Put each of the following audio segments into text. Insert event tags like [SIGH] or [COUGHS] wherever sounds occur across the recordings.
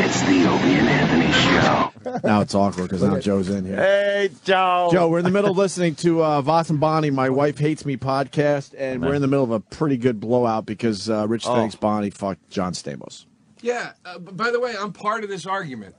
It's the Opie and Anthony Show. Now it's awkward because now Joe's in here. Hey, Joe. Joe, we're in the middle of listening to uh, Voss and Bonnie, My Wife Hates Me podcast, and we're in the middle of a pretty good blowout because uh, Rich Oh. thinks Bonnie fucked John Stamos. Yeah. Uh, b- by the way, I'm part of this argument.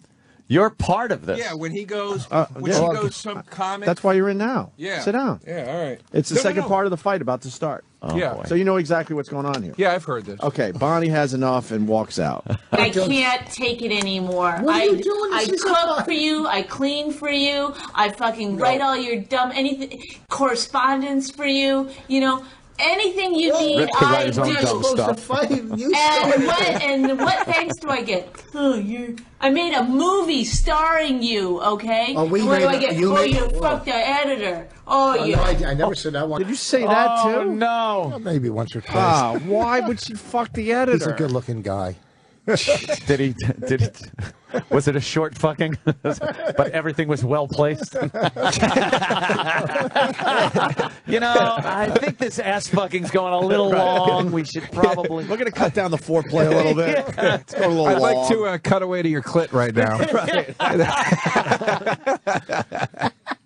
You're part of this. Yeah. When he goes, Uh, when yeah. she Well, goes some comic. That's why you're in now. Yeah. Sit down. Yeah. All right. It's the No, no, second no. part of the fight about to start. Oh, Yeah. boy. So you know exactly what's going on here. Yeah, I've heard this. Okay, Bonnie has enough and walks out. [LAUGHS] I can't take it anymore. What are I, you doing? I This is cook for you. I clean for you. I fucking write all your dumb anything correspondence for you. You know anything you need. Rip could I his do. dumb supposed stuff. to fight. You And what and what thanks do I get? Oh, you. I made a movie starring you. Okay. Oh, we And what do made I a- get? you oh, made- you whoa. fucked the editor. Oh, Oh, you. no, I, I never said that one. Did you say that Oh, too? no. Maybe once or twice. Ah, why would she fuck the editor? He's a good-looking guy. [LAUGHS] Did he? Did it? Was it a short fucking? [LAUGHS] but everything was well placed. [LAUGHS] you know, I think this ass fucking's going a little long. We should probably. We're gonna cut down the foreplay a little bit. It's going a little I'd like to uh, cut away to your clit right now.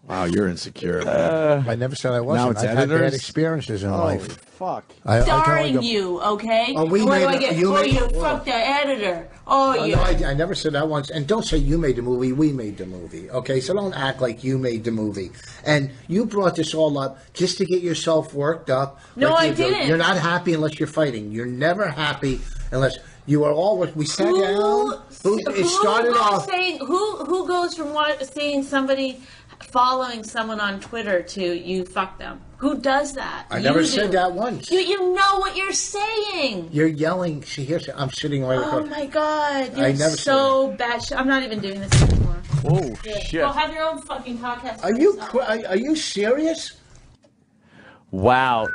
Wow, you're insecure. Uh, I never said I wasn't. Now it's I've had bad experiences in Holy life. fuck. I, I Starring go- you, okay? Oh, we And what do made I a- get? you oh, made- you whoa. fucked the editor. Oh, Oh, you. no, I, I never said that once. And don't say you made the movie. We made the movie. Okay, so don't act like you made the movie. And you brought this all up just to get yourself worked up. No, like I you do. didn't. You're not happy unless you're fighting. You're never happy unless you are always. We sat who, down. Who, it who started off. saying who who goes from what, seeing somebody following someone on Twitter to you fuck them? Who does that? I never You said that once. You you know what you're saying. You're yelling. She hears. it. I'm sitting right Oh across. my god, you're I never so bad. I'm not even doing this anymore. Oh Yeah. shit! Well, have your own fucking podcast. Are you? cr- Are, are you serious? Wow.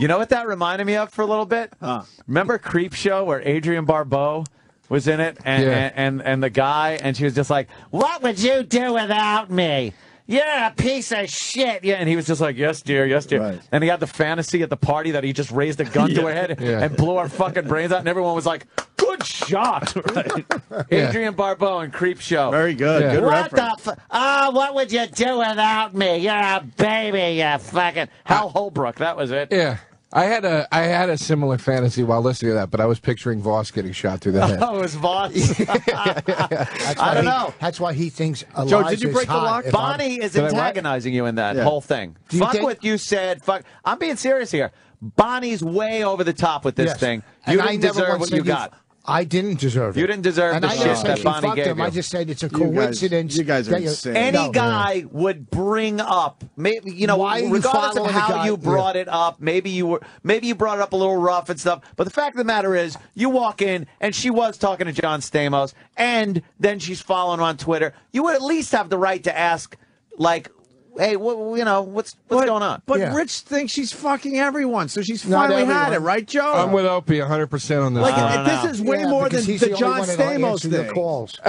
You know what that reminded me of for a little bit? Huh. Remember Creep Show where Adrienne Barbeau was in it and, Yeah. and, and, and the guy and she was just like, What would you do without me? A piece of shit. Yeah, and he was just like, Yes, dear, yes, dear. Right. And he had the fantasy at the party that he just raised a gun to [LAUGHS] her head Yeah. and blew our fucking brains out, and everyone was like, Good shot. [LAUGHS] Right? [LAUGHS] Adrienne Barbeau and Creep Show. Very good. Yeah. Good What reference. the? F- oh, what would you do without me? You're a baby, you fucking Hal Holbrook. That was it. Yeah. I had a I had a similar fantasy while listening to that, but I was picturing Voss getting shot through the head. [LAUGHS] Oh, it was Voss. [LAUGHS] That's I don't he- know. That's why he thinks. Joe, did you break the lock? If I'm- Bonnie is Did I what? antagonizing you in that Yeah. whole thing. fuck think- what you said. Fuck. I'm being serious here. Bonnie's way over the top with this Yes. thing. And You I didn't never deserve once what said you got. I didn't deserve it. You didn't deserve and the I shit never that she Bonnie gave him. you. I just said it's a You guys- coincidence. you guys are that insane. Any No, guy would bring up, maybe you know, Why are you regardless of following the how guy? you brought Yeah. it up. Maybe you were, maybe you brought it up a little rough and stuff. But the fact of the matter is, you walk in and she was talking to John Stamos, and then she's following him on Twitter. You would at least have the right to ask, like, "Hey, what, you know, what's what's going on?" But Yeah. Rich thinks she's fucking everyone, so she's Not finally had it, right, Joe? I'm with Opie 100 percent on this. like I don't this know. is way Yeah, more than he's the, the John one that'll Stamos answer your thing. calls. [LAUGHS]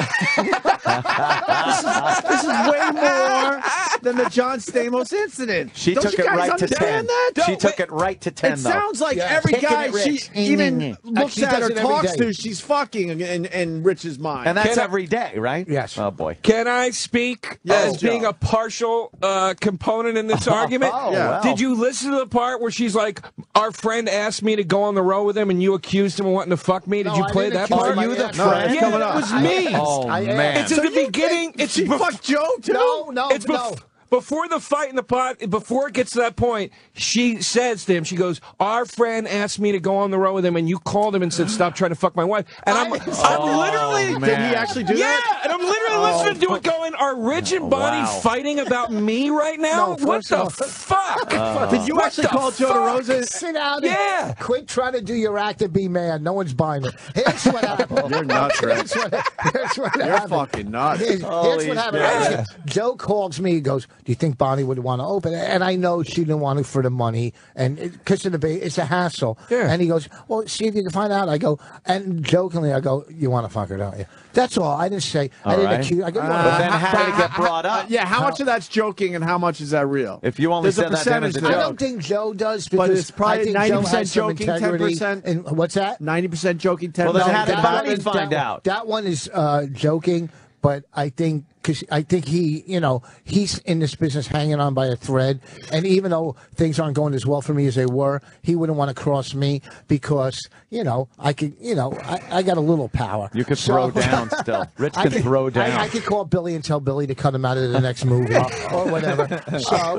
This is way more than the John Stamos incident. She Don't took you it guys right to understand ten. That? She took it right to ten. It though. sounds like Yeah. every Taking guy it she rich. even looks she at does or talks day. to, she's fucking in, in, in Rich's mind. and that's I- every day, right? Yes. Oh boy. Can I speak Yes, as being a partial uh, component in this [LAUGHS] argument? Oh, Yeah. well. Did you listen to the part where she's like, "Our friend asked me to go on the road with him, and you accused him of wanting to fuck me"? Did No, you play that part? Are you the friend? Yeah, coming that up. was me. Oh man. It's at So the beginning. It's she bef- fucked Joe too. No, no, It's no. Before the fight in the pot. Before it gets to that point, she says to him, "She goes, our friend asked me to go on the road with him, and you called him and said stop trying to fuck my wife." And I'm, I'm Oh, literally. man. Did he actually do Yeah, that? and I'm literally oh. listening to it going, are Rich and Bonnie wow. fighting about me right now? No, what the off- fuck? [LAUGHS] Did you What actually call Joe fuck? DeRosa? Sit down. Yeah. And quit trying to do your act and be mad. No one's buying it. Here's what [LAUGHS] happened. You're nuts, Rich. Here's what, here's what You're happened. fucking nuts. Here's, here's what happened. shit. Joe calls me. He goes, do you think Bonnie would want to open it? And I know she didn't want it for the money, and because of the ba- it's a hassle. Yeah. And he goes, well, see if you can find out. I go, and jokingly, I go, you want to fuck her, don't you? That's all. I didn't say. I didn't right. accuse. I go, But then how did it get brought Uh, up? yeah, how much of that's joking and how much is that real? If you only There's said that to him as a there. I don't think Joe does But because it's probably I think Joe 90% has some joking, integrity. 10%? And what's that? Ninety percent joking, ten Well, then percent. how did that Bonnie one- find that, out? That one is uh, joking, but I think because I think he, you know, he's in this business hanging on by a thread, and even though things aren't going as well for me as they were, he wouldn't want to cross me because you know I could, you know, I, I got a little power. You could So- throw down still. [LAUGHS] Rich can, could could- throw down. I, I could call Billy and tell Billy to cut him out of the next movie [LAUGHS] or whatever. So, [LAUGHS] oh,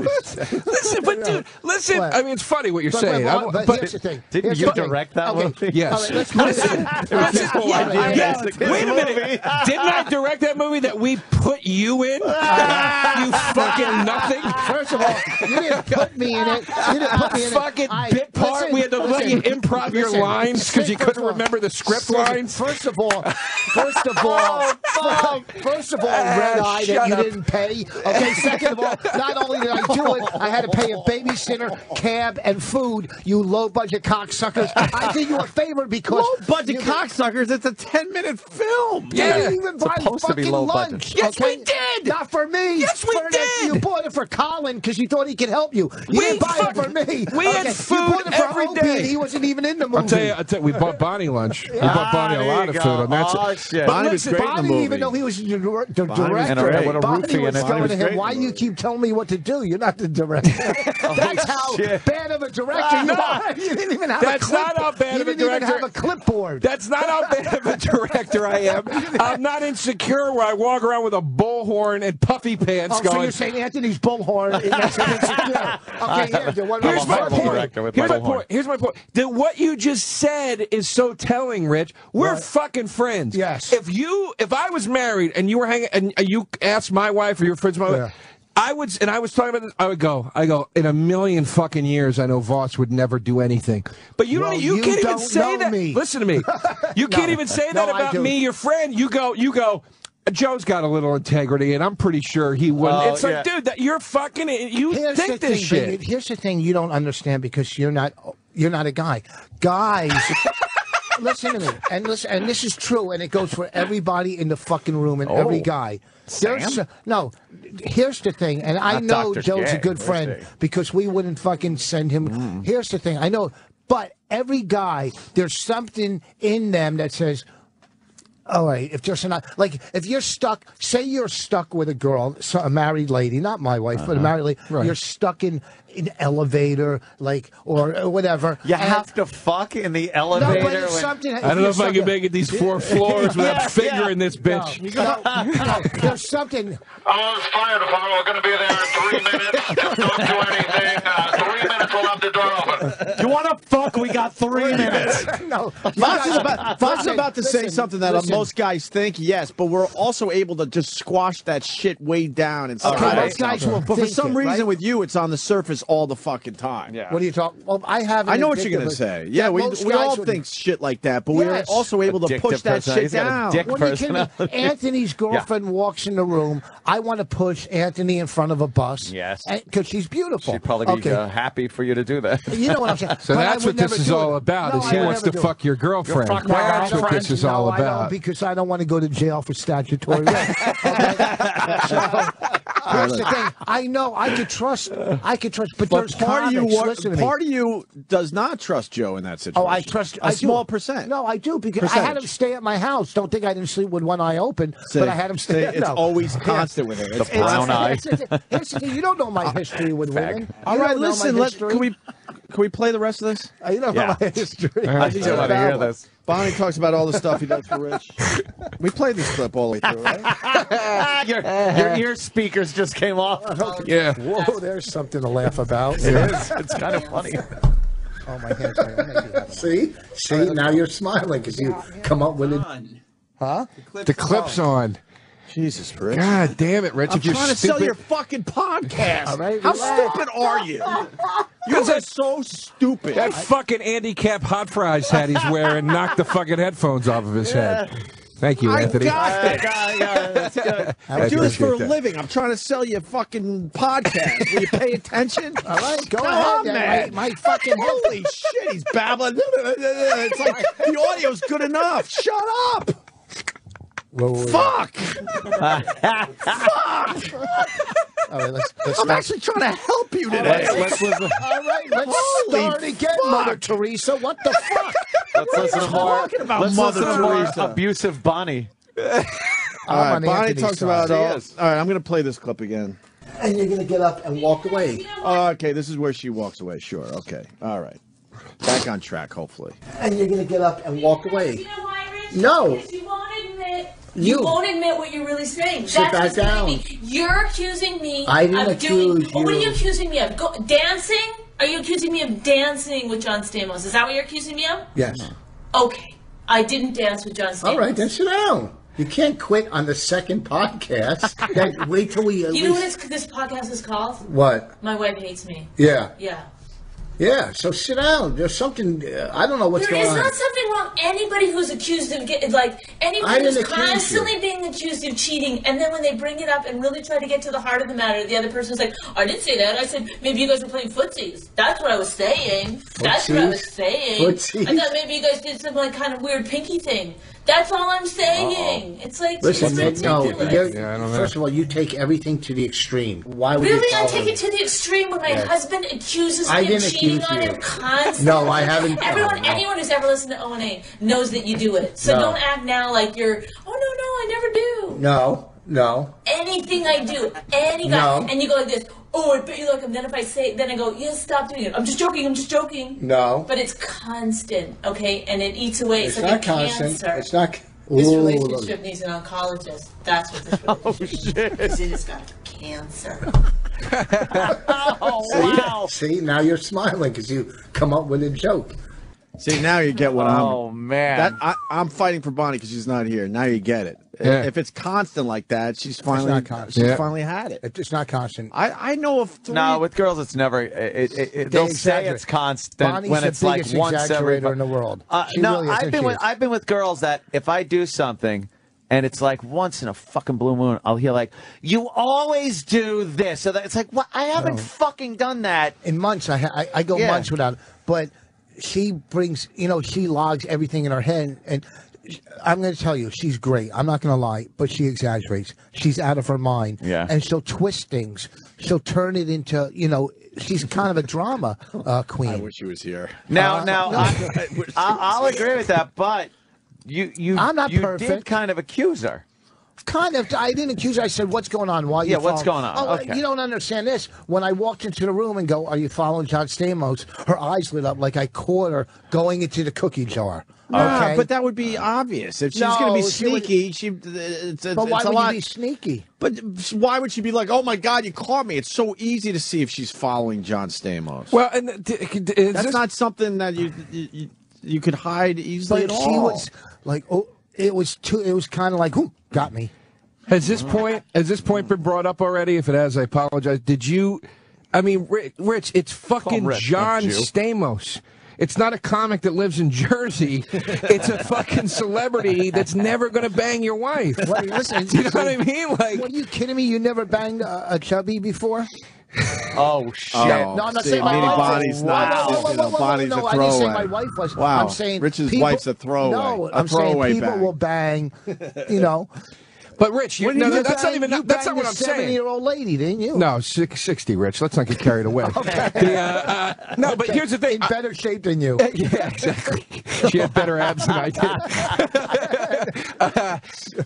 Listen, but dude, listen. What? I mean, it's funny what you're but, saying. but, I- but here's the thing. Didn't Here's you the thing. direct that Okay. movie? Yes. All right, let's Listen, listen, whole yeah, idea Wait a minute. Didn't I direct that movie that we put you in? [LAUGHS] you fucking nothing. First of all, you didn't put me in it. You didn't put me in fucking it. I- bit part. listen, we had to let you listen, improv your lines because you couldn't of all- remember the script listen, lines. First of all, first of all, [LAUGHS] oh, [LAUGHS] first of all, red ah, eye that shut you up. didn't pay. Okay. Second of all, not only did I do it, I had to pay a babysitter, cab, and food. You low budget cocksuckers. I did you a favor because Low budget you- cocksuckers. It's a ten minute film. You Yeah. didn't even buy supposed to be fucking low lunch. budget. Yes, we okay? did. Not for me. Yes, we For did. You bought it for Colin because you thought he could help you. You We didn't buy it for me. we had Okay, food you bought it for every Opie, day. and He wasn't even in the movie. I'll tell you, I'll tell you, we bought Bonnie lunch. We bought Bonnie a lot of go. food, and that's Oh, it. shit. But Bonnie was listen, great in the Bonnie movie. even though he was the, dir- the was director. great. What a Bonnie was and a- telling was him, "Why in the you keep telling me what to do? You're not the director." [LAUGHS] That's how oh, shit. bad of a director ah, you are. [LAUGHS] You didn't even have That's a clip- not how bad you of a didn't even have a clipboard. That's not how bad of a director I am. [LAUGHS] I'm not insecure where I walk around with a bullhorn and puffy pants Oh, so you're saying Anthony's bullhorn is that's an insecure. Okay, yeah, the one Here's my point. Here's my my point. Here's my point. That what you just said is so telling, Rich. We're fucking friends. Yes. If you, if I was married and you were hanging, and uh, you asked my wife or your friends, my Yeah. wife, I would, and I was talking about this. I would go, I go, in a million fucking years, I know Voss would never do anything. But you Well, don't, you, you can't even don't say know that. me. Listen to me. [LAUGHS] You can't even say No, that I about me, your friend. You go, you go. Joe's got a little integrity, and I'm pretty sure he wouldn't. Oh, it's like, yeah. dude, that you're fucking. You Here's think the this thing, shit. but Here's the thing you don't understand because you're not you're not a guy. Guys, [LAUGHS] listen to me, and listen, and this is true, and it goes for everybody in the fucking room and every Oh. guy. There's no. Here's the thing, and I Not know Dr. Joe's a good friend because we wouldn't fucking send him. Mm. Here's the thing, I know, but every guy, there's something in them that says. All right, if there's not like if you're stuck, say you're stuck with a girl, so a married lady, not my wife, but a uh-huh. married lady, Right. you're stuck in an elevator, like or, or whatever. You and- have to fuck in the no, elevator. but it's when- something. I don't know if I can make it these four [LAUGHS] floors without Yeah, fingering yeah. this bitch. No, no, [LAUGHS] there's something. Oh, it's fire department. We're going to be there in three minutes. Just don't do anything. Three minutes, we'll have the door open. You want to fuck? We got three [LAUGHS] minutes. No, Voss is about, Voss is about to say something that listen. most guys think, yes, but we're also able to just squash that shit way down and Okay, stuff. most guys will But for some it, reason right? with you, it's on the surface all the fucking time. Yeah. What are you talking? Well, I have. I know what you're gonna say. Yeah, we, we all would- think shit like that, but we're also able to push that shit He's got a down. dick What are you kidding [LAUGHS] me? Anthony's girlfriend walks in the room. I want to push Anthony in front of a bus. Yes. because she's beautiful. She'd probably be okay. uh, happy for you to do that. You know what I'm saying? So But that's what this is all about. No, is he wants to fuck it. your girlfriend. fuck my that's what this is no, all I don't, about. because I don't want to go to jail for statutory rape. [LAUGHS] [LAUGHS] So, here's the thing. I know I could trust. I could trust, but, But there's part of you, Listen part of you does not trust Joe in that situation. Oh, I trust a I do. small percent. No, I do because I had him stay at my house. Don't think I didn't sleep with one eye open, See, but I had him stay. it's no. always constant with him. It's The brown It's- eye. it's- it's- You don't know my history with [LAUGHS] women. All right, don't know my listen. Let, can we can we play the rest of this? Uh, You don't Yeah. know my history. I think I want to hear this. Bonnie talks about all the stuff he does for Rich. We played this clip all the way through, right? [LAUGHS] your, your ear speakers just came off. [LAUGHS] Yeah. Whoa, there's something to laugh about. It is. It's kind of funny. Oh, my hands. I'm gonna do that. See, see, now you're smiling because you come up with it. Huh? The clip's on. Jesus, Rich. God damn it, Rich. I'm if you're trying to sell your fucking podcast. All right, How relax. stupid are you? You are so stupid. that fucking Andy handicap hot fries hat he's wearing knocked the fucking headphones off of his head. Thank you, I Anthony. got it. That's good. I [LAUGHS] do this for a that. living. I'm trying to sell you a fucking podcast. Will you pay attention? All right, go Come ahead. on, then. man. My, my fucking [LAUGHS] Holy shit, he's babbling. [LAUGHS] It's like the audio's good enough. Shut up. Whoa, whoa, whoa. Fuck. All right, let's, let's I'm start. actually trying to help you today. Let's, let's listen. [LAUGHS] All right, let's Holy start again, fuck. Mother Teresa. What the [LAUGHS] fuck? Let's listen to more. talking about let's Mother listen to more Teresa. abusive Bonnie. All I'm Bonnie Anthony's talks side. about. She all is. right, I'm going to play this clip again. And you're gonna get up and walk away. Oh, okay, this is where she walks away. Sure. Okay. All right. Back on track, hopefully. And you're gonna get up and walk You away. know why, Rich? No. Because you won't admit. You, You. won't admit what you're really saying. Sit That's back down. me. You're accusing me I didn't of doing. accuse Oh, what are you. you accusing me of? Go, dancing? Are you accusing me of dancing with John Stamos? Is that what you're accusing me of? Yes. Okay. I didn't dance with John Stamos. All right, then sit down. You can't quit on the second podcast. [LAUGHS] then wait till we. At You know what this podcast is called? What? My wife hates me. Yeah. Yeah. Yeah. So sit down. There's something. Uh, I don't know what's There going on. There is not something wrong. Anybody who's accused of get, like anybody who's constantly you. being accused of cheating, and then when they bring it up and really try to get to the heart of the matter, the other person's like, "I didn't say that. I said maybe you guys were playing footsies. That's what I was saying. That's what I was saying. Footsies? I thought maybe you guys did some like kind of weird pinky thing. That's all I'm saying. It's like Listen, it's Nick, no. ridiculous. you're- Yeah, I don't know. first of all, you take everything to the extreme. Why would Really, you? I take me? it to the extreme when my Yes. husband accuses I me of cheating on you. him constantly. No, I haven't- Everyone, no, no. anyone who's ever listened to O and A knows that you do it. So No. don't act now like you're. Oh no, no, I never do. No, no. Anything I do, any guy, No. and you go like this. Oh, I bet you like him. Then if I say, then I go, yeah, stop doing it. I'm just joking. I'm just joking. No. But it's constant, okay, and it eats away. It's, It's like not a constant. cancer. It's not. This Ooh, relationship needs an oncologist. That's what this [LAUGHS] oh, relationship is. It has got cancer. [LAUGHS] Oh, [LAUGHS] wow. See, now you're smiling because you come up with a joke. See, now you get what I'm. Oh, man. That I, I'm fighting for Bonnie because she's not here. Now you get it. Yeah. If it's constant like that, she's finally not constant. she's Yeah. finally had it. It- It's not constant. I, I know of three. no, with girls, it's never. It, it, it, They they'll say it's constant Bonnie's when it's like biggest once every. in the world. Uh, no, really I've been with I've been with girls that if I do something and it's like once in a fucking blue moon, I'll hear like, "You always do this," so that it's like, "What? I haven't fucking done that." in months. I, I I go Yeah. months without. But she brings, you know, she logs everything in her head, and I'm going to tell you, she's great. I'm not going to lie, but she exaggerates. She's out of her mind. Yeah. and she'll twist things. She'll turn it into, you know, she's kind of a drama uh, [LAUGHS] queen. I wish she was here. Now, Uh, now, no. I, I, I'll agree with that, but you you I'm not you did perfect. kind of accuse her. Kind of. I didn't accuse her. I said, "What's going on? Why are you Yeah, what's going on? Oh, Okay. you don't understand this. When I walked into the room and go, "Are you following John Stamos?" Her eyes lit up like I caught her going into the cookie jar. Ah, Okay, but that would be obvious. If she's No, going to be she would- sneaky, she, it's, it's, But why it's a would lot. you be sneaky? But why would she be like, "Oh my God, you caught me"? It's so easy to see if she's following John Stamos. Well, and d- d- is that's this- not something that you you, you, you could hide easily But at she all. was like, oh, it was too. It was kind of like, who got me? Has this point has this point been brought up already? If it has, I apologize. Did you? I mean, Ri- Rich, it's fucking Rich, John. Stamos. It's not a comic that lives in Jersey. It's a fucking celebrity that's never going to bang your wife. Well, listen, Do [LAUGHS] you know what I mean? Like, What are you kidding me? You never banged a, a chubby before? Oh shit! Oh, No, I'm not see, saying my meaning wife. Bonnie's not. Know, whoa, whoa, Bonnie's no, a I didn't say my wife was. Wow, I'm saying Rich's people- wife's a throwaway. No, A I'm saying throwaway people bang. will bang. You know, but Rich, you, no, you that's not even. That's not what a I'm saying. Seventy-year-old lady, didn't you? No, six, 60, Rich. Let's not get carried away. [LAUGHS] The, uh, uh, no, but here's the thing. In better shape than you. [LAUGHS] Yeah, exactly. She had better abs than I did. [LAUGHS] Uh,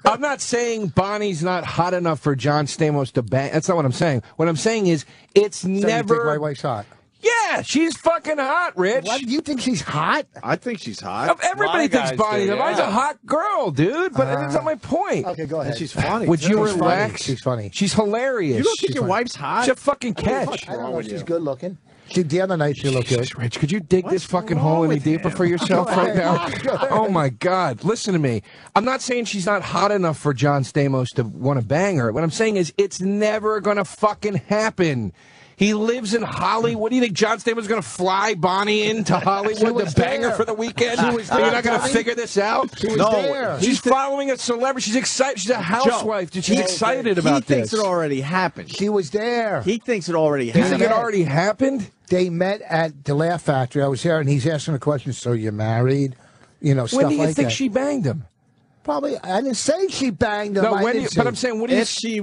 I'm not saying Bonnie's not hot enough for John Stamos to bang. That's not what I'm saying. What I'm saying is it's So never. my wife's hot. Yeah, she's fucking hot, Rich. What? Do you think she's hot? I think she's hot. Everybody A lot of thinks Bonnie. do, Bonnie's yeah. a hot girl, dude. But uh, that's not my point. Okay, go ahead. And she's funny. Would you She's funny. relax? She's funny. She's hilarious. You don't think She's your funny. wife's hot? She's a fucking catch. I don't know. with She's good looking. She, the other night she looked good. Rich, could you dig this fucking hole any deeper him? for yourself right now? [LAUGHS] Oh my God! Listen to me. I'm not saying she's not hot enough for John Stamos to want to bang her. What I'm saying is it's never gonna fucking happen. He lives in Hollywood. What do you think John Stamos is going to fly Bonnie into [LAUGHS] Hollywood to bang her for the weekend? She was Are you not going to figure this out? She was No, there. She's following a celebrity. She's excited. She's a housewife. Joe, She's he- excited he about thinks this. it already happened. She was there. He thinks it already You think happened. it already happened? they met at the Laugh Factory. I was there, and he's asking a question. So you're married? You know, stuff When do you like think that. she banged him? Probably. I didn't say she banged him. No, when? Do you, but I'm saying, what do you? If she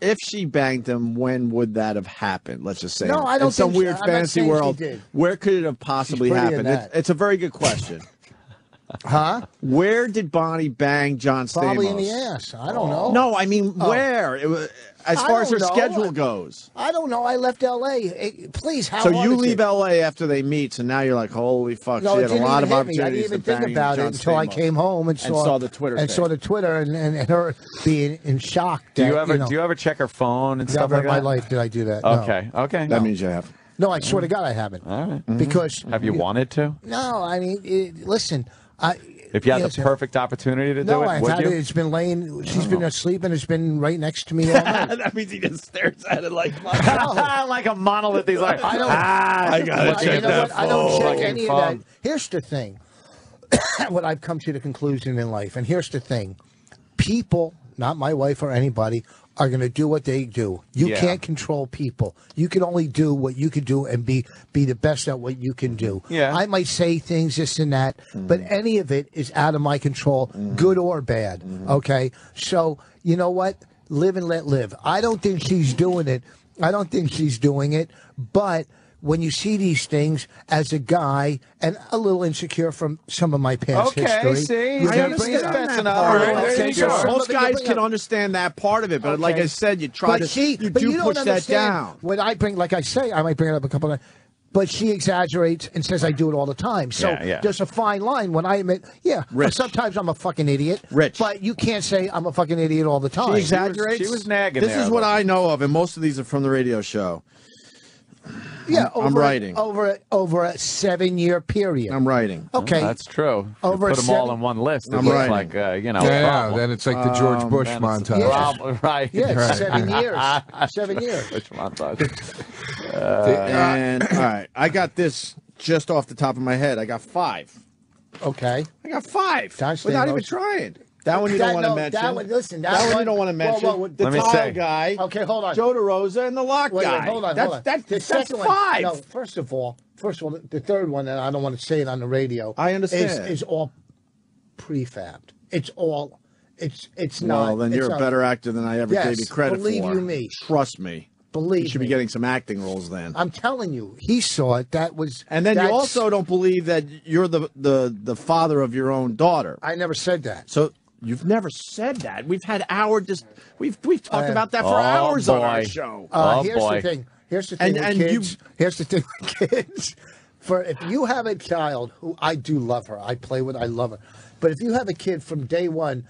if she banged him, when would that have happened? Let's just say. No, I don't In some weird I'm fantasy world, where could it have possibly happened? It's, it's a very good question. [LAUGHS] huh? Where did Bonnie bang John Stamos? Probably in the ass. I don't know. No, I mean Oh. where? It was, as I far as her don't know. schedule goes. I don't know. I left L.A. Eh, Please, how so hard you is leave it? L.A. after they meet, so now you're like, holy fuck, No, she it had a didn't lot even of hit me. I opportunities didn't even to think bang about John it until I Stamos. came home and saw, saw the Twitter and page. saw the Twitter and, and, and her being in shock. Do you that, ever know, do you ever check her phone and stuff Never like in my life did I do that. no. Okay, okay. That means you have. No, I swear to God, I haven't. All right. Because Have you wanted to? No, I mean, it, listen. I, If you had yes, the perfect opportunity to No, do it, I've would had you? it. It's been laying. She's been asleep and it's been right next to me all [LAUGHS] night. that means he just stares at it like, [LAUGHS] [LAUGHS] like a monolith. He's like, I don't. ah, I gotta I- check you know that what? I don't check any phone. of that. Here's the thing. [COUGHS] what I've come to the conclusion in life, and here's the thing: people, not my wife or anybody, are going to do what they do. You Yeah. can't control people. You can only do what you can do and be be the best at what you can do. Yeah. I might say things this and that, mm. but any of it is out of my control, mm. good or bad. Mm. Okay, so you know what? Live and let live. I don't think she's doing it. I don't think she's doing it, but when you see these things as a guy and a little insecure from some of my past Okay, history, see? I can understand bring it up. that part. All right, Okay, there you so go. some Most of it you guys can understand that part of it, but like I said, you try but to she, you but do you push that down. When I bring, like I say, I might bring it up a couple of but she exaggerates and says I do it all the time. So Yeah, yeah. there's a fine line when I admit, yeah, Rich. sometimes I'm a fucking idiot. Rich. But you can't say I'm a fucking idiot all the time. She exaggerates. she was nagging This there is a what. I know of, and most of these are from the radio show. Yeah, I'm over a- writing. over a, over a seven year period. I'm writing. okay, That's true. You Over put them all in one list. I'm writing. like uh, you know. a Yeah, then it's like the George Um, Bush Then it's a montage. Yeah. right? yeah, Right. seven [LAUGHS] years. [LAUGHS] seven years. Which montage? and all right, I got this just off the top of my head. I got five. Okay. I got five John without even trying. That one you That- don't want to no, mention. that one- listen, that that one, one- you don't want to whoa, mention. whoa, the Let say. guy. Okay, hold on. Joe DeRosa and the lock Wait, guy. wait, hold on, That's, hold on. That's, the that's second five. One, no, first of all, first of all, the third one, and I don't want to say it on the radio. I understand. Is, is all prefabbed. It's all. It's it's not. well, then you're a not- better actor than I ever Yes, gave you credit believe for. you me. Trust me. Believe You should me. be getting some acting roles then. I'm telling you, he saw it. That was. and then you also don't believe that you're the, the the father of your own daughter. I never said that. So you've never said that. We've had hour just we've we've talked Uh, about that for oh, hours on our boy. show. Uh, Oh, here's boy. the thing. Here's the thing And- with and you- kids. Here's the thing with kids. For if you have a child who I do love her, I play with, I love her. But if you have a kid from day one,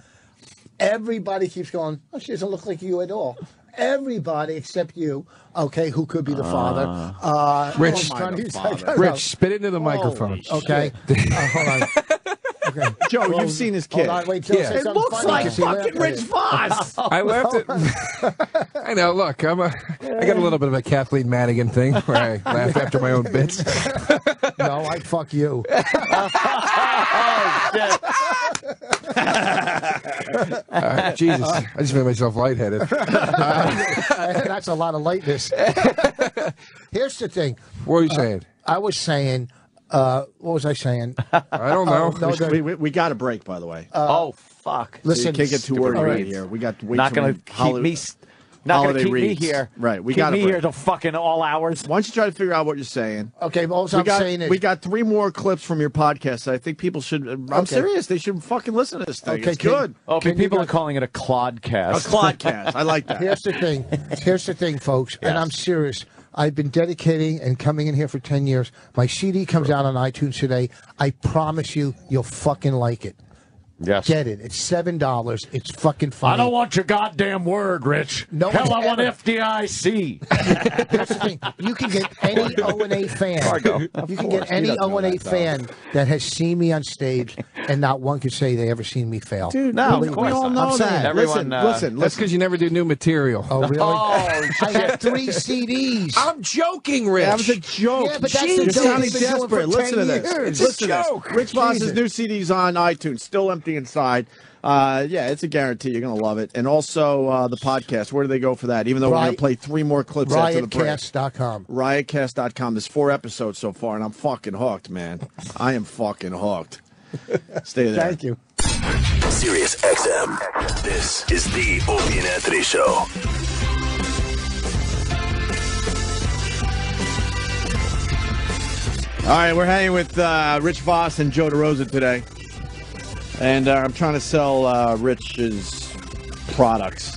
everybody keeps going. Oh, she doesn't look like you at all. Everybody except you, okay, who could be the father? Uh, Rich. oh, my, he's father. like, I don't Rich, spit into the microphone. Holy. Okay, [LAUGHS] uh, hold on. Okay. [LAUGHS] Joe, Well, you've seen his Hold kid. on, wait, Joe, Yeah. say It looks funny like 'cause he laughed fucking at Rich it. Voss. [LAUGHS] I left it. [LAUGHS] I know. Look, I'm a. I got a little bit of a Kathleen Madigan thing where I laugh after my own bits. No, I fuck you. Uh, Jesus, I just made myself lightheaded. That's a lot of lightness. Here's the thing. What are you saying? I was saying, uh, what was I saying? [LAUGHS] I don't know. no, the- we, we, we got a break, by the way. oh fuck! So you Listen, can't get too worried all right right. here. We got way Not too gonna keep holiday- me. s- Not gonna holiday keep reads. me here. Right, we keep got a me break. here till fucking all hours. Why don't you try to figure out what you're saying? Okay, but all I'm got, saying is, we got three more clips from your podcast. that I think people should. I'm Okay. serious. They should fucking listen to this thing. Okay, it's can- good. Oh, Can you people are guys- calling it a clodcast. A podcast. I like [LAUGHS] that. here's the thing. Here's the thing, folks, and I'm serious. I've been dedicating and coming in here for 10 years. My CD comes out on iTunes today. I promise you, you'll fucking like it. Yes. Get it. It's seven dollars. It's fucking fine. I don't want your goddamn word, Rich. No Hell, one I want FDIC. [LAUGHS] Here's the thing. You can get any O and A fan. Fargo. You can course. get any doesn't O know and A that, though. fan that has seen me on stage, and not one could say they ever seen me fail. Dude, No, we, of we all not. know I'm that. Everyone, listen, uh, listen, That's listen. because you never do new material. Oh really? Oh, I have three CDs. I'm joking, Rich. That was a joke. Yeah, but that's You're the joke sounding he's been doing desperate. Listen to this. years. It's a Listen to this. joke. Rich Voss's Jesus. new CD's on iTunes, still empty inside. Uh, yeah, it's a guarantee. You're gonna love it. And also uh, the podcast. Where do they go for that? Even though we're gonna play three more clips after the break. Riotcast.com. Riotcast.com. There's four episodes so far, and I'm fucking hooked, man. I am fucking hooked. Stay there. Thank you. Sirius XM. This is the Opie and Anthony Show. All right, we're hanging with uh, Rich Voss and Joe DeRosa today, and uh, I'm trying to sell uh, Rich's products.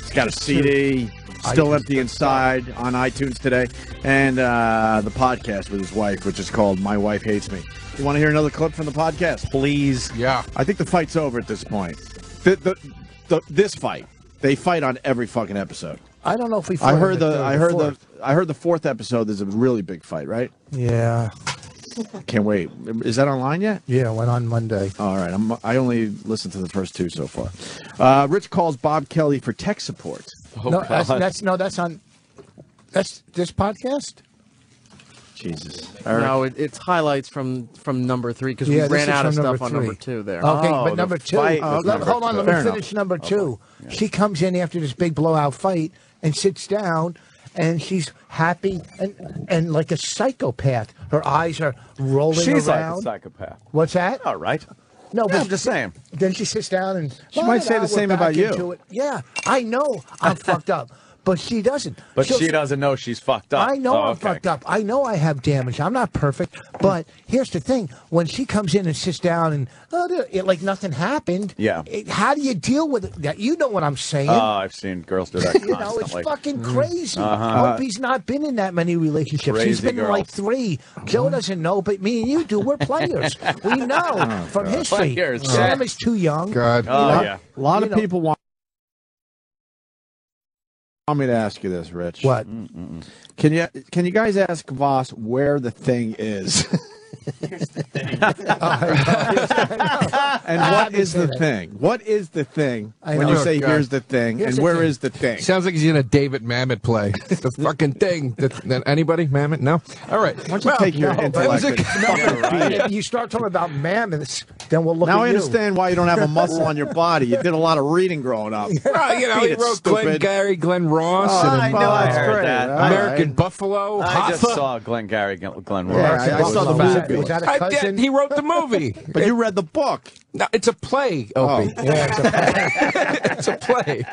He's got a CD, still empty inside, on iTunes today, and uh, the podcast with his wife, which is called "My Wife Hates Me." You want to hear another clip from the podcast? please. yeah. I think the fight's over at this point. The, the, the, this fight, they fight on every fucking episode. I don't know if we. I heard in the, I or heard the. I heard the fourth episode. There's a really big fight, right? Yeah, Can't wait. Is that online yet? yeah. Went on Monday. All right, I'm, I only listened to the first two so far. Uh, Rich calls Bob Kelly for tech support. no, that's, that's no. That's on. That's this podcast. Jesus. Eric? No, it, it's highlights from from number three because Yeah, we this ran is out of from stuff number on three. number two there. Okay, Oh, but the number two. fight uh, was let- number hold on, two. let me Fair finish number two. She comes in after this big blowout fight and sits down, and she's happy and and like a psychopath. Her eyes are rolling She's like a psychopath. What's that? All right. No, Yeah, I'm just saying. Then she sits down and She might say the we're same back about you. into it. Yeah, I know I'm [LAUGHS] fucked up, but she doesn't. But She'll- she doesn't know she's fucked up. I know Oh, I'm okay. fucked up. I know I have damage. I'm not perfect. But here's the thing: when she comes in and sits down and oh, it, like nothing happened. Yeah. it- how do you deal with it? That you know what I'm saying. Oh, I've seen girls do that [LAUGHS] you know, it's fucking crazy. Uh-huh. Opie's not been in that many relationships. He's been in like three. Joe doesn't know, but me and you do. We're players. we [LAUGHS] know from history. Players. Sam is too young. God. Oh, know? yeah. A lot You of know- people want, want me to ask you this, Rich. What? Can you can you guys ask Voss where the thing is? [LAUGHS] [LAUGHS] [LAUGHS] and what is the thing? What is the thing when you say Oh, here's the thing Here's and the where thing. is the thing? Sounds like he's in a David Mamet play. [LAUGHS] The fucking thing. That, that anybody? Mamet? No? All right. Why don't you take your no, but- intellect It and a- fucking beat it? If you start talking about mammoths, then we'll look Now at I you. understand why you don't have a muscle on your body. You did a lot of reading growing up. Well, you know, Beat he it, wrote Glenn stupid. Gary, Glenn Ross, Oh, and I know well, that's heard great. that. All American right. Buffalo. I just Hoffa. saw Glengarry, Glen Ross. Yeah, I- I saw the Was Was that a I cousin? did. He wrote the movie. [LAUGHS] But you read the book. No, it's a play, Opie. Oh. [LAUGHS] Yeah, it's a- [LAUGHS] It's a play.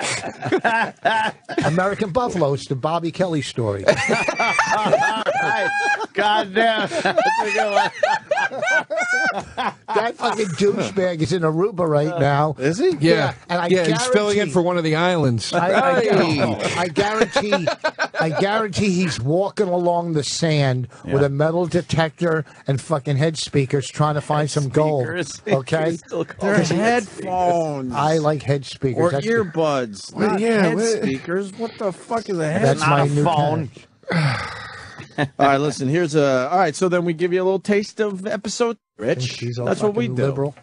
[LAUGHS] American Buffalo. It's the Bobby Kelly story. God damn. That's a good one. that fucking douchebag is in Aruba right uh, now. Is he? Yeah, and I yeah, he's filling in for one of the islands. I, I, Hey. I guarantee, I guarantee he's walking along the sand with a metal detector and fucking head speakers trying to find some gold. Okay, Still call They're them headphones. I like head speakers. or That's- earbuds. Well, not yeah, head what- [LAUGHS] speakers. What the fuck is a head? That's not my a new phone. [SIGHS] All right, listen. Here's a. All right, so then we give you a little taste of episode. Rich, she's a that's what we do. Liberal.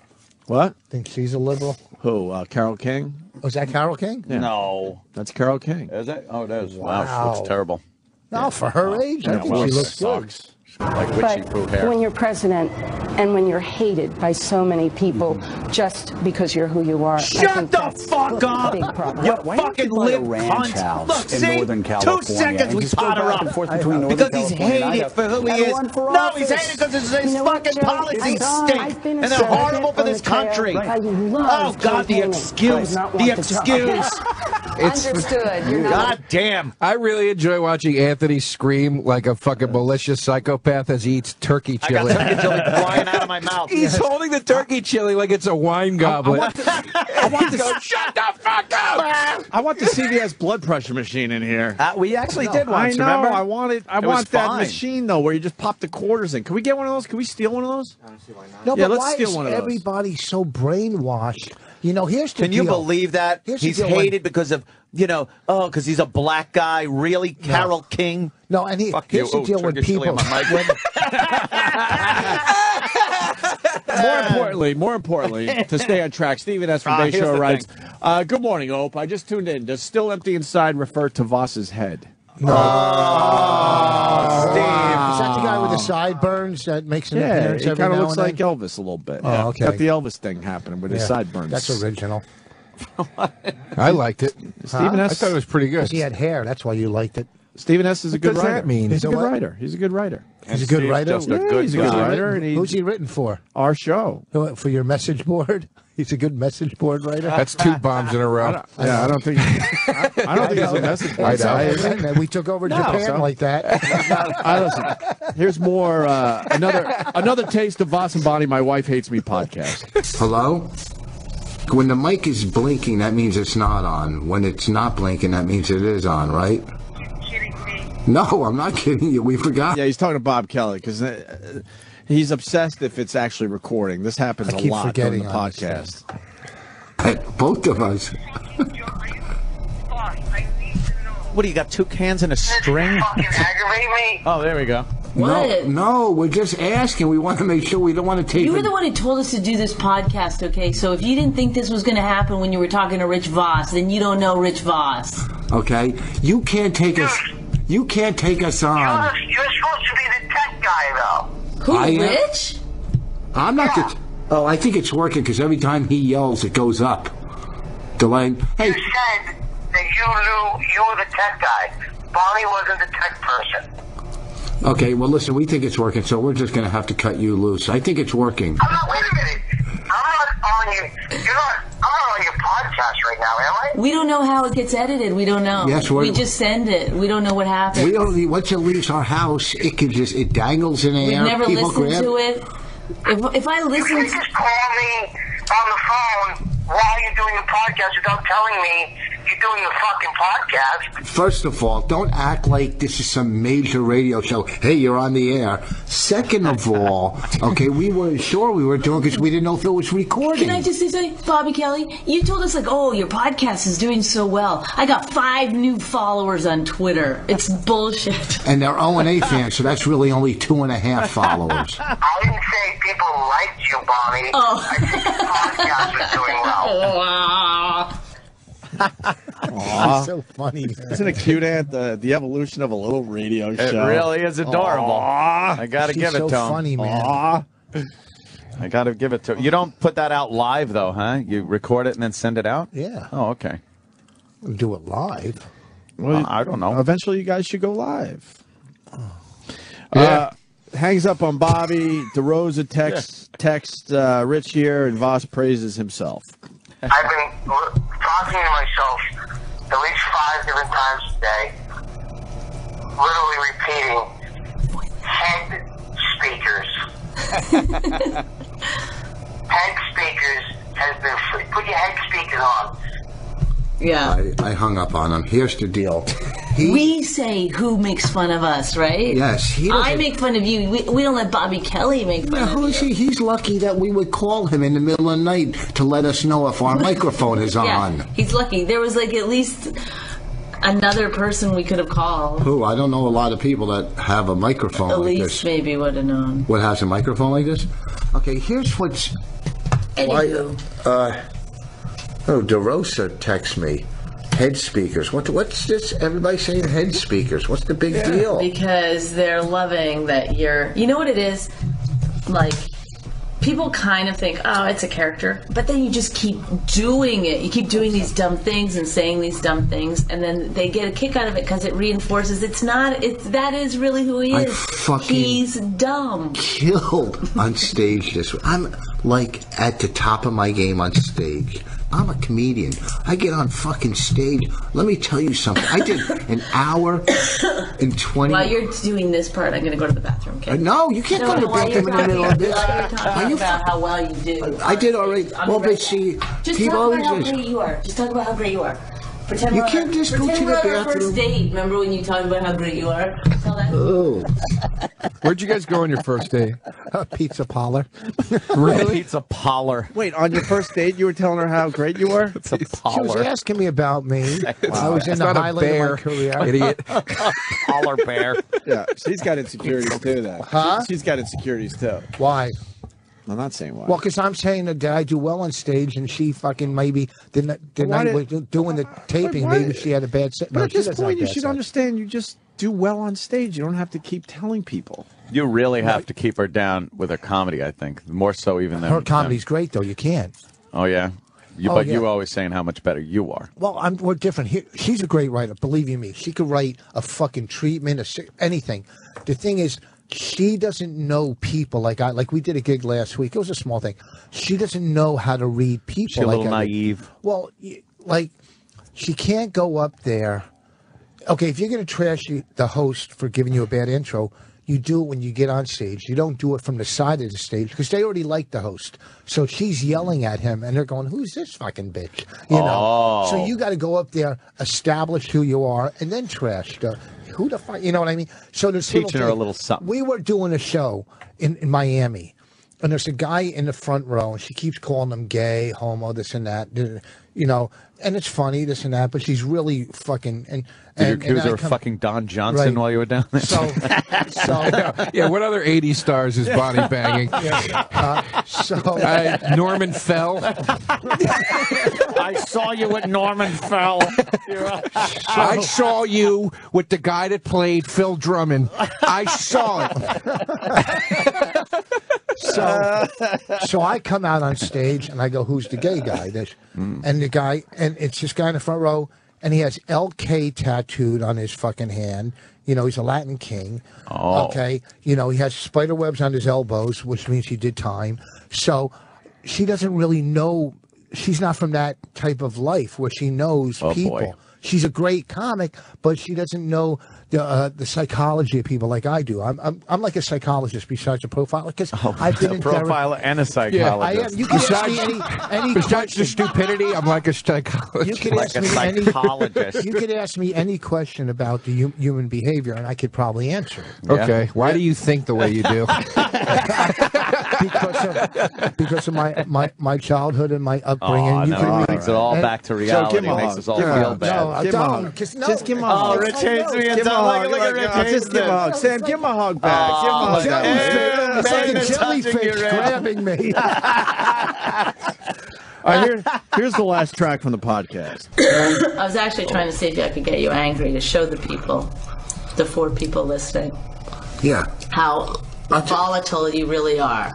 What? Think she's a liberal. Who? Uh, Carole King. Was that Carole King? Yeah. No. That's Carole King. Is it? Oh, it is. Wow. She looks terrible. No, for her age, I Yeah, think well, she it looks good. Sucks. Like witchy poo But hair. when you're president and when you're hated by so many people just because you're who you are, Shut the fuck up! big problem. You Why fucking you buy lip ranch cunt. house Look, in see? Northern Two seconds we just go pot her back and up. forth between Northern Because he's California and hated Idaho. for who he is. No, he's hated because his, his You know fucking Joe? policies stink. I've been a And they're horrible for this country. I Oh, God, the excuse. The want the job. excuse. [LAUGHS] It's- Understood. You're. God damn. I really enjoy watching Anthony scream like a fucking malicious psychopath as he eats turkey I got chili. turkey chili [LAUGHS] flying out of my mouth. He's holding the turkey chili like it's a wine goblet. [LAUGHS] I want to, Shut the fuck up! I want the CVS blood pressure machine in here. Uh, we actually did one. I know. remember? I want it. I It want that fine. machine though, where you just pop the quarters in. Can we get one of those? Can we steal one of those? No, Yeah, but let's why steal is one of those. everybody so brainwashed? You know, here's the Can you believe that? Here's he's deal, when- hated because of, you know, oh, because he's a black guy. Really? Carole King? No, and he, Fuck here's you. the deal Oh, when turkey chili people. on my mic. when- [LAUGHS] More importantly, more importantly, to stay on track, Stephen S. from Ah, Bayshore writes, uh, "Good morning, Ope. I just tuned in. Does still empty inside refer to Voss's head?" Oh. Ah, is that the guy with the sideburns that makes an Yeah, appearance he every kind of now looks and like then? Elvis a little bit. Oh, yeah. okay. Got the Elvis thing happening with his Yeah, sideburns. That's original. [LAUGHS] I liked it. Stephen I S. thought it was pretty good. Because he had hair. That's why you liked it. Stephen S. is a What good does writer. that mean? He's a good what? writer. He's a good writer. He's a good writer. just a Yeah, good he's a good guy. writer, and he, Who's he written for? our show. Who- For your message board? He's a good message board writer. That's two bombs in a row. Yeah, I don't think. I, I don't think he's a message board I know. guy, is he? And we took over No, Japan so- like that. I listen. Here's more. Uh, another another taste of Voss and Bonnie. My wife hates me podcast. Hello? When the mic is blinking, that means it's not on. When it's not blinking, that means it is on, right? You're kidding me. No, I'm not kidding you. We forgot. Yeah, he's talking to Bob Kelly because uh, he's obsessed if it's actually recording. This happens I a keep lot during the forgetting on podcast. Both of us. What do you got? Two cans and a string? [LAUGHS] Fucking aggravate me. Oh, there we go. What? No, no, we're just asking. We want to make sure we don't want to take You were it- the one who told us to do this podcast, okay? So if you didn't think this was going to happen when you were talking to Rich Voss, then you don't know Rich Voss. Okay? You can't take us. You can't take us You're, on. you're supposed to be the tech guy, though. Who, I am- I'm not the. Oh, I think it's working because every time he yells, it goes up. Delaying. Hey, You said that you knew you were the tech guy. Bonnie wasn't the tech person. okay. Well, listen. We think it's working, so we're just going to have to cut you loose. I think it's working. I'm not. Wait a minute. I'm not on your. You're not. I'm not on your podcast right now, am I? We don't know how it gets edited. We don't know. Yes, we're- we just send it. We don't know what happens. We only once it leaves our house, it can just it dangles in the We've air. never people listened grab to it. If, if I You can't to... just call me on the phone while you're doing the podcast without telling me you're doing the fucking podcast. First of all, don't act like this is some major radio show. Hey, you're on the air. Second of all, [LAUGHS] okay, we weren't sure we were doing because we didn't know if it was recording. Can I just say something? Bobby Kelly, you told us, like, oh, your podcast is doing so well. I got five new followers on Twitter. It's bullshit. [LAUGHS] and they're O and A fans, so that's really only two and a half followers. I didn't say people liked you, Bonnie. Oh. I think your podcast was doing well. It's [LAUGHS] so funny. man. Isn't it cute, Aunt? The, the evolution of a little radio It show. It really is adorable. Aw. I got to She's give it so to him. funny, man. Aw. I got to give it to him. You don't put that out live, though, huh? You record it and then send it out? Yeah. Oh, okay. We'll do it live. Well, I don't know. Eventually, you guys should go live. Uh, hangs up on Bobby. DeRosa text text uh, Rich here, and Voss praises himself. I've been talking to myself at least five different times today, literally repeating head speakers. [LAUGHS] head speakers has been free. Put your head speakers on. Yeah. I, I hung up on him. Here's the deal. He, We say who makes fun of us, right? Yes, he I make fun of you. We, we don't let Bobby Kelly make fun of who you. he? He's lucky that we would call him in the middle of the night to let us know if our [LAUGHS] microphone is Yeah, on. he's lucky. There was like at least another person we could have called. Who? I don't know a lot of people that have a microphone like Elise this. maybe would have known. What has a microphone like this? Okay, here's what's. Why, uh, oh, DeRosa texts me. Head speakers. What? What's this? Everybody saying head speakers. What's the big deal? because they're loving that you're. You know what it is? Like people kind of think, oh, it's a character, but then you just keep doing it. You keep doing these dumb things and saying these dumb things, and then they get a kick out of it because it reinforces it's not. It's that is really who he is. I is. fucking- He's dumb. Killed on stage this. I'm like at the top of my game on stage. I'm a comedian. I get on fucking stage. Let me tell you something. I did an hour and 20 While you're doing this part, I'm going to go to the bathroom. Okay? Uh, no, you can't No, go to the bathroom in the middle of this. you're you about how well you do. I did already. Well, but see, Just people talk about always how great you are. Just talk about how great you are. Pretend You we're can't on, just go pretend to the we're on our bathroom. first date. Remember when you talked about how great you are? Tell that. Oh. Where'd you guys go on your first date? A pizza parlor. [LAUGHS] Really? Pizza parlor. Wait, on your first date, you were telling her how great you were? [LAUGHS] It's a She was parlor. asking me about me. I was in It's the not a highlight bear, of my career. idiot. [LAUGHS] Parlor bear. Yeah, she's got insecurities too, though. Huh? She's got insecurities too. Why? I'm not saying why. Well, because I'm saying that I do well on stage, and she fucking maybe the, n- the Why night did- we're doing the taping, why- maybe she had a bad set. but no, at this doesn't have point, you should set. understand you just do well on stage. You don't have to keep telling people. You really have to keep her down with her comedy. I think more so even than Her comedy's great, though. You can't. Oh yeah, you, Oh, but yeah. you always saying how much better you are. Well, I'm we're different. Here, she's a great writer. Believe you me, she could write a fucking treatment, a anything. The thing is, she doesn't know people like I. Like we did a gig last week. It was a small thing. She doesn't know how to read people. She's a like little I naive. Well, like she can't go up there. Okay, if you're going to trash the host for giving you a bad intro, you do it when you get on stage. You don't do it from the side of the stage because they already like the host. So she's yelling at him, and they're going, "Who's this fucking bitch?" You know. Oh. So you got to go up there, establish who you are, and then trash the. Who the fuck? You know what I mean? So there's Teaching her a little something. We were doing a show in, in Miami, and there's a guy in the front row, and she keeps calling him gay, homo, this and that. You know, and it's funny, this and that, but she's really fucking. And, Did you and, accuse and I come- fucking Don Johnson Right. while you were down there? So, [LAUGHS] so yeah, what other 80 stars is Bonnie banging? [LAUGHS] uh, so Uh, Norman Fell. [LAUGHS] I saw you with Norman Fell. I saw you with the guy that played Phil Drummond. I saw it. so, so I come out on stage and I go, "Who's the gay guy?" This, and the guy, and it's this guy in the front row, and he has LK tattooed on his fucking hand. You know, he's a Latin king. Oh. Okay. You know, he has spider webs on his elbows, which means he did time. So she doesn't really know. She's not from that type of life where she knows Oh, boy. people. She's a great comic, but she doesn't know the uh, the psychology of people like I do. I'm I'm, I'm like a psychologist besides a profiler because I've been a in profiler and a psychologist. am. You can ask me any any Besides question. the stupidity, I'm like a psychologist. You could like ask a me any. You could ask me any question about the hu- human behavior, and I could probably answer it Okay, why do you think the way you do? [LAUGHS] [LAUGHS] because of because of my my, my childhood and my upbringing. Oh, you no, can it brings it all and- back to reality. give him makes us all Give feel bad. No, Give him a don't. hug. 'cause no, Just give him a it's- Oh. Rich it's hates me Give him a hug. look at Rich uh, Just give him a hug. Sam, give him a hug back. Give him a hug back. Hey, It's like a man, jellyfish grabbing me. [LAUGHS] All right, here, here's the last track from the podcast. I was actually trying to see if I could get you angry to show the people, the four people listening, Yeah. how volatile you really are.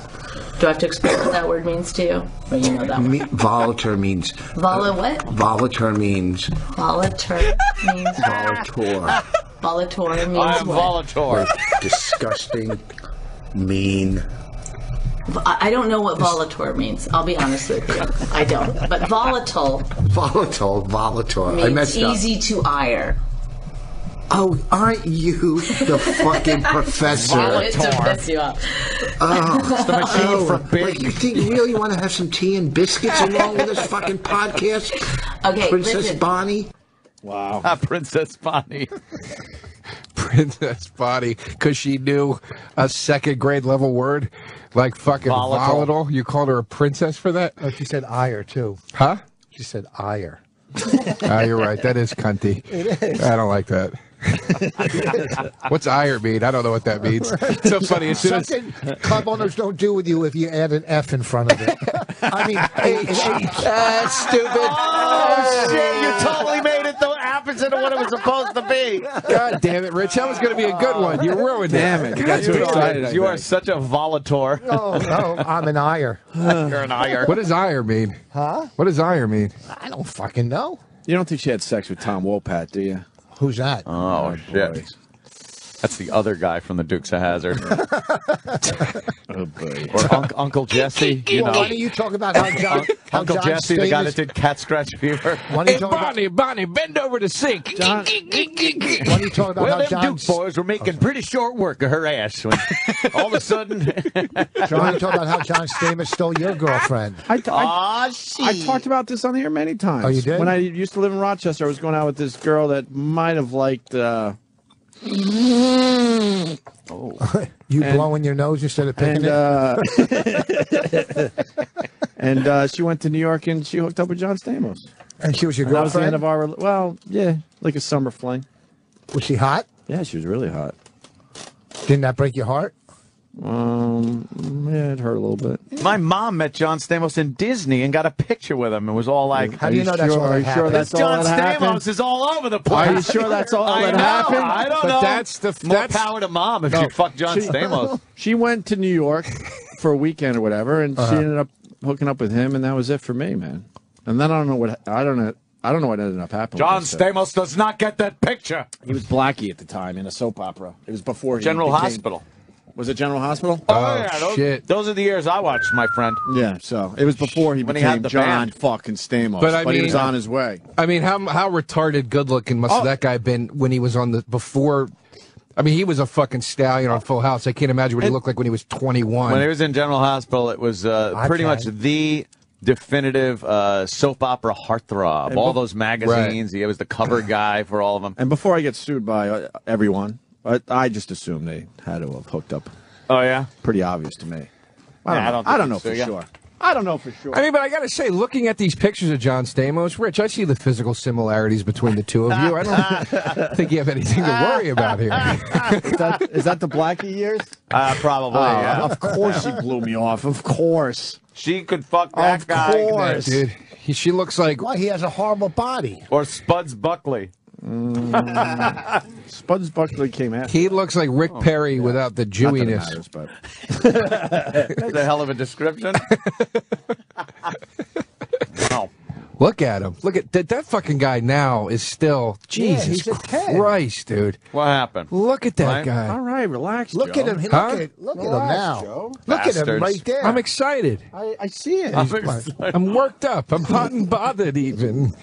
Do I have to explain what that word means to you? Or you know that one? Me, volator means uh, Vola what? volator means Volator means volator. Volator means I am what? Volator. disgusting, mean. I I don't know what volator means. I'll be honest with you. I don't. But volatile Volatile, volatile. I means messed up. easy to ire. Oh, aren't you the fucking [LAUGHS] professor? It's to piss you off. Oh, the machine oh, for wait, you think you really want to have some tea and biscuits along with this fucking podcast? Okay, Princess listen. Bonnie? Wow. Ah, Princess Bonnie. [LAUGHS] Princess Bonnie, because she knew a second grade level word like fucking Volatile. volatile. You called her a princess for that? Oh, she said ire too. Huh? She said ire. Ah, you're right. That is cunty. [LAUGHS] It is. I don't like that. [LAUGHS] What's ire mean? I don't know what that means. [LAUGHS] so funny. As soon as club owners don't do with you if you add an F in front of it. I mean, [LAUGHS] H. Uh, That's stupid. Oh, oh, shit. You totally made it the opposite of what it was supposed to be. God damn it, Rich. That was going to be a good one. You ruined Damn it. it. You got too are- excited. You are such a Volator. Oh, no, I'm an ire. You're an ire. What does ire mean? Huh? What does ire mean? I don't fucking know. You don't think she had sex with Tom Wopat, do you? Who's that? Oh, oh shit. boy. That's the other guy from the Dukes of Hazzard. [LAUGHS] [LAUGHS] Oh boy. or Unc Uncle Jesse. You well, know, why don't you talk about how John, how Uncle John Jesse, the guy that did Cat Scratch Fever. Why don't you Hey, talk about, Bonnie, Bonnie, bend over the sink. why don't you talk about Well, how them John, Duke boys were making pretty short work of her ass when all of a sudden. why don't you talk about how John Stamos stole your girlfriend? I, I, Aw, shit. I've talked about this on the air many times. Oh, you did? When I used to live in Rochester, I was going out with this girl that might have liked. Uh, [LAUGHS] You And- blowing your nose instead of picking and it, uh, [LAUGHS] and uh, she went to New York and she hooked up with John Stamos. and she was your And that was the girlfriend. end of our. Well, yeah, like a summer fling. was she hot? Yeah, she was really hot. Didn't that break your heart? Um, yeah, it hurt a little bit. My mom met John Stamos in Disney and got a picture with him. It was all like, How do you know that's sure, all that sure happened? that's this all John that happened? Stamos is all over the place. Are you sure that's all [LAUGHS] I that know. happened? I don't But know. that's the- more that's- power to mom if No. she fucked John She- Stamos. [LAUGHS] She went to New York for a weekend or whatever, and Uh-huh. she ended up hooking up with him, and that was it for me, man. And then I don't know what I don't know. I don't know what ended up happening. John with this, uh, Stamos does not get that picture. He was Blackie at the time in a soap opera. It was before he General became- Hospital. Was it General Hospital? Oh, yeah, those, shit. Those are the years I watched, my friend. Yeah, so it was before he When he became had the John band. fucking Stamos. But I he was on his way. I mean, how how retarded good looking must Oh. that guy been when he was on the before? I mean, he was a fucking stallion on Full House. I can't imagine what he looked like when he was 21. When he was in General Hospital, it was uh, pretty much the definitive uh, soap opera heartthrob. And all those magazines. He was the cover guy for all of them. And before I get sued by uh, everyone, I, I just assume they had to have hooked up. Oh yeah. Pretty obvious to me. I don't, I know. don't I don't know so, for yeah. sure. I don't know for sure. I mean, but I got to say, looking at these pictures of John Stamos, Rich, I see the physical similarities between the two of you. I don't [LAUGHS] think you have anything to worry about here. [LAUGHS] is, that, is that the Blackie years? Uh, probably. Oh, yeah. Of course he blew me off. Of course. She could fuck that Of guy. Of course. Dude, he, she looks like Why he has a horrible body. Or Spuds Buckley. Mm. [LAUGHS] Spuds Buckley came after. he looks like Rick oh, Perry without the Not that Jewiness. matters, but That's a hell of a description. [LAUGHS] wow. Look at him. Look at that. That fucking guy now is still Jesus he's a 10. Christ, dude. What happened? Look at that Right. guy. all right, relax. Look Joe. at him. Look Huh? at look at him now. Joe. Look at him right there. I'm excited. I, I see it. I'm. I'm worked up. I'm hot and bothered even.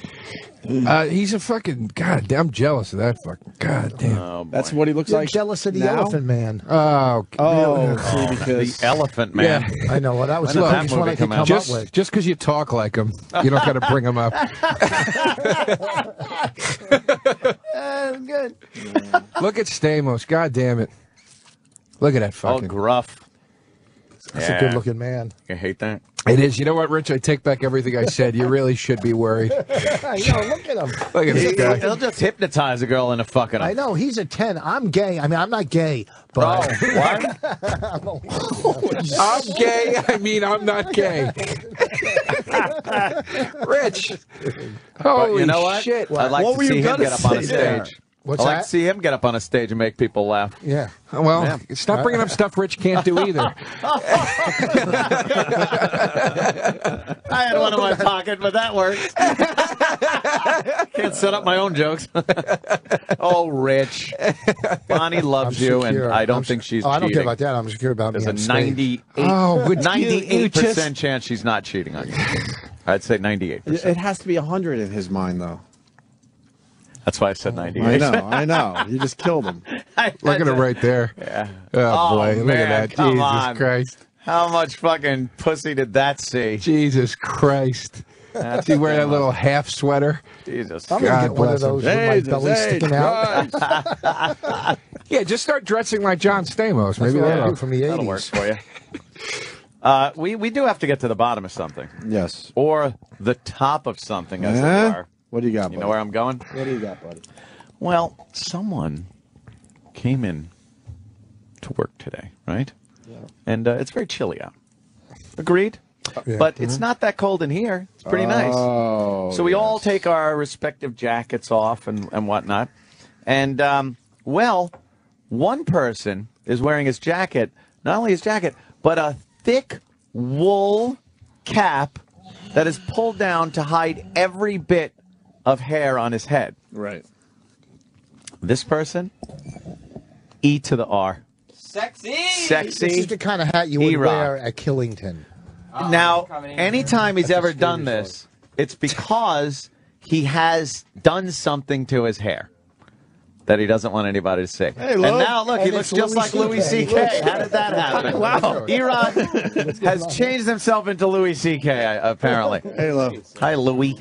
Uh, he's a fucking goddamn I'm jealous of that fucking god damn. Oh. That's what he looks You're like. jealous of the now? Elephant Man. Oh, Oh, see, because the elephant man. yeah. I know. Well, that was [LAUGHS] When the did that biggest one I could come come? Just up with. just because you talk like him, you don't got to bring him up. [LAUGHS] [LAUGHS] good. Look at Stamos. God damn it. Look at that All fucking. gruff. That's Yeah. a good looking man. I hate that. It is. You know what, Rich? I take back everything I said. You really should be worried. [LAUGHS] I know. Look at him. Look at this guy. He'll just hypnotise a girl into fucking him. I know. He's a 10. I'm gay. I mean, I'm not gay, Oh, but. what? [LAUGHS] [LAUGHS] I'm gay. I mean, I'm not gay. Rich. Holy But you know what? shit. I'd like What to were you see him gonna get up on a say there? Stage. What's I'd like that? to see him get up on a stage and make people laugh. Yeah. Well, Yeah. stop bringing up stuff Rich can't do either. [LAUGHS] I had one in my pocket, but that works. [LAUGHS] Can't set up my own jokes. [LAUGHS] oh, Rich. Bonnie loves you, and I don't I'm think she's Oh, I don't care about that. I'm secure about There's me a on stage. 98, Oh, would you- you 98% just- chance she's not cheating on you. I'd say 98%. it it has to be 100 in his mind, though. That's why I said 98. I know, I [LAUGHS] know. You just killed him. Look at it right there. Yeah. Oh, Oh, boy. Look at that. Jesus on. Christ. How much fucking pussy did that see? Jesus Christ. That's Do you wear that little half sweater? Jesus. I'm going to God get one of bless him. those with my belly sticking out. [LAUGHS] Yeah, just start dressing like John Stamos. That's Maybe what I that'll do from the 80s. That'll work for you. Uh, we, we do have to get to the bottom of something. Yes. Or the top of something, as Huh? it were. What do you got, You buddy? know where I'm going? What do you got, buddy? Well, someone came in to work today, right? Yeah. And uh, it's very chilly out. Agreed? Yeah. But it's not that cold in here. It's pretty nice. Oh. So we all take our respective jackets off and, and whatnot. And, um, well, one person is wearing his jacket, not only his jacket, but a thick wool cap that is pulled down to hide every bit of hair on his head. Right. This person E to the R. Sexy. Sexy. This is the kind of hat you would E-Rock. wear at Killington. Now, anytime he's ever done this, it's because he has done something to his hair that he doesn't want anybody to see. Hey, and look. now, look, he And looks it's just like Louis Louis CK. C.K. How did that happen? [LAUGHS] Wow. E-Rock has changed himself into Louis C.K., apparently. Hey, look. Hi, Louis.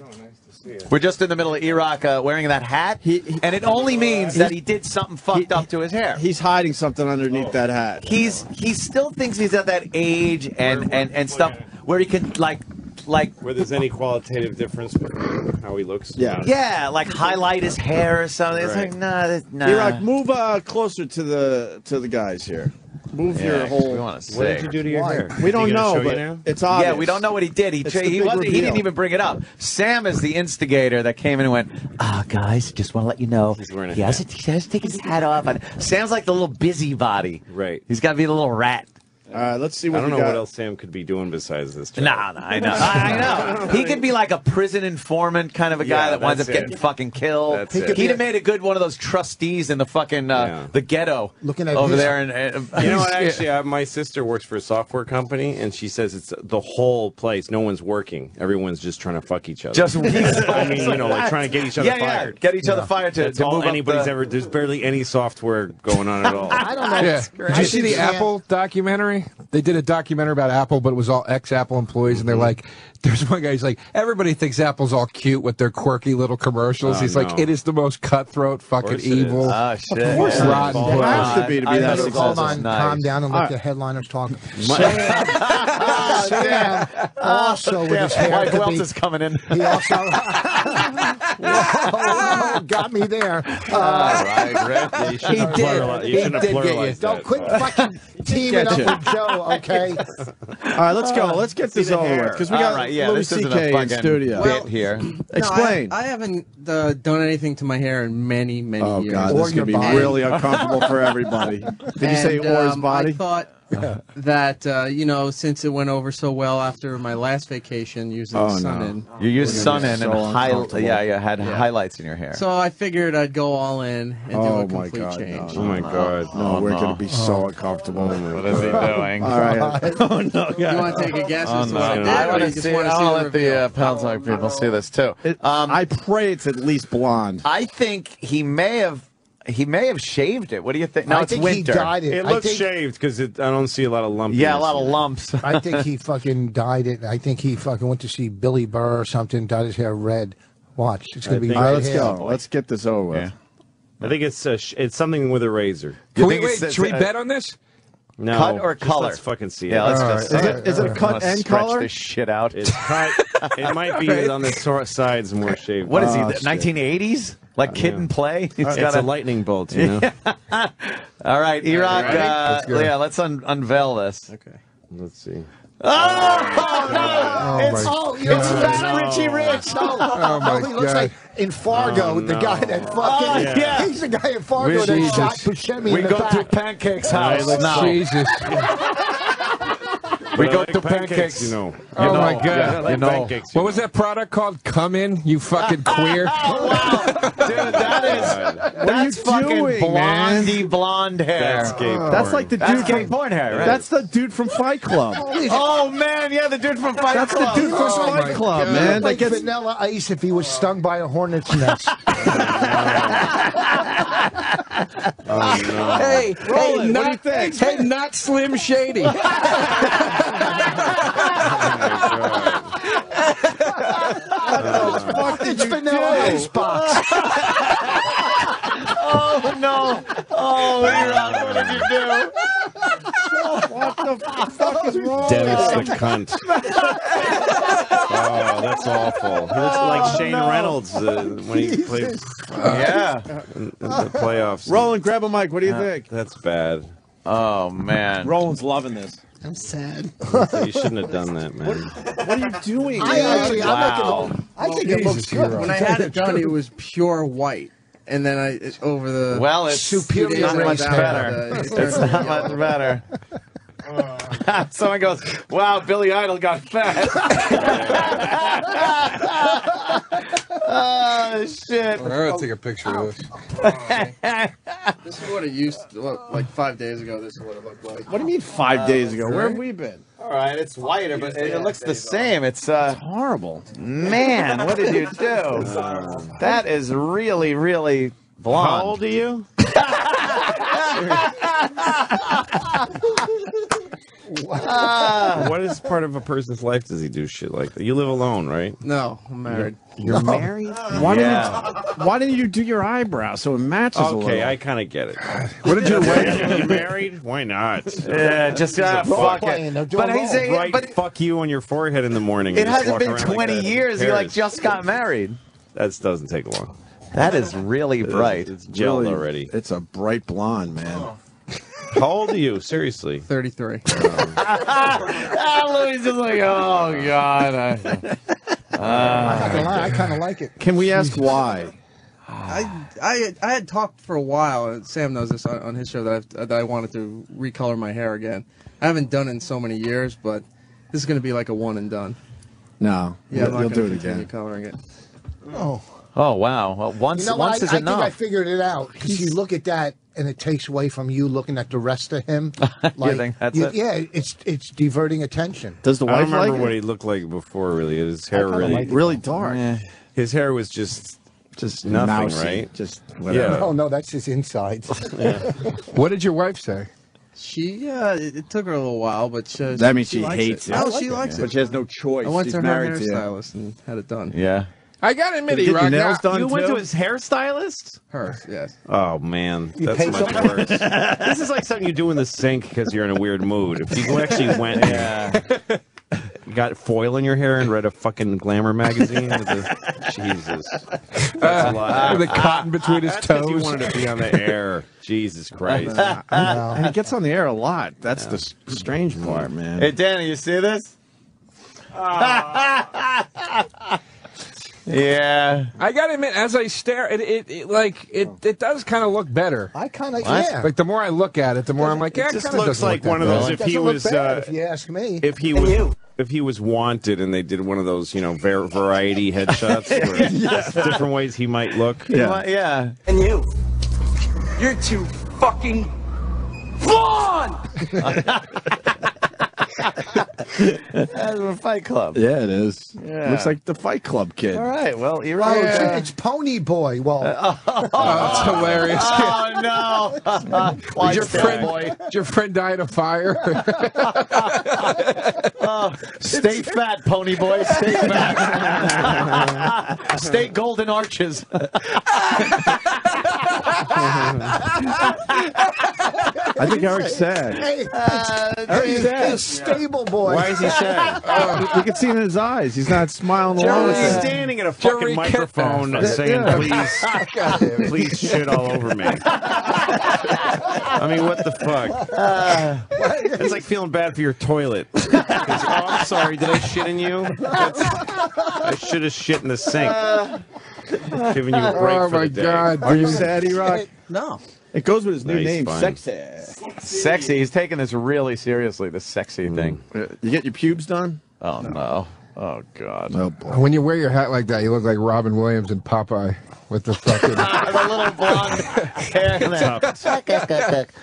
We're just in the middle of E-Rock uh, wearing that hat, and it only means that he did something fucked up to his hair. He's hiding something underneath that hat. He's he still thinks he's at that age and and and stuff where he can like like Where there's any qualitative difference between how he looks. Yeah. yeah like highlight his hair or something. It's Right. like nah, that- nah. E-Rock, move uh, closer to the to the guys here. Move Yeah, your 'cause whole. we want to What did you do to your Why? hair? We don't You gonna know, show you but it's obvious. Yeah, we don't know what he did. He It's tra- the he big wasn't, he reveal. didn't even bring it up. Sam is the instigator that came in and went, "Ah, guys, just want to let you know He's wearing a he has, hat. to, he has to take his hat off." And Sam's like the little busybody. Right. He's got to be the little rat. All right, let's see I what don't know got. what else Sam could be doing besides this. job. Nah, nah, I know. I, [LAUGHS] I know. He could be like a prison informant kind of a guy Yeah, that winds up that's getting fucking killed. That's He'd it. could be have made a good one of those trustees in the fucking uh, Yeah. the ghetto Looking at over his- there. And, and You know what? [LAUGHS] Actually, uh, my sister works for a software company, and she says it's the whole place. No one's working. Everyone's just trying to fuck each other. just [LAUGHS] I mean, you know, like trying to get each other yeah, yeah, fired. get each other fired to, That's to all move anybody's the- ever. There's barely any software going on at all. I don't know. Yeah. Did you see the Apple documentary? They did a documentary about Apple, but it was all ex-Apple employees, and they're mm-hmm. like, "There's one guy. He's like, everybody thinks Apple's all cute with their quirky little commercials. Oh, he's like, it is the most cutthroat, fucking course it is. evil. Oh shit! course yeah. Rotten It has place. to be to be I that successful. Hold on, Nice. calm down and let All right. the ah. headliners talk. [LAUGHS] Sam, [LAUGHS] ah, Sam [LAUGHS] also with his hair Mike, who else is coming in? He also Whoa, got me there. Uh, Yeah, you shouldn't have did. plurali- He You shouldn't have did get you. don't quit fucking teaming up with Joe, okay? All right, let's go. Let's get this over with because we got right, yeah, Louis this isn't a C.K. in fucking studio. bit here. Explain. No, I, I haven't uh, done anything to my hair in many, many oh years. God, this is gonna be body. really [LAUGHS] uncomfortable for everybody. Did you say And, or his um, body? I thought [LAUGHS] that uh, you know, since it went over so well after my last vacation using Oh, sun no. in, You used We're sun in be and so high, uncomfortable. yeah, you had highlights in your hair. so I figured I'd go all in and do Oh, a my complete God, change. Oh my god. no, we're no. gonna be so uncomfortable. What is he doing? All right. [LAUGHS] oh no, You want to take a guess as to what I no. did? I or want to just see. want to see want to the let the reveal? uh, Pound Song people see this too. It- Um, I pray it's at least blonde. I think he may have he may have shaved it. What do you think? No, I it's think winter. he dyed it. It I looks think, shaved because I don't see a lot of lumps. Yeah, a lot of lumps. I [LAUGHS] think he fucking dyed it. I think he fucking went to see Billy Burr or something, dyed his hair red. Watch, it's gonna be think- red right, let's hair. go. Let's get this over with. I think it's uh, sh- it's something with a razor. Can we, wait, should we bet on this? No, Cut or just color? Let's fucking see Yeah, it. let's All just. right. Is it- is it a I cut wanna and stretch color? this shit out. It's cut. it might be [LAUGHS] on the sor- sides more shaved. What is he? Oh, the shit. 1980s? Like Kid 'n Play? He's It's got a lightning bolt, you know. [LAUGHS] All right, E-Rock. Ready? Uh, Let's yeah, let's un- unveil this. Okay. Let's see. Oh, no! it's Oh, it's you're Fat right. Richie Rich. No, Oh, my no, he looks God. like in Fargo, Oh, the no. guy that fucking. Oh, yeah. He's the guy in Fargo that Jesus. shot Buscemi We in the go back. to Pancake's house let's now. Jesus. [LAUGHS] We But I go like to Pancakes. You know. Oh, know, my God. Yeah, like You know. pancakes. you What was that product called? Come in, you fucking [LAUGHS] oh, queer. Oh [LAUGHS] Dude, that is that's you fucking doing, man? blondie blonde hair. That's gay porn. That's like the dude gay from. porn hair, right? That's the dude from Fight Club. [LAUGHS] oh man, yeah, the dude from Fight Club. That's the dude from Oh, Fight my Club, God. man. Like gets Vanilla Ice if he was stung by a hornet's nest. Oh, no. hey, Roland, hey, what do you not, think? hey, not Slim Shady. It's Vanilla Ice box. [LAUGHS] Oh no! Oh, E-Rock, what did you do? what the fuck is wrong? Dennis the cunt. oh, that's awful. He looks like Shane Reynolds uh, when he played Yeah. in, in the playoffs. Roland, grab a mic. What do you think? That's bad. Oh man. Roland's loving this. I'm sad. [LAUGHS] You shouldn't have done that, man. What are you doing? I actually, Wow. I'm looking, I think it looks good. When I had it done, it was pure white, and then I it, over the Well, it's Superior [LAUGHS] It's not much better. Uh, it It's [LAUGHS] not much better. Someone goes, "Wow, Billy Idol got fat." Oh shit! I'm gonna take a picture of this. [LAUGHS] This is what it used to look like five days ago. This is what it looked like. What do you mean five days ago? Where have we been? All right, it's whiter, but it, it looks the same. It's uh, horrible. Man, what did you [LAUGHS] do? that is really, really blonde. How old are you? [LAUGHS] what is part of a person's life does he do shit like that? You live alone, right? No, I'm married. You're married? Why Yeah. didn't you, Why didn't you do your eyebrows so it matches a Okay. I kind of get it. What did your wife- You [LAUGHS] married? Why not? Yeah, just uh, fuck it. But he's saying, right, but fuck you on your forehead in the morning. it hasn't been around like 20 years. You like just got married. That doesn't take long. That is really bright. It's gelled Really, already. It's a bright blonde, man. How old are you? Seriously? 33. ah, Louis is like, oh god. I, I'm not gonna lie, I kind of like it. Can we ask why? I, I I had talked for a while, and Sam knows this on, on his show that I that I wanted to recolor my hair again. I haven't done it in so many years, but this is going to be like a one and done. No, Yeah, I'm you'll, not you'll gonna do it continue again. coloring it. Oh, oh wow. Well, once you know once what? is I, I enough. think I figured it out because you look at that and it takes away from you looking at the rest of him. [LAUGHS] Like, think that's you- it? Yeah, it's it's diverting attention. Does the I wife don't remember like what it? he looked like before. Really, his hair kinda really, like it. Really dark. his hair was just Just Nothing, mousy, right? Just whatever. Yeah. [LAUGHS] Oh no, that's his insides. [LAUGHS] What did your wife say? She uh, it, it took her a little while, but she, That means she likes hates it. No, I like she likes man. it. But she has no choice. I went She's to her married to you. hairstylist and had it done. yeah. I gotta admit, Did you get your E-Rock, nails now- done You went too? to his hairstylist? Hers, yes. Oh man, You that's pay much someone? worse. [LAUGHS] this is like something you do in the sink because you're in a weird mood. If you actually [LAUGHS] went, yeah, got foil in your hair and read a fucking glamour magazine. With the, [LAUGHS] Jesus, that's uh, a lot. With the cotton ah, between his That's 'cause toes. You wanted to be on the air. Jesus Christ. And he gets on the air a lot. That's the s- strange part, man. Hey Danny, you see this? Ah. Yeah. I gotta admit, as I stare, it, it, it like it, it does kind of look better. I kind of yeah. Like the more I look at it, the more I'm like, yeah, It it just kind of looks like look one of those. If he was, bad, uh, if you ask me. if he was, if he was wanted and they did one of those, you know, var- variety [LAUGHS] headshots, where different ways he might look. Yeah. yeah. And you, you're too fucking blonde. [LAUGHS] That's a Fight Club. yeah, it is. Yeah. Looks like the Fight Club kid. All right. Well, you're Oh, right. it's, it's Pony Boy. Well, [LAUGHS] Oh, [LAUGHS] that's hilarious. [LAUGHS] Oh no! Did your friend, boy. did your friend die in a fire? Stay fat, pony boy. Stay fat. Stay golden arches. I think Eric's sad. hey, Uh, it's, it's Stable Boy. Why is he [LAUGHS] sad? Uh, you can see it in his eyes. He's not smiling along. He's with it. standing at a Jerry fucking microphone Kent- saying, Yeah. "Please, [LAUGHS] please shit all over me." I mean, what the fuck? [LAUGHS] it's like feeling bad for your toilet. oh, I'm sorry. Did I shit in you? That's, I should have shit in the sink. Giving you a break oh for the day. god! Are you dude. sad, E-Rock? No. It goes with his new Nice, name, fine. Sexy. Sexy. He's taking this really seriously. The sexy thing. Uh, You get your pubes done? Oh no. Oh god. Oh boy. When you wear your hat like that, you look like Robin Williams in Popeye with the fucking. [LAUGHS] the little blonde hair.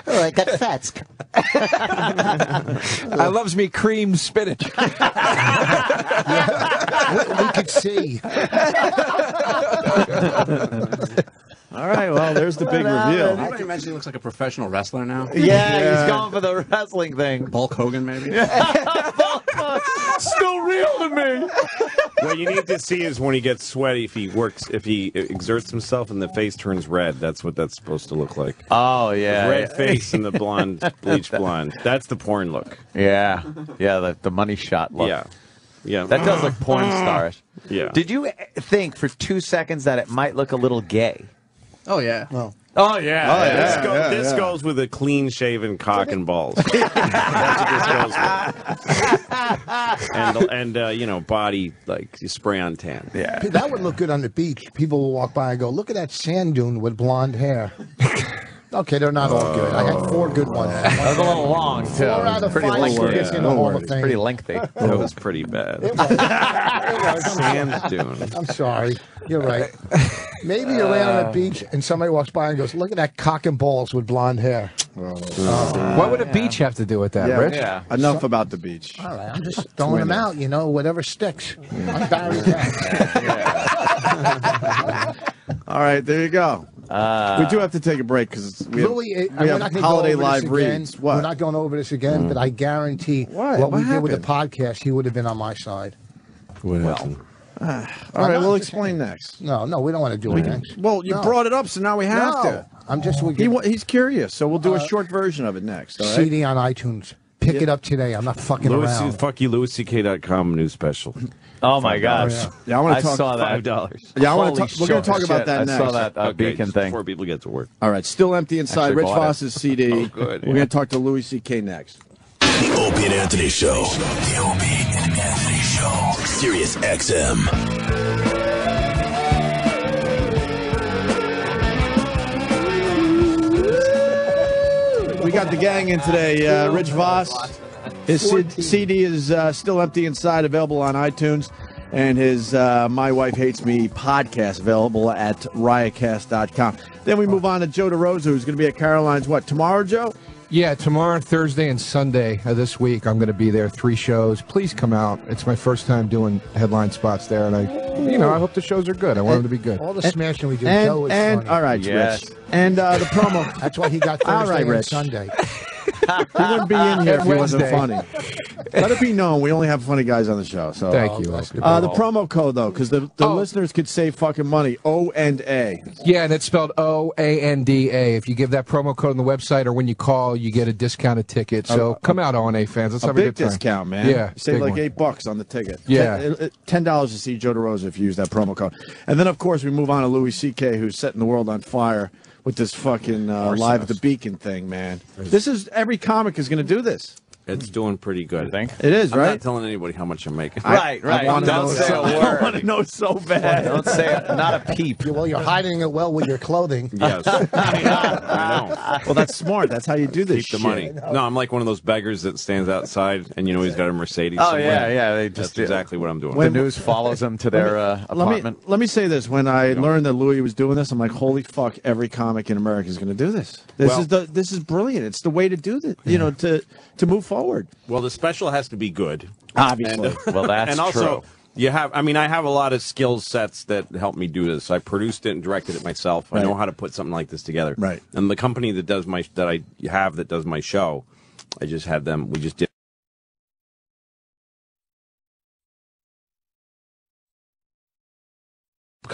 Oh, I got fats. [LAUGHS] I loves me cream spinach. Yeah, [LAUGHS] we could see. All right, well, there's the big reveal. Anybody mention he looks like a professional wrestler now? [LAUGHS] Yeah, he's going for the wrestling thing. Bulk Hogan, maybe? [LAUGHS] Still real to me. What you need to see is when he gets sweaty, if he works, if he exerts himself and the face turns red. That's what that's supposed to look like. Oh yeah. Red face and the blonde, bleach blonde. That's the porn look. Yeah. Yeah. The the money shot look. Yeah. Yeah. That does look porn ah. starish. Yeah. Did you think for two seconds that it might look a little gay? Oh yeah. Well, Oh yeah. this yeah, go- yeah, this yeah. goes with a clean shaven cock and balls. [LAUGHS] That's what this goes with. And, and uh, you know, body, like, you spray on tan. Yeah. that would look good on the beach. People will walk by and go, "Look at that sand dune with blonde hair." [LAUGHS] okay, they're not all good. I had four good ones. That was a little long too. Four out of pretty five lengthy. gets in the Don't Hall worry. of Fame. Pretty lengthy. [LAUGHS] That was pretty bad. It was. I'm Sand sorry. dune. I'm sorry. You're right. Maybe you're laying Uh. on a beach and somebody walks by and goes, "Look at that cock and balls with blonde hair." what would a beach have to do with that, Yeah, Rich? yeah. Enough about the beach. All right, I'm just throwing them out. You know, whatever sticks. I'm Barry [LAUGHS] [LAUGHS] All right, there you go. Uh, we do have to take a break because we have, Louis, eh, we have not holiday live reads. What? We're not going over this again, but I guarantee what, What we did with the podcast, he would have been on my side. well, all right, we'll explain next. No, no, we don't want to do We it can- next. well, you No. brought it up, so now we have No, to. I'm just. We He, he's curious, so we'll do a Uh, short version of it next. All right? CD on iTunes. Pick it up today. I'm not fucking Louis, around. fuck you, LouisCK.com news special. Oh my $5. gosh! Yeah, I wanna talk- saw that. Five dollars. Yeah, I wanna talk- we're gonna talk about that I next. saw that uh, Okay, beacon thing. Before people get to work. All right, still empty inside. Actually Rich. Voss's CD. [LAUGHS] Oh, good, We're yeah. going to talk to Louis C.K. next. The Opie and Anthony Show. The Opie and Anthony Show. Sirius XM. We got the gang in today. Uh, Rich Voss. His C- CD is uh, still empty inside, available on iTunes. And his uh, My Wife Hates Me podcast available at riotcast.com. Then we move on to Joe DeRosa, who's going to be at Caroline's, what, tomorrow, Joe? Yeah, tomorrow, Thursday, and Sunday of this week, I'm going to be there. Three shows. Please come out. It's my first time doing headline spots there, and I, you know, I hope the shows are good. I want them to be good. All the smashing we do, And, Joe is and funny. all right, Yes. Rich. And uh, the promo. [LAUGHS] That's why he got Thursday All right, and Rich. Sunday. [LAUGHS] He wouldn't be in here if he wasn't funny. Let it be known, we only have funny guys on the show. So Thank you. Uh, the promo code though, because the, the listeners could save fucking money. O and A. Yeah, and it's spelled O A N D A. If you give that promo code on the website or when you call, you get a discounted ticket. So A- come out, O and A fans. Let's a have big a good time. discount, man. Yeah, You save like one. eight bucks on the ticket. Yeah. Ten- uh, ten dollars to see Joe DeRosa if you use that promo code. And then of course we move on to Louis C.K. who's setting the world on fire with this fucking uh, live at the Beacon thing, man. This is every comic is going to do this. It's doing pretty good. I think It is, right? I'm not telling anybody how much I'm making. Right, right. wanna Don't know say a so- [LAUGHS] I word. want to know so bad. Don't say it. Not a peep. Well, you're hiding it well with your clothing. [LAUGHS] Yes. [LAUGHS] I know. Well, that's smart. That's how you do this. Keep the shit. money. No, I'm like one of those beggars that stands outside and you know he's got a Mercedes. Oh, somewhere. yeah, yeah, they just- That's exactly what I'm doing. the news follows them to their uh, Let me, apartment. let me say this: when I learned that Louis was doing this, I'm like, "Holy fuck! Every comic in America is going to do this. This Well- is the this is brilliant. It's the way to do this. You know, to to move forward. Well, the special has to be good. Obviously. And, uh, Well, that's and also, true. You have, I mean, I have a lot of skill sets that help me do this. I produced it and directed it myself. I know how to put something like this together. Right. And the company that does my that I have that does my show, I just had them. We just did.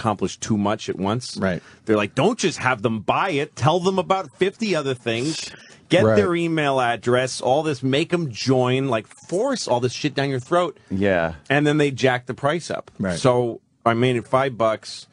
Accomplish too much at once. Right. They're like, don't just have them buy it. Tell them about 50 other things. Get Right. their email address, all this, make them join, like force all this shit down your throat. Yeah. And then they jack the price up. Right. So I made it five bucks.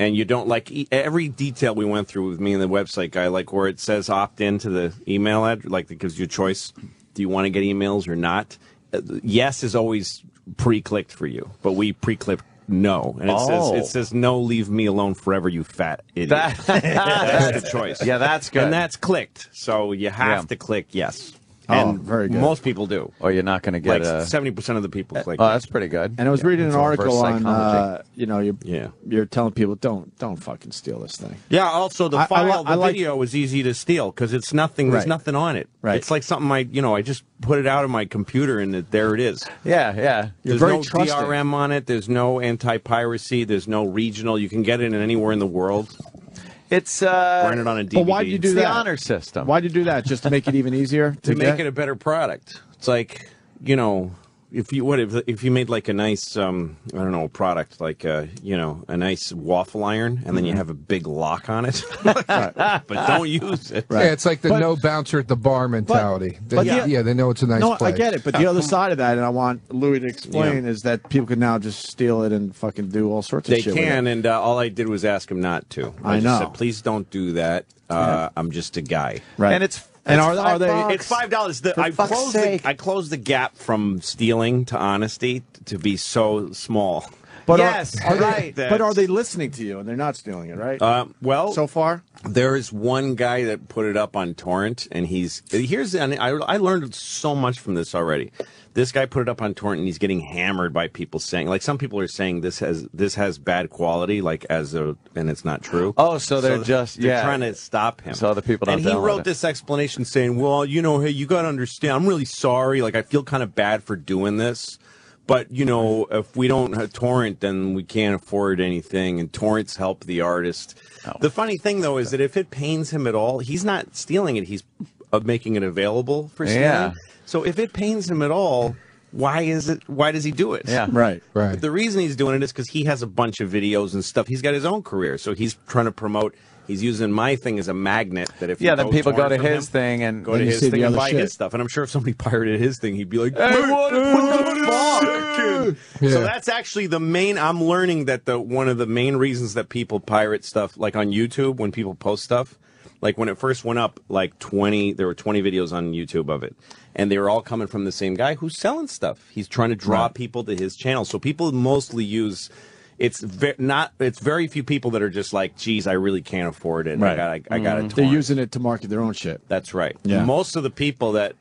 And you don't like e- every detail we went through with me and the website guy, like where it says opt into the email ad, like it gives you a choice. Do you want to get emails or not? Uh, yes is always pre-clicked for you, but we pre-clicked no, and it Oh. says it oh. says no, leave me alone forever, you fat idiot. That- that's the choice. [LAUGHS] Yeah, that's good. and that's clicked. So you have Yeah. to click yes. Oh, and very good. Most people do. Or you're not going to get Like a. seventy percent of the people click. Oh, that's pretty good. And I was reading an article reverse on, uh, you know, you're, Yeah. you're telling people don't don't fucking steal this thing. Yeah. Also, the I- I file, the I like- video is easy to steal because it's nothing. There's Right. nothing on it. Right. It's like something I, you know, I just put it out of my computer and it, there it is. yeah, yeah. You're There's very no trusting. DRM on it. There's no anti-piracy. There's no regional. You can get it in anywhere in the world. It's uh, Run it on a DVD. But why'd you do it's that? the honor system. Why'd you do that? Just to make it even easier [LAUGHS] to, to make get? it a better product. It's like you know, if you what if if you made like a nice um I don't know product like uh you know a nice waffle iron and then you have a big lock on it, [LAUGHS] but don't use it. Right. Yeah, it's like the But- no bouncer at the bar mentality. but They- yeah. yeah, they know it's a nice no, place. I get it, but the other side of that, and I want Louis to explain, is that people can now just steal it and fucking do all sorts of They shit. with can, it. and uh, all I did was ask him not to. I just know. Said, Please don't do that. Uh, I'm just a guy. right? And it's and are, are they? bucks. It's five dollars. I closed. The. I closed the gap from stealing to honesty to be so small. But Yes, are, are right. They, but are they listening to you and they're not stealing it, right? Uh, well, so far, there is one guy that put it up on torrent, and he's here's and I I learned so much from this already. This guy put it up on torrent, and he's getting hammered by people saying, like some people are saying this has this has bad quality, like as a, and it's not true. Oh, so they're just- they're yeah. trying to stop him. So other people don't And he wrote it. this explanation saying, "Well, you know, hey, you got to understand. I'm really sorry. Like I feel kind of bad for doing this." But you know, if we don't have torrent, then we can't afford anything, and torrents help the artist. Oh. The funny thing, though, is that if it pains him at all, he's not stealing it. He's uh, making it available for stealing. Yeah. So if it pains him at all, why is it? Why does he do it? Yeah. right, right. But the reason he's doing it is because he has a bunch of videos and stuff. He's got his own career, so he's trying to promote. He's using my thing as a magnet. That if you Yeah, then people go to his him, thing and go to his thing and buy shit. his stuff. And I'm sure if somebody [LAUGHS] pirated his thing, he'd be like, Hey, what- what the second." Yeah. So that's actually the main. I'm learning that the one of the main reasons that people pirate stuff, like on YouTube, when people post stuff, like when it first went up, like 20, there were 20 videos on YouTube of it, and they were all coming from the same guy who's selling stuff. He's trying to draw Right. people to his channel. So people mostly use. It's ve- not. It's very few people that are just like, "Geez, I really can't afford it. and I Right. got. I, I got it." they're using it to market their own shit. That's right. Yeah. Most of the people that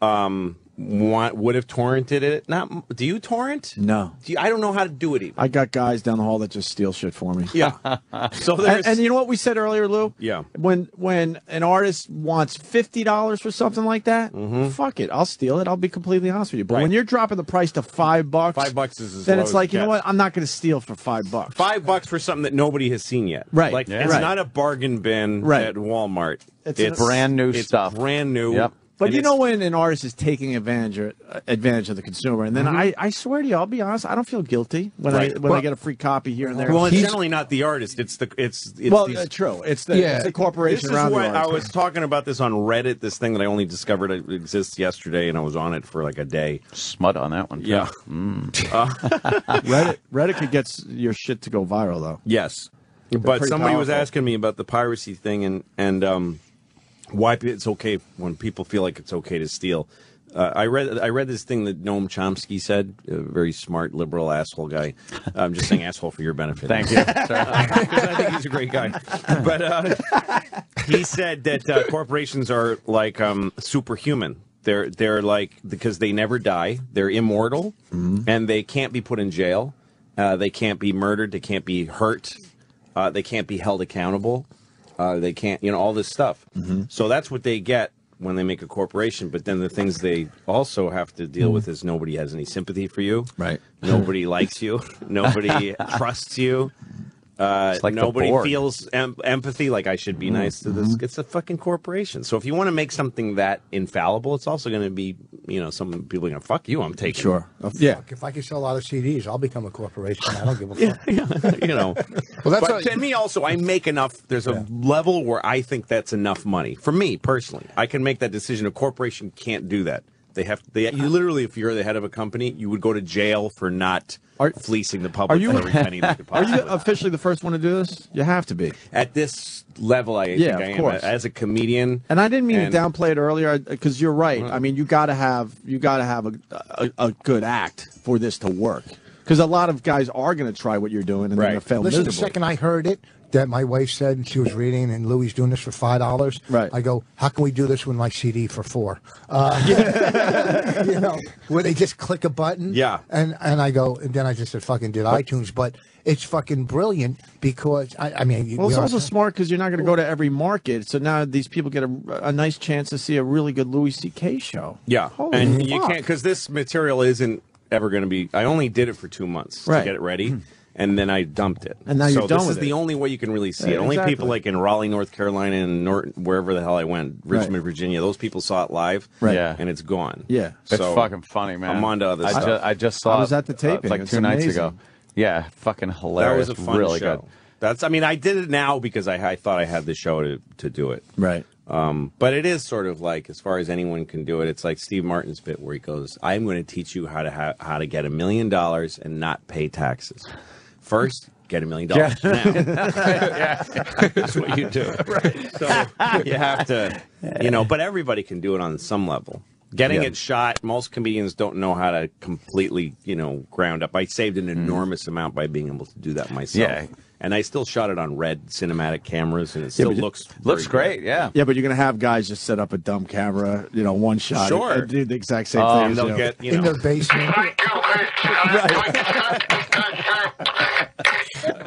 um want would have torrented it. Not. Do you torrent? No, Do you, I don't know how to do it even. I got guys down the hall that just steal shit for me. Yeah. [LAUGHS] so And, and you know what we said earlier, Lou? Yeah. When when an artist wants fifty dollars for something like that, fuck it, I'll steal it. I'll be completely honest with you. But Mm-hmm. Right. when you're dropping the price to five bucks, Five bucks is as then low it's as like you know what? I'm not going to steal for five bucks. Five bucks for something that nobody has seen yet. Right. Like Yeah. it's Right. not a bargain bin Right. at Walmart. It's brand new it's stuff. Brand new. Yep. But And you it's- know when an artist is taking advantage of, uh, advantage of the consumer, and then I, I swear to you, I'll be honest, I don't feel guilty when Mm-hmm. Right. I when I get a free copy here and there. Well, it's He's- generally not the artist. It's the it's. it's well, these- uh, true. It's the Yeah. it's the corporation This is around what the I was talking about this on Reddit. This thing that I only discovered it exists yesterday, and I was on it for like a day. Smut on that one. too. Yeah. Mm. [LAUGHS] Reddit Reddit could get your shit to go viral though. Yes, but pretty somebody was asking me about the piracy thing and and um, why it's okay when people feel like it's okay to steal. Uh, I read I read this thing that Noam Chomsky said, a very smart liberal asshole guy. I'm just saying asshole for your benefit. Thank [LAUGHS] you. Because I think he's a great guy. But uh, he said that uh, corporations are like um, superhuman. They're they're like because they never die. They're immortal, and they can't be put in jail. Uh, they can't be murdered. They can't be hurt. Uh, they can't be held accountable. Uh, they can't, you know, all this stuff. So that's what they get when they make a corporation. But then the things they also have to deal with is nobody has any sympathy for you. Right. Nobody likes you. [LAUGHS] Nobody trusts you. Uh, like nobody feels em- empathy. Like I should be nice to this. It's a fucking corporation. So if you want to make something that infallible, it's also going to be, you know, some people are going to fuck you. I'm taking. Sure. Yeah. Fuck, if I can sell a lot of CDs, I'll become a corporation. I don't give a [LAUGHS] fuck. [LAUGHS] you know. [LAUGHS] Well, that's but what- to me also, I make enough. There's a level where I think that's enough money for me personally. I can make that decision. A corporation can't do that. They have. They you uh-huh. literally, if you're the head of a company, you would go to jail for not Are- fleecing the Are public you every penny they could [LAUGHS] are you officially the first one to do this? You have to be. At this level, I Yeah, think I of am course. as a comedian. And I didn't mean And- to downplay it earlier because you're right. Uh-huh. I mean, you got to have you got to have a, a a good act for this to work. Because a lot of guys are going to try what you're doing and they're Right. going to fail Listen, the second I heard it, that my wife said and she was reading, and Louis doing this for five dollars. Right. I go, how can we do this with my CD for four? Uh, [LAUGHS] [LAUGHS] you know, where they just click a button. Yeah. And and I go, and then I just said, fucking did iTunes, but it's fucking brilliant because I, I mean, Well, it's you know, also smart because you're not going to go to every market. So now these people get a, a nice chance to see a really good Louis C.K. show. Yeah, Holy and you can't because this material isn't ever going to be. I only did it for two months Right. to get it ready, and then I dumped it. And now so you're done this with is the only way you can really see Yeah, it. Only exactly. people like in Raleigh, North Carolina, and Norton, wherever the hell I went, Richmond, Virginia. Those people saw it live, Right. Yeah. and it's gone. Yeah. It's So, fucking funny, man. I'm on to other I, stuff. ju- I just saw. I was at the uh, taping. like It's two nights ago. Yeah, fucking hilarious. That hilarious. was a fun really show. good. That's. I mean, I did it now because I, I thought I had the show to to do it. Right. Um, but it is sort of like, as far as anyone can do it, it's like Steve Martin's bit where he goes, "I'm going to teach you how to ha- how to get a million dollars and not pay taxes. First, get a million dollars now. [LAUGHS] That's what you do. [LAUGHS] Right. So you have to, you know. But everybody can do it on some level. Getting Yeah. it shot, most comedians don't know how to completely, you know, ground up. I saved an mm. enormous amount by being able to do that myself. Yeah. And I still shot it on red cinematic cameras, and it still but you- looks Looks very great, yeah. Yeah, but you're gonna have guys just set up a dumb camera, you know, one shot, Sure. and do the exact same Oh, thing. and they'll you. get, you in their basement. [LAUGHS]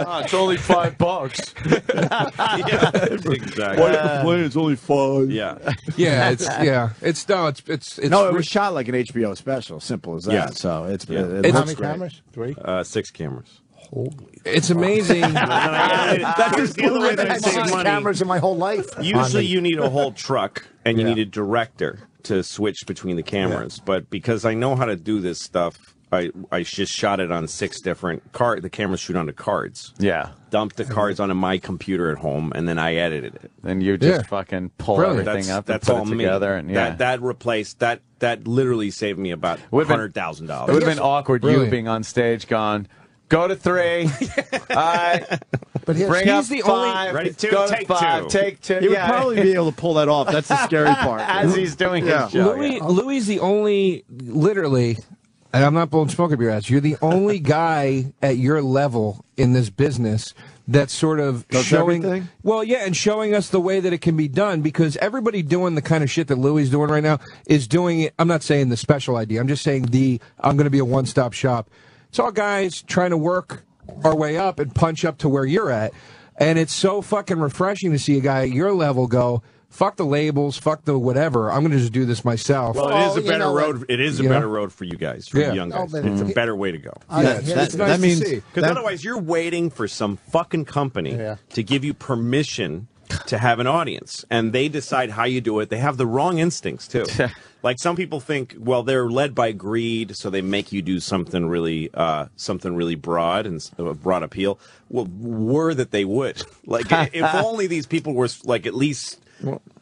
Oh, it's only five bucks. [LAUGHS] yeah, exactly. Why did you play? It's only five. Yeah. Yeah, it's yeah, it's no, it's it's it's no, it was shot like an HBO special. Simple as that. Yeah. So it's Yeah. it, It's- looks How many great. cameras? Three. Uh, six cameras. Holy it's amazing. [LAUGHS] That's [LAUGHS] just the only way that I I've save seen money. cameras in my whole life. Usually, you need a whole truck and you Yeah. need a director to switch between the cameras. But because I know how to do this stuff, I I just shot it on six different card. The cameras shoot onto cards. Yeah. Dumped the cards onto my computer at home, and then I edited it. Then you just Yeah. fucking pull Brilliant. everything That's up that's and put all it me. together. And yeah. That that replaced that that literally saved me about Would've been- hundred thousand it dollars. would have been awkward you Brilliant. being on stage gone, go to three. [LAUGHS] All right. But here's, Bring He's up the only- five. Ready, two, go to take five. two. Take two. He would yeah. probably be able to pull that off. That's the scary [LAUGHS] part. As he's doing Yeah. his show. Louis yeah. Louis is the only literally and I'm not blowing smoke up your ass. You're the only guy at your level in this business that's sort of Does showing everything? well, yeah, and showing us the way that it can be done because everybody doing the kind of shit that Louis is doing right now is doing it. I'm not saying the special idea. I'm just saying the I'm going to be a one-stop shop. It's all guys trying to work our way up and punch up to where you're at. And it's so fucking refreshing to see a guy at your level go, fuck the labels, fuck the whatever. I'm going to just do this myself. Well, it Well, is a you better know what? road. It is a You know? better road for you guys, for Yeah. you young Oh, guys. but it's a better way to go. That- here's that- the- that nice to means see. Because otherwise, you're waiting for some fucking company Yeah. to give you permission to have an audience, and they decide how you do it. They have the wrong instincts too. [LAUGHS] like some people think, well, they're led by greed, so they make you do something really, uh, something really broad and s- uh, broad appeal. Well, were that they would. [LAUGHS] Like, if [LAUGHS] only these people were like at least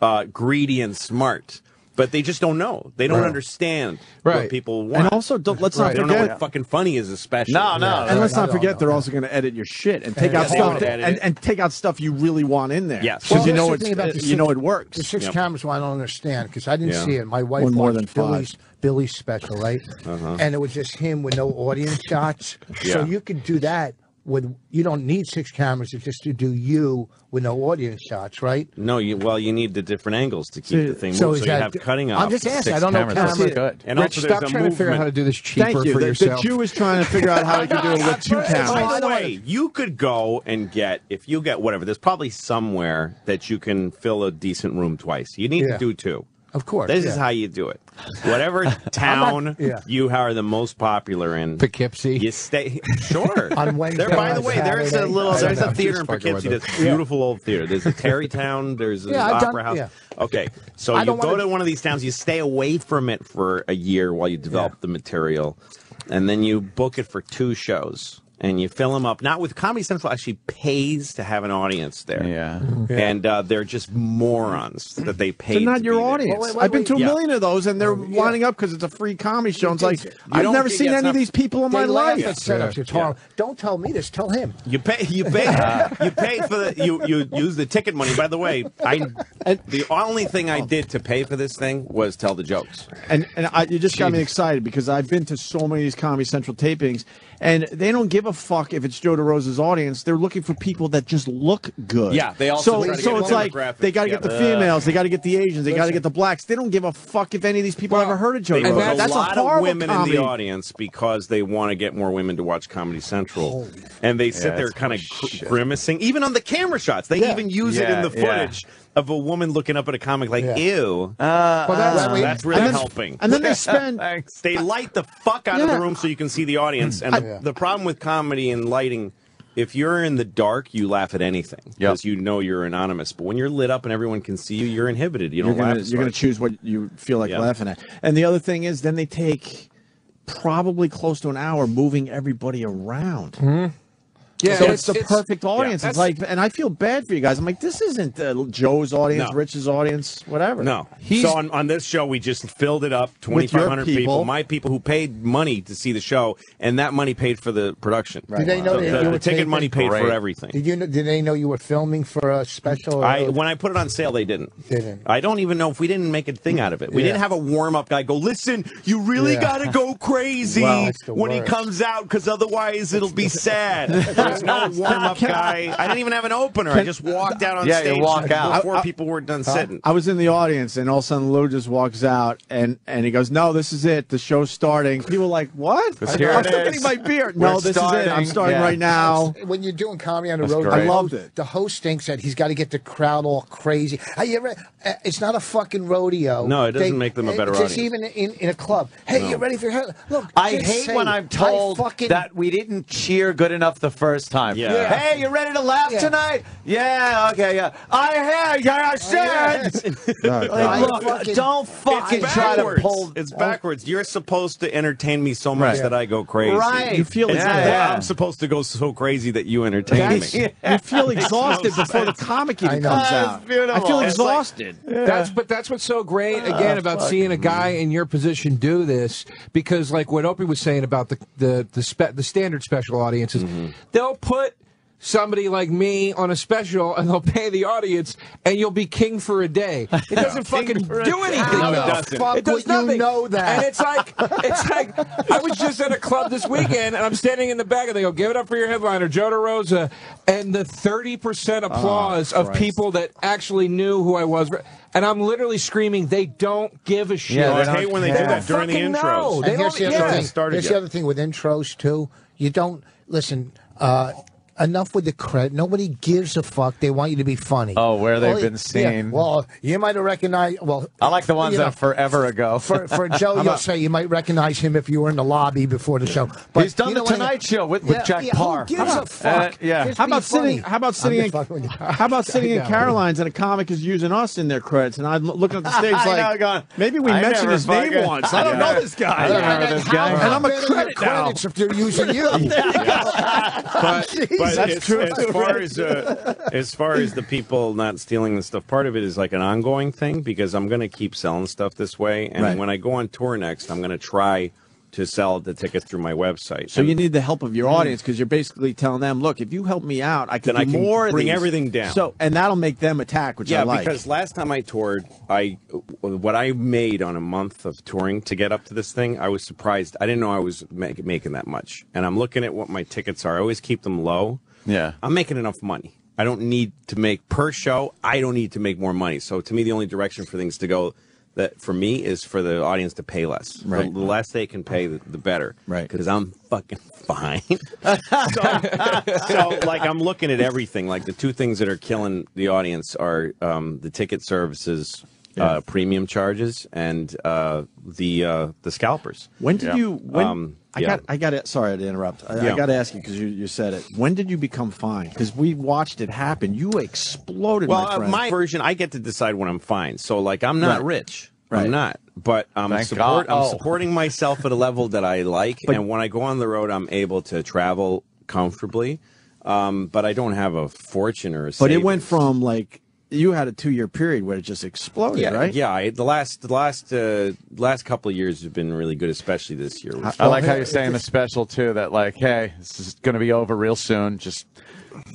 uh, greedy and smart. But they just don't know. They don't Right. understand Right. what people want. And also, don't, let's They not don't know forget. what fucking funny is, especially. No, no. and let's not forget, know. they're also going to edit your shit and take Yeah, out stuff would and, and take out stuff you really want in there. Yes. because Well, you know that's the it's about the you know it works. The six Yep. cameras, well, I don't understand because I didn't Yeah. see it. My wife One more watched than five. Billy's Billy's special, right? Uh-huh. And it was just him with no audience shots. yeah. So you could do that with. You don't need six cameras. It's just to do you with no audience shots, right? No, you well, you need the different angles to keep See, the thing so moving. is So you that- have cutting off. I'm just asking. I don't know cameras cameras. good. And Rich, also, stop there's a trying to figure out how to do this cheaper Thank you. for The, yourself. the Jew is trying to figure out how he can do it with two [LAUGHS] By cameras. the way, you could go and get if you get whatever. There's probably somewhere that you can fill a decent room twice. You need Yeah. to do two. Of course. This yeah. is how you do it. Whatever [LAUGHS] town yeah. you are the most popular in, Poughkeepsie. you stay. Sure. [LAUGHS] On Wednesday, There, by the way, there's a little. There's a theater in Just Poughkeepsie. That's beautiful old theater. There's a Tarrytown. [LAUGHS] There's an I've done- opera house. Okay, so I you go to one of these towns. You stay away from it for a year while you develop the material, and then you book it for two shows. And you fill them up. Not with Comedy Central actually pays to have an audience there. Yeah. And uh, they're just morons that they pay. They're not to your be there. audience. Wait, wait, I've been wait. to a Yeah. million of those, and they're lining up because it's a free comedy show. It's like I've never seen any of these people in my They laugh life. at setups. It's Yeah. horrible. Don't tell me this. Tell him. You pay. You pay. [LAUGHS] you pay for the. You you use the ticket money. By the way, I the only thing I did to pay for this thing was tell the jokes. And and I, you just got me excited because I've been to so many of these Comedy Central tapings, and they don't give a fuck if it's Joe DeRosa's audience. They're looking for people that just look good. Yeah, they also so try to so get it's like they got to yeah. get the females, they got to get the Asians, they got to get the blacks. They don't give a fuck if any of these people Well, ever heard of Joe They DeRosa. put a lot a of women comedy. in the audience because they want to get more women to watch Comedy Central, and they sit Yeah, there kind of bullshit. grimacing. Even on the camera shots, they Yeah. even use it in Yeah, the yeah. footage of a woman looking up at a comic like, Yeah. "Ew." Uh, well, that's, uh, So that's really and then- helping. And then they [LAUGHS] spend they light the fuck out of the room so you can see the audience. Mm. And the, Yeah. the problem with comedy and lighting, if you're in the dark, you laugh at anything because you know you're anonymous. But when you're lit up and everyone can see you, you're inhibited. You you're don't gonna laugh. you're gonna choose what you feel like Yeah. laughing at. And the other thing is, then they take probably close to an hour moving everybody around. Hmm. Yeah, so it's- it's, the it's- perfect audience. that's- it's like, and I feel bad for you guys. I'm like, this isn't uh, Joe's audience, No. Rich's audience, whatever. No. He's- so on, on this show, we just filled it up. 2,500 people. people. My people who paid money to see the show, and that money paid for the production. Did they know the, that the- you the were ticket money paid for everything. Did you? Know, did they know you were filming for a special? I when I put it on sale, they didn't. Didn't. I don't even know if we didn't make a thing out of it. We Yeah. didn't have a warm up guy go. Listen, you really Yeah. got to go [LAUGHS] crazy Well, that's the when he comes out because otherwise it'll be sad. [LAUGHS] There's no warm up guy. I didn't even have an opener. I just walked out on Yeah, stage walk out. before I- I- people were done sitting. I was in the audience, and all of a sudden Lou just walks out, and, and he goes, "No, this is it. The show's starting." People are like, "What? Let's I'm hear still getting my beer." We're no, this is it. I'm starting right now. When you're doing comedy on the That's road, great. I loved it. The host thinks that he's got to get the crowd all crazy. Hey, you ever, uh, it's not a fucking rodeo. No, it doesn't make them a uh, better Just audience. even in, in a club. Hey, No. you ready for your head? Look, I hate when I'm told fucking- that we didn't cheer good enough the first time. Yeah. Yeah. Hey, you ready to laugh Yeah. tonight? Yeah. Okay. Yeah. I have. Yeah. I said. [LAUGHS] Like, look, fucking- don't fucking try to pull. It's backwards. You're supposed to entertain me so much Right. that I go crazy. Right. You feel It's it- yeah, yeah. I'm supposed to go so crazy that you entertain That's- me. [LAUGHS] You feel Makes no exhausted before the comic even comes out. beautiful. I feel It's like- exhausted. [LAUGHS] That's but that's what's so great ah, again about seeing a guy in your position do this because like what Opie was saying about the the the, spe- the standard special audiences, mm-hmm. they'll put somebody like me on a special and they'll pay the audience and you'll be king for a day. It [LAUGHS] doesn't fucking do anything. No, it though. doesn't. Fuck It does would you know that? And it's like it's like I was just at a club this [LAUGHS] weekend and I'm standing in the back and they go, "Give it up for your headliner, Joe DeRosa," and the thirty percent ah, applause of people that actually knew who I was, and I'm literally screaming, "They don't give a shit." Yeah, they I hate when they care. do that during the Fucking intros. no. They And here's don't- the other yeah. thing. Here's the other thing with intros too. You don't listen. Uh, enough with the credit. Nobody gives a fuck. They want you to be funny. Oh, where they've Well, been yeah, seen. well, you might have recognized. Well, I like the ones you that know, are forever ago. [LAUGHS] For, for [LAUGHS] Joe, you'll say you might recognize him if you were in the lobby before the show. But He's done you the know what? Tonight Show with, with Yeah, Jack yeah, Parr. Who gives How a about- fuck? uh, yeah. Just How about funny. sitting? How about [LAUGHS] sitting? In, fucking how about sitting in Caroline's and a comic is using us in their credits, and I'm looking at the stage like know, maybe we I mentioned never his name fucking- once. I don't Yeah. know this guy. I don't remember this guy. And I'm a Better your credit now. credits if they're using you. but, but That's as, true, as too, far right? as uh, as far as the people not stealing the stuff, part of it is like an ongoing thing because I'm going to keep selling stuff this way, and Right. when I go on tour next, I'm going to try to sell the tickets through my website. So And you need the help of your mm-hmm. audience because you're basically telling them, "Look, if you help me out, I can I can more bring these." everything down. So, and that'll make them attack, which yeah, I like. because last time I toured, I what I made on a month of touring to get up to this thing, I was surprised. I didn't know I was make, making that much. And I'm looking at what my tickets are. I always keep them low. Yeah. I'm making enough money. I don't need to make per show. I don't need to make more money. So to me, the only direction for things to go that for me is for the audience to pay less. Right. The, the less they can pay, the, the better. Right. Because I'm fucking [LAUGHS] fine. [LAUGHS] so, so, like, I'm looking at everything. Like, the two things that are killing the audience are um, the ticket services. Uh, premium charges and uh, the uh, the scalpers. when did Yeah. you? When Um, I yeah. got, I got it. Sorry to interrupt. I, I got to ask you because you, you said it. When did you become fine? Because we watched it happen. You exploded, Well, my uh, my version, I get to decide when I'm fine. So, like, I'm not Right. rich. Right. I'm not, but I'm support. God. I'm Oh. supporting myself at a level that I like, But- and when I go on the road, I'm able to travel comfortably. Um, but I don't have a fortune or a. but it went from like you had a two year period where it just exploded, Yeah, right? yeah. I, the last, the last, uh, last couple of years have been really good, especially this year. I like how you're saying the special too. That like, hey, this is going to be over real soon. Just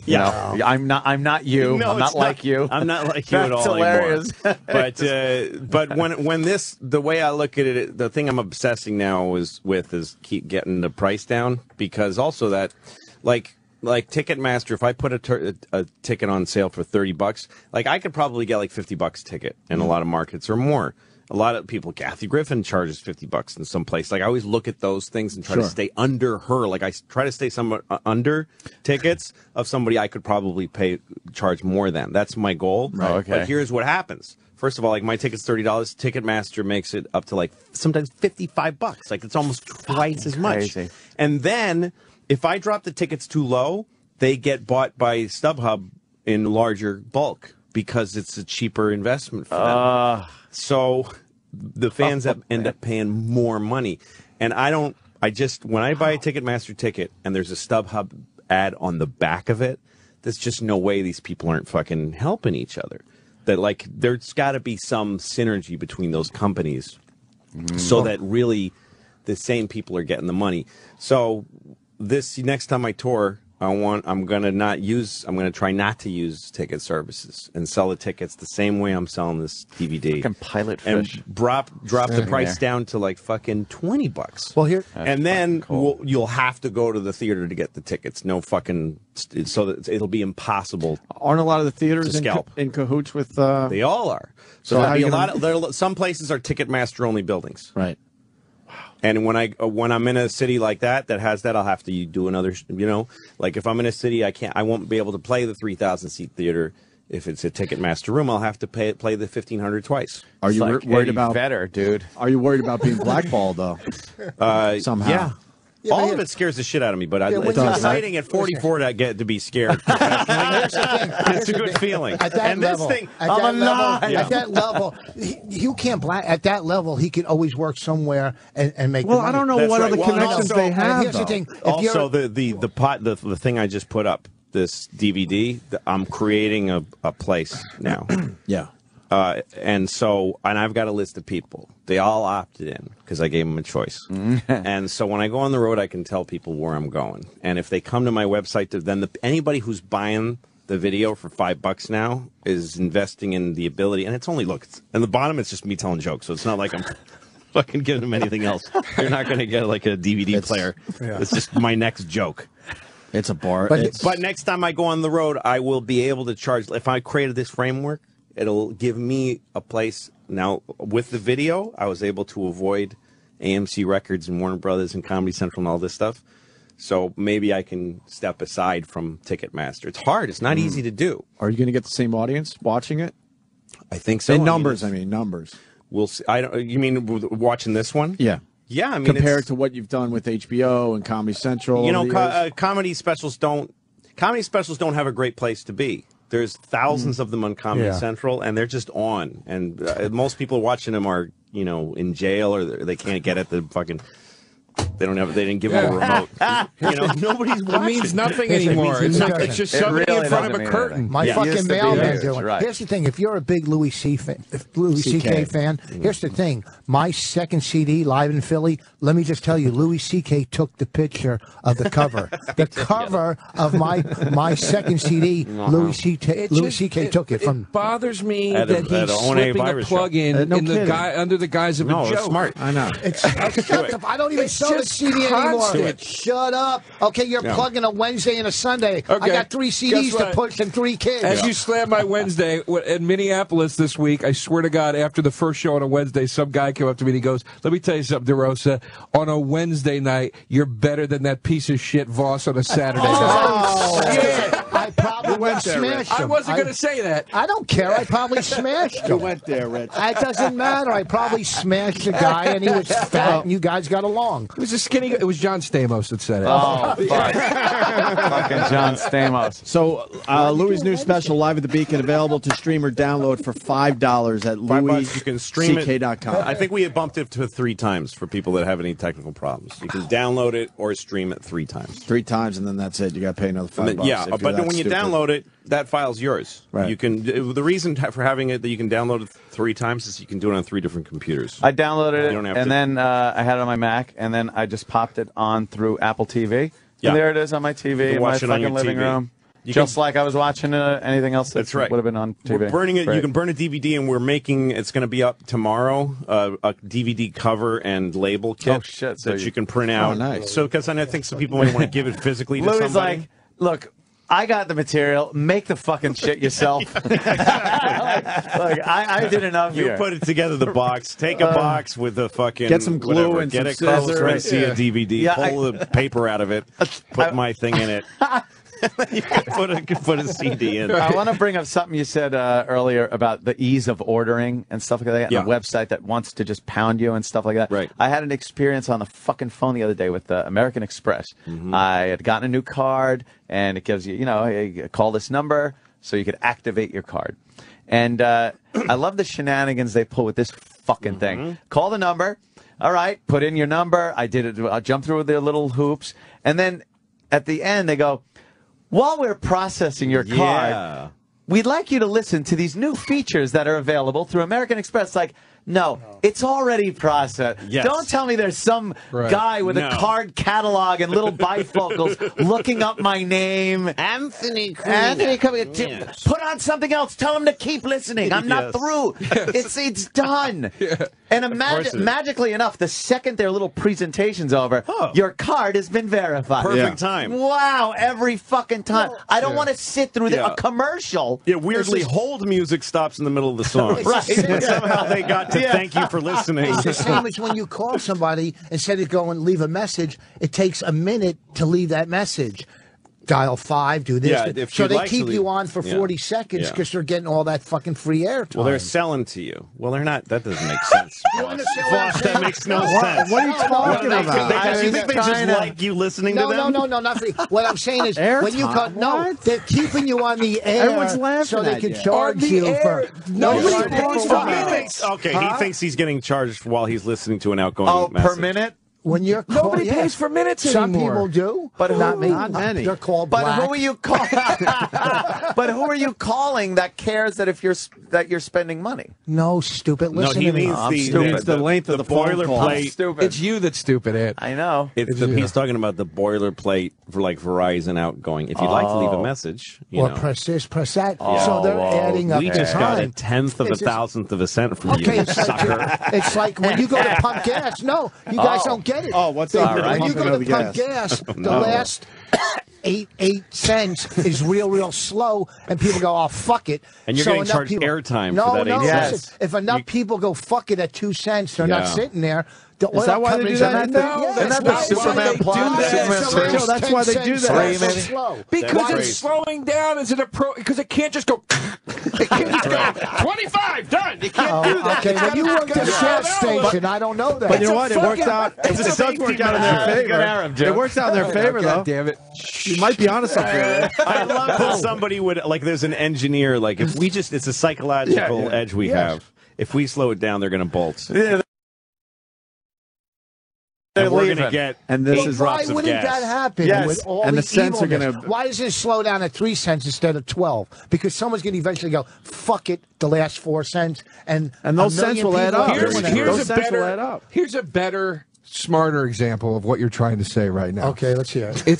you Yeah. know, I'm not. I'm not you. No, I'm not it's like you. [LAUGHS] I'm not like you at all hilarious. [LAUGHS] anymore. but uh, but when when this the way I look at it, the thing I'm obsessing now is with is keep getting the price down because also that like like Ticketmaster, if I put a, tur- a ticket on sale for thirty bucks, like I could probably get like fifty bucks a ticket in a lot of markets or more. A lot of people, Kathy Griffin charges fifty bucks in some place. Like I always look at those things and try to stay under her. Like I try to stay somewhat uh, under tickets of somebody I could probably pay charge more than. That's my goal. Right. Oh, okay. But here's what happens. First of all, like my ticket's thirty dollars. Ticketmaster makes it up to like sometimes fifty five bucks. Like it's almost twice as much. crazy. And then if I drop the tickets too low, they get bought by StubHub in larger bulk because it's a cheaper investment for them. Uh, So the fans up, end up paying more money. And I don't, I just, when I buy a Ticketmaster ticket and there's a StubHub ad on the back of it, there's just no way these people aren't fucking helping each other. That like there's got to be some synergy between those companies, so that really the same people are getting the money. So this next time I tour, I want I'm gonna not use I'm gonna try not to use ticket services and sell the tickets the same way I'm selling this DVD. Fucking pilot and drop drop the price there. down to like fucking twenty bucks. Well, here and then we'll, you'll have to go to the theater to get the tickets. No fucking so that it'll be impossible. Aren't a lot of the theaters To in, ca- in cahoots with? Uh, They all are. So, so there'll be a gonna- lot of there. Some places are Ticketmaster only buildings. Right. And when I uh, when I'm in a city like that that has that, I'll have to do another. You know, like if I'm in a city, I can't. I won't be able to play the three thousand seat theater. If it's a Ticketmaster room, I'll have to pay play the fifteen hundred twice. Are you wor- worried about better, dude? Are you worried about being blackballed though? Uh, Somehow. yeah. Yeah, All of it scares the shit out of me, but I, Yeah, when it's you- exciting at [LAUGHS] 44 to get to be scared. [LAUGHS] it's a good feeling. At that and level, this thing, at I'm that level, alive. at that level, he, you can't black. At that level, he could always work somewhere and, and make. Well, the I don't know That's what right. other Well, connections also- they have. here's the thing: if also the the the pot the, the thing I just put up this DVD the, I'm creating a, a place now [CLEARS THROAT] Yeah. Uh, and so and I've got a list of people they all opted in because I gave them a choice [LAUGHS] and so when I go on the road I can tell people where I'm going and if they come to my website to, then the, anybody who's buying the video for five bucks now is investing in the ability and it's only look it's, and the bottom it's just me telling jokes so it's not like I'm [LAUGHS] fucking giving them anything else they're not going to get like a DVD player yeah. it's just my next joke It's a bar. But it's, but next time I go on the road, I will be able to charge. If I created this framework, it'll give me a place. Now, with the video, I was able to avoid AMC Records and Warner Brothers and Comedy Central and all this stuff. So maybe I can step aside from Ticketmaster. It's hard. It's not easy to do. are you going to get the same audience watching it? I think so. in I mean, numbers, I mean numbers. we'll see. I don't. You mean watching this one? Yeah. Yeah. I mean, Compared to what you've done with HBO and Comedy Central. you know, co- uh, comedy specials don't. Comedy specials don't have a great place to be. There's thousands of them on Comedy Yeah. Central, and they're just on. And uh, most people watching them are, you know, in jail or they can't get at the fucking. They don't have. They didn't give them a remote. [LAUGHS] you know, [LAUGHS] nobody's It watching. means nothing Here's the- anymore. here's It's, the not, it's just It somebody really in front of a curtain. anything. My Yeah. fucking Used to be mailman huge, doing. right. Here's the thing: if you're a big Louis C. Fan, Louis C.K. CK. fan, here's the thing: my second CD, live in Philly. Let me just tell you, Louis C.K. took the picture of the cover. [LAUGHS] the cover of my my second CD, Louis C.K. Louis just- C.K. took it from. It bothers me At a- that at he's a One A slipping a plug in Uh, no in the guy under the guise of No, a it's joke. smart. I know. It's, it's I don't even It's sell the just CD anymore. constant. Shut up. Okay, you're Yeah. plugging a Wednesday and a Sunday. I got three CDs to what? push and three kids. As you slam my Wednesday in Minneapolis this week, I swear to God, after the first show on a Wednesday, some guy came up to me and he goes, "Let me tell you something, DeRosa. On a Wednesday night, you're better than that piece of shit Voss on a Saturday night." Oh, yeah. I [LAUGHS] probably went there, smashed Rich. him. I wasn't going to say that. I don't care. I probably smashed him. You went there, Rich. It doesn't matter. I probably smashed the guy, and he was [LAUGHS] fat, and you guys got along. It was a skinny. It was John Stamos that said it. Oh, fuck. [LAUGHS] Fucking John Stamos. So, uh, Louis' new special, Live at the Beacon, available to stream or download for $5 at Five bucks, you can stream it. louisck.com. I think we had bumped it to three times for people that have any technical problems. You can download it or stream it three times. Three times, and then that's it. You got to pay another five then- bucks. yeah, if you're but that when you stupid. download it, that file's yours. Right. You can. The reason for having it that you can download it three times is you can do it on three different computers. I downloaded it, and to- then uh, I had it on my Mac, and then I just popped it on through Apple TV. Yeah. And there it is on my TV in my watch it on fucking living TV. room. You just can- like I was watching uh, anything else that That's right. would have been on TV. We're burning it. Great. You can burn a DVD, and we're making. It's going to be up tomorrow. Uh, a DVD cover and label kit Oh, shit, so that you- you can print out. Oh, nice. So because I think some people might want to give it physically to Louis somebody. like, look, I got the material. Make the fucking shit yourself. [LAUGHS] like, like, I, I did enough You here. put it together, the box. Take a uh, box with the fucking Get some glue whatever, and get some it close scissors. and see Yeah. a DVD. Yeah, pull the paper out of it. [LAUGHS] Put my thing in it. [LAUGHS] [LAUGHS] you can put a put a CD in. I want to bring up something you said uh, earlier about the ease of ordering and stuff like that. Yeah. And a website that wants to just pound you and stuff like that. Right. I had an experience on the fucking phone the other day with uh, American Express. Mm-hmm. I had gotten a new card, and it gives you, you know, hey, call this number so you could activate your card. And uh, [CLEARS THROAT] I love the shenanigans they pull with this fucking Mm-hmm. thing. Call the number. All right, put in your number. I did it. I jumped through their little hoops, and then at the end they go, while we're processing your Yeah. card, we'd like you to listen to these new features that are available through American Express. Like, no, it's already processed. Yes. Don't tell me there's some Right. guy with No. a card catalog and little [LAUGHS] bifocals looking up my name. Anthony Anthony, come here. T- Yes. Put on something else. Tell him to keep listening. I'm not Yes. through. It's it's done. [LAUGHS] And course imagine, magically enough, the second their little presentation's over, Oh. your card has been verified. Perfect Yeah. time. Wow, every fucking time. I don't Yeah. want to sit through the, Yeah. a commercial. Yeah, weirdly, is- hold music stops in the middle of the song. [LAUGHS] Right. Somehow they got to Yeah. thank you for listening. It's the same as when you call somebody and instead of going leave a message. It takes a minute to leave that message. Dial five, do this. Yeah, if so they like to keep you on for yeah. forty seconds Yeah. because they're getting all that fucking free airtime. Well, they're selling to you. Well, they're not. That doesn't make [LAUGHS] sense. You understand what I'm Fuck, saying? that makes no What- sense. what are you No, no, talking about? they- I you think they just kinda- like you listening no, to them? No, no, no, not for What I'm saying is when you Airtime? cut, no, What? they're keeping you on the [LAUGHS] air Everyone's laughing so they can you. charge the you air. for. Nobody You're pays for minutes. Okay, he thinks he's getting charged while he's listening to an outgoing Oh, message. per minute? When you're Nobody call- pays for minutes Some anymore. people do, But who- not me. Not many. They're called But black. who are you calling? [LAUGHS] but who are you calling that cares that if you're that you're spending money? No, stupid. No, he to me. means I'm the, stupid. It's the length of the phone boilerplate. stupid. It's you that's stupid, Ed. I know. It's the, he's talking about the boilerplate for like Verizon outgoing. If you'd like to leave a Oh. message, you or know, press this, press that. Oh, so they're whoa. adding up we the just got a tenth of a It's just- thousandth of a cent from Okay, you, it's like, sucker. it's like when you go to pump gas. No, you guys Oh. don't get it. Oh, what's They- up? Right. When you go to pump gas. gas, [LAUGHS] the No. last [COUGHS] eight eight cents is real, real slow, and people go, "Oh, fuck it." And you're So getting charged people- airtime no, for that no, eight cents. listen, If enough people go, "Fuck it," at two cents, they're Yeah. not sitting there. The Is that why they do that are in not- the- Yeah, Isn't that's the why Superman they plot? do that. Superman So three? that's why they do that. so slow. Because it's slowing down. Is it a pro? Because it can't just go. [LAUGHS] it can't just go. Twenty-five done. You can't Oh, do that. Oh, okay, It's when you worked at a gas station, I don't know that. But you know what? It works out. [LAUGHS] It, a does work out in their favor. It works out in their oh, favor, though. Damn it. You might be onto something. there. [LAUGHS] I love that somebody would like. There's an engineer. Like if we just, it's a psychological Yeah, yeah. edge we Yes. have. If we slow it down, they're going to bolt. Yeah, And we're going to get And this is- drops Why of wouldn't gas. that happen Yes. with all And the the cents are gonna- Why doesn't it slow down at three cents instead of twelve? Because someone's going to eventually go, "Fuck it," the last four cents, and And those cents will add up. are Here's, Those here's a cents will add better. up. Here's a better, smarter example of what you're trying to say right now. Okay, let's hear it. [LAUGHS]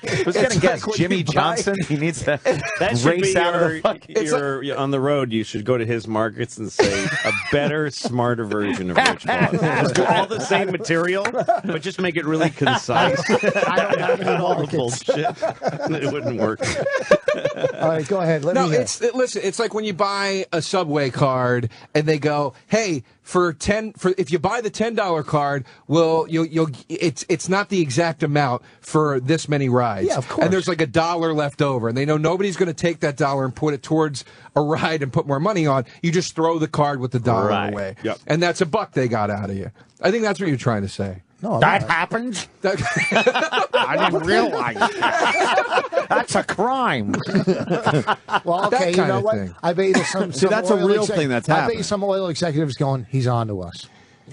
It's Who's going to guess? like when Jimmy Johnson? He needs to That race be out of the fucking. your, your- on the road. You should go to his markets and say a better, smarter version of Rich Voss. [LAUGHS] Just do all the same material, but just make it really concise. [LAUGHS] I don't have any all the bullshit. It wouldn't work. All right, go ahead. Let no, me hear. it's it, listen. It's like when you buy a Subway card and they go, "Hey, for ten, for if you buy the ten dollar card, well, you'll you'll it's it's not the exact amount for this many rides. Yeah, of course. And there's like a dollar left over, and they know nobody's going to take that dollar and put it towards a ride and put more money on. You just throw the card with the dollar Right. away, Yep. and that's a buck they got out of you. I think that's what you're trying to say. No, That no. happens. That- [LAUGHS] I didn't [LAUGHS] realize. That's a crime. [LAUGHS] Well, That okay, you know of what? thing. I bet you there's some. See, some that's a real exec- thing that's happening. I bet you some oil executives going, "He's on to us."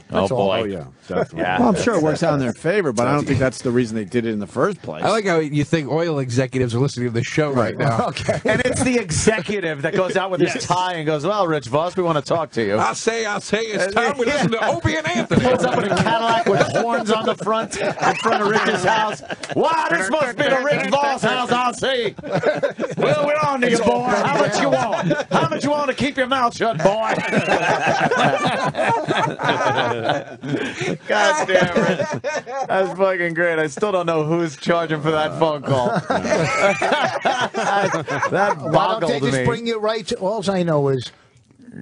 That's oh all. boy. Oh yeah, definitely. Yeah. Well, I'm sure it works out in their favor, but I don't think that's the reason they did it in the first place. I like how you think oil executives are listening to the show right, now. [LAUGHS] Okay. And it's the executive that goes out with his tie and goes, "Well, Rich Voss, we want to talk to you." I say, I say, it's time we [LAUGHS] listen to Opie and Anthony. Pulls up in a Cadillac with horns on the front in front of Rich's house. Wow, this must be the Rich Voss house, I see. Well, we're on to you, boy. How much you want? How much you want to keep your mouth shut, boy? [LAUGHS] [LAUGHS] God damn it. That's fucking great. I still don't know who's charging for that phone call. [LAUGHS] that Why don't boggled they just me. bring you right to? All I know is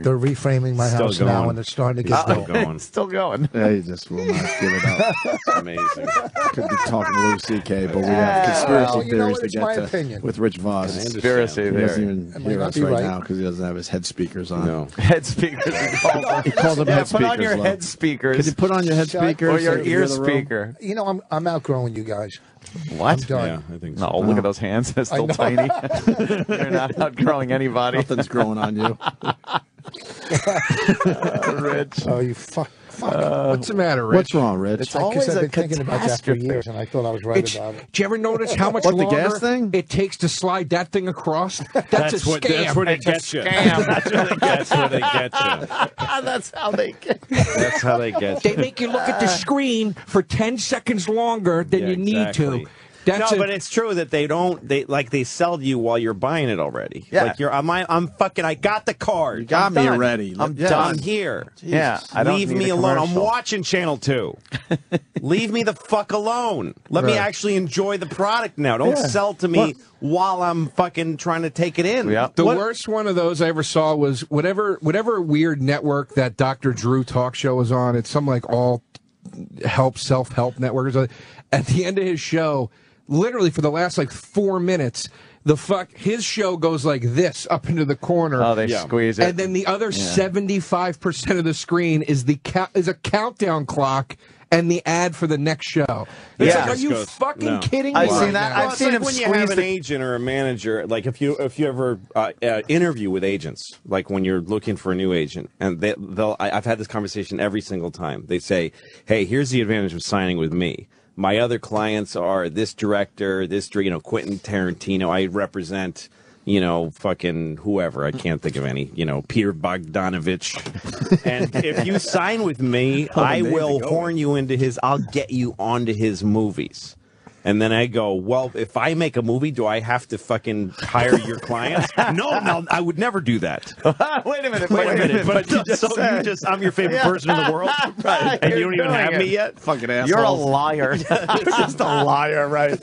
they're reframing my Still house now, and it's starting to get Still dull. going. It's [LAUGHS] still going. Yeah, you just will not give it up. Amazing. Could be talking to Louis C.K., but we have conspiracy Well, you know theories what? to It's get to opinion. with Rich Voss. Conspiracy He doesn't theory. even It might hear not us be right, right. now because he doesn't have his head speakers on. No. [LAUGHS] Head speakers. He calls them. He calls them Yeah, head put on your Lo. head speakers. Could you put on your head Shut- speakers or your you ear hear the room? speaker. You know, I'm I'm outgrowing you guys. What? I'm done. Yeah, I think so. No, look at those hands. They're still know. tiny. [LAUGHS] You're not outgrowing anybody. Nothing's growing on you. Rich. Oh, you fuck um, What's the matter, Rich? What's wrong, Rich? It's because I've been thinking about that for years, and I thought I was right It's- about it. Do you ever notice how much What, the longer gas thing? it takes to slide that thing across? That's, That's a what. scam. That's where they It's get you. [LAUGHS] That's where they get. [LAUGHS] That's where they get you. That's how they get. That's how they get They make you look at the screen for 10 seconds longer than Yeah, you need exactly. to. That's no, a- but it's true that they don't. They like they sell you while you're buying it already. Yeah. Like you're. I'm. I'm fucking. I got the card. You got I'm me done. already. I'm Yeah. done. I'm here. Yeah, I Leave me alone. I'm watching Channel Two. [LAUGHS] Leave me the fuck alone. Let me actually enjoy the product now. Don't Yeah. sell to me while I'm fucking trying to take it in. Yeah. The What- worst one of those I ever saw was whatever whatever weird network that Dr. Drew talk show was on. It's some like all help self help network. or. At the end of his show, literally for the last like four minutes, the fuck his show goes like this up into the corner. Oh, they Yeah. squeeze it. and then the other seventy five percent of the screen is the ca- is a countdown clock and the ad for the next show. It's Yeah. like, are you Goes- fucking no. kidding I've seen right that. now? I've Well, seen like him when you squeeze have an agent or a manager. Like if you if you ever uh, uh, interview with agents, like when you're looking for a new agent, and they, they'll. I, I've had this conversation every single time. They say, "Hey, here's the advantage of signing with me." My other clients are this director, this you know Quentin Tarantino. I represent you know fucking whoever. I can't think of any. You know Peter Bogdanovich. [LAUGHS] and if you sign with me, I will horn you into his. I'll get you onto his movies. And then I go, well, if I make a movie, do I have to fucking hire your clients? [LAUGHS] no, no, I would never do that. [LAUGHS] wait a minute. Wait a minute, but you just, so you just, I'm your favorite Yeah. person in the world, [LAUGHS] Right, and you you're don't even have it. me yet. Fucking asshole. You're a liar. You're just a liar, right?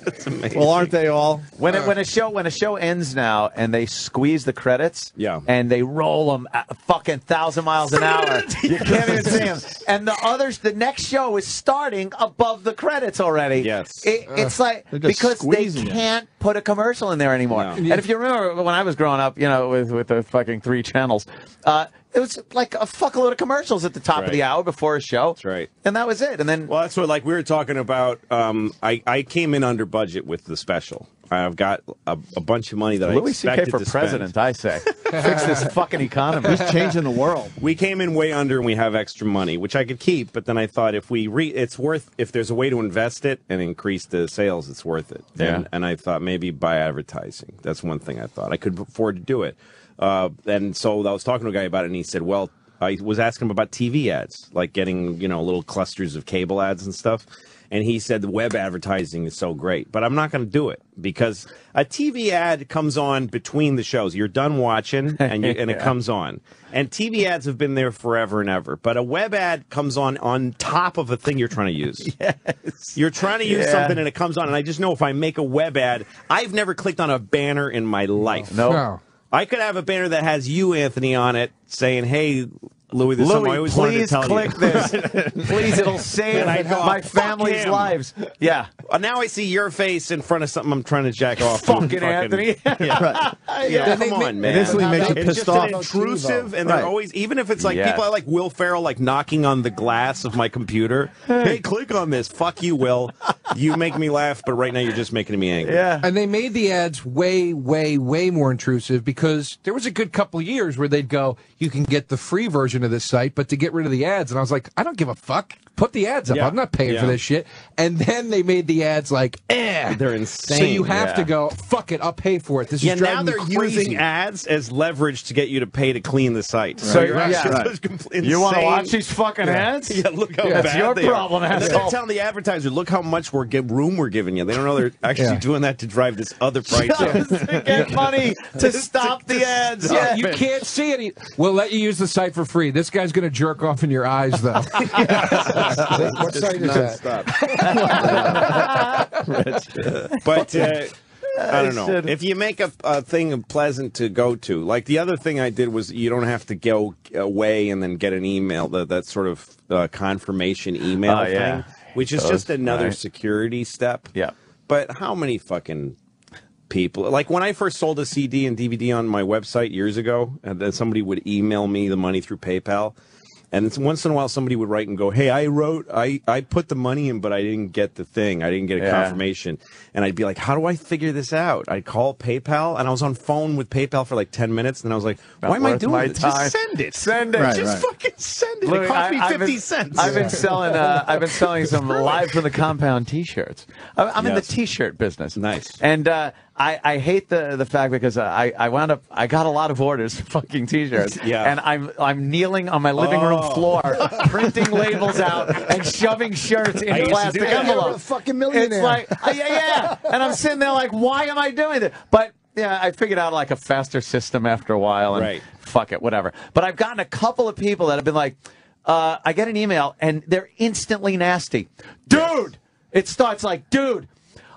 Well, aren't they all? When it, uh. when a show when a show ends now and they squeeze the credits, Yeah. and they roll them at a fucking thousand miles an hour, you can't even see them. And the others, the next show is starting above the credits already. Yes. it, it's like because they can't put a commercial in there anymore. No. And if you remember when I was growing up, you know, with with the fucking three channels, uh, it was like a fuckload of commercials at the top of the hour before a show. That's right. And that was it. And then Well, that's what like we were talking about. Um, I I came in under budget with the special. I've got a, a bunch of money that I Louis C.K. expected for to spend. president, I say, [LAUGHS] fix this fucking economy. He's changing the world. We came in way under, and we have extra money, which I could keep. But then I thought if we re, it's worth if there's a way to invest it and increase the sales, it's worth it. Yeah. And, and I thought maybe by advertising. That's one thing I thought I could afford to do it. Uh, and so I was talking to a guy about it, and he said, "Well, I was asking him about TV ads, like getting you know little clusters of cable ads and stuff." And he said the web advertising is so great, but I'm not going to do it because a TV ad comes on between the shows. You're done watching, [LAUGHS] and you, and it Yeah. comes on. And TV ads have been there forever and ever, but a web ad comes on on top of a thing you're trying to use. [LAUGHS] yes. You're trying to use Yeah. something and it comes on, and I just know if I make a web ad, I've never clicked on a banner in my life. No. No. I could have a banner that has you, Anthony, on it saying, "Hey, Louis, there's something I Louis, always wanted to please tell click you." this. [LAUGHS] please, it'll save And I my family's him." lives. Yeah. Uh, now I see your face in front of something I'm trying to jack off. to. Fucking Anthony. [LAUGHS] Yeah, [LAUGHS] yeah Then they come on, man. It instantly makes you pissed just off. an intrusive, and they're always even if it's like Yes. people are like Will Ferrell, like knocking on the glass of my computer. hey, click on this. Fuck you, Will. You make me laugh, but right now you're just making me angry. Yeah. And they made the ads way, way, way more intrusive because there was a good couple years where they'd go, you can get the free version of this site, but to get rid of the ads. And I was like, I don't give a fuck. Put the ads up. Yeah. I'm not paying Yeah. for this shit. And then they made the ads like, eh. They're insane. So you have Yeah. to go, fuck it, I'll pay for it. This Yeah, is now they're crazy. using ads as leverage to get you to pay to clean the site. So, you're yeah. Right. You want to watch these fucking ads? [LAUGHS] Yeah, look how Yeah, bad it's your they problem, And They're telling the advertiser, look how much we're give, room we're giving you. They don't know they're [LAUGHS] actually Yeah. doing that to drive this other price up. To get money to [LAUGHS] stop the ads. Yeah, Yeah. you can't see it. We'll let you use the site for free. This guy's going to jerk off in your eyes, though. [LAUGHS] what site is that? [LAUGHS] but uh, I don't know. If you make a, a thing pleasant to go to, like the other thing I did was you don't have to go away and then get an email, that, that sort of uh, confirmation email Oh, thing, yeah. which is Those, just another right. security step. Yeah. But how many fucking people? Like when I first sold a CD and DVD on my website years ago, and then somebody would email me the money through PayPal. And once in a while somebody would write and go, "Hey, I wrote, I, I put the money in, but I didn't get the thing. I didn't get a Yeah. confirmation." And I'd be like, "How do I figure this out?" I'd call PayPal, and I was on phone with PayPal for like ten minutes, and I was like, Not "Why am I doing this? time. Just send it, Send it. Just Right, right. fucking send it. Louis, it cost me I- I've fifty been- cents. I've been selling. Uh, I've been selling some [LAUGHS] live from the compound T-shirts. I'm, I'm in the T-shirt business. Nice. And uh, I, I hate the the fact because I, I wound up I got a lot of orders for fucking T-shirts. [LAUGHS] Yeah. And I'm I'm kneeling on my living room Oh. floor, [LAUGHS] printing labels out and shoving shirts I in used to plastic do that. You're a envelopes. fucking millionaire. It's like uh, yeah, yeah. And I'm sitting there like, why am I doing this? But yeah, I figured out like a faster system after a while, and Right. fuck it, whatever. But I've gotten a couple of people that have been like, uh, I get an email and they're instantly nasty, dude. It starts like, dude.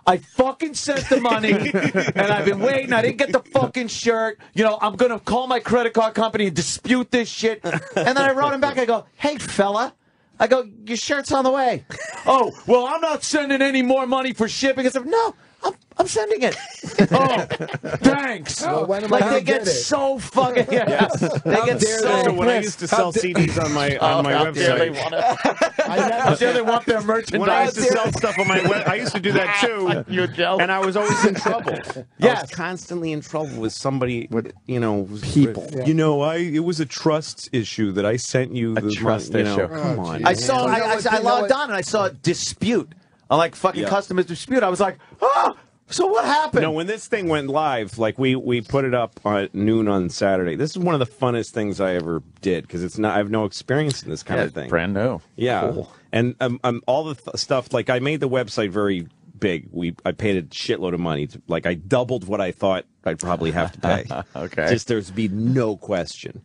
I fucking sent the money [LAUGHS] and I've been waiting. I didn't get the fucking shirt. You know, I'm going to call my credit card company and dispute this shit. And then I wrote him back. I go, hey, fella. I go, your shirt's on the way. [LAUGHS] oh, well, I'm not sending any more money for shipping. I said, no, I'm, I'm sending it. [LAUGHS] oh, thanks. Well, when am I like gonna they get get it? so fucking. [LAUGHS] Yeah. They How get dare so they. So when I used to sell CDs on my on my oh, How dare they website, want it. I never How dare they want their merchandise? when I used to sell stuff on my web, I used to do that too. [LAUGHS] You're jealous. and I was always in trouble. I was constantly in trouble with somebody, with you know, was- People. You know, I it was a trust issue that I sent you. A the trust mon- oh, you know, issue. Come on, I saw. I, I, I logged on and I saw a dispute. I like fucking Yeah. customers dispute. I was like, oh, so what happened? No, when this thing went live, like we we put it up at noon on Saturday. This is one of the funnest things I ever did because it's not. I have no experience in this kind Yeah, of thing. brand new. Yeah, Cool. and um, um, all the th- stuff like I made the website very big. We I paid a shitload of money. To, like I doubled what I thought I'd probably have to pay. [LAUGHS] Okay. just there's be no question.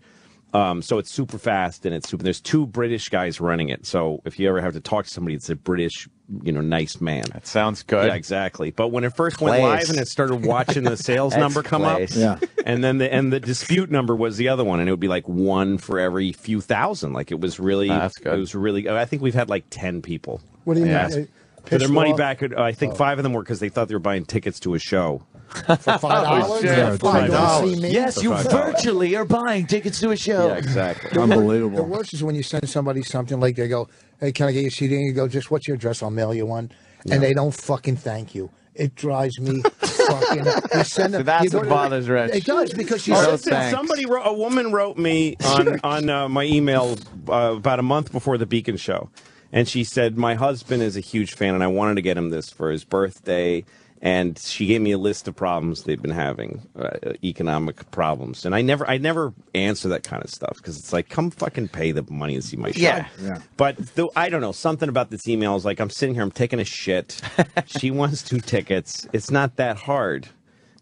Um, so it's super fast and it's super. There's two British guys running it. So if you ever have to talk to somebody, it's a British, you know, nice man. That sounds good. Yeah, exactly. But when it first went Place. live and it started watching the sales [LAUGHS] That's number come place. up, Yeah. and then the and the dispute number was the other one, and it would be like one for every few thousand. Like it was really, That's good. It was really. I think we've had like ten people What do you Yeah. mean? for their money off back. uh, I think five of them were because they thought they were buying tickets to a show. [LAUGHS] for five dollars? shit. Yeah, Five dollars. Yes, you virtually are buying tickets to a show. Yeah, exactly. Unbelievable. The worst is when you send somebody something like they go, "Hey, can I get your CD?" And you go, "Just what's your address? I'll mail you one," and they don't fucking thank you. It drives me [LAUGHS] fucking. You send them, that's you what bothers Rich. It does because you Oh, send listen, them. Somebody wrote, a woman wrote me on on uh, my email uh, about a month before the Beacon show, and she said my husband is a huge fan, and I wanted to get him this for his birthday. And she gave me a list of problems they've been having, uh, economic problems, and I never, I never answer that kind of stuff because it's like, come fucking pay the money to see my show. Yeah. Yeah. But though I don't know, something about this email is like I'm sitting here, I'm taking a shit. [LAUGHS] she wants two tickets. It's not that hard.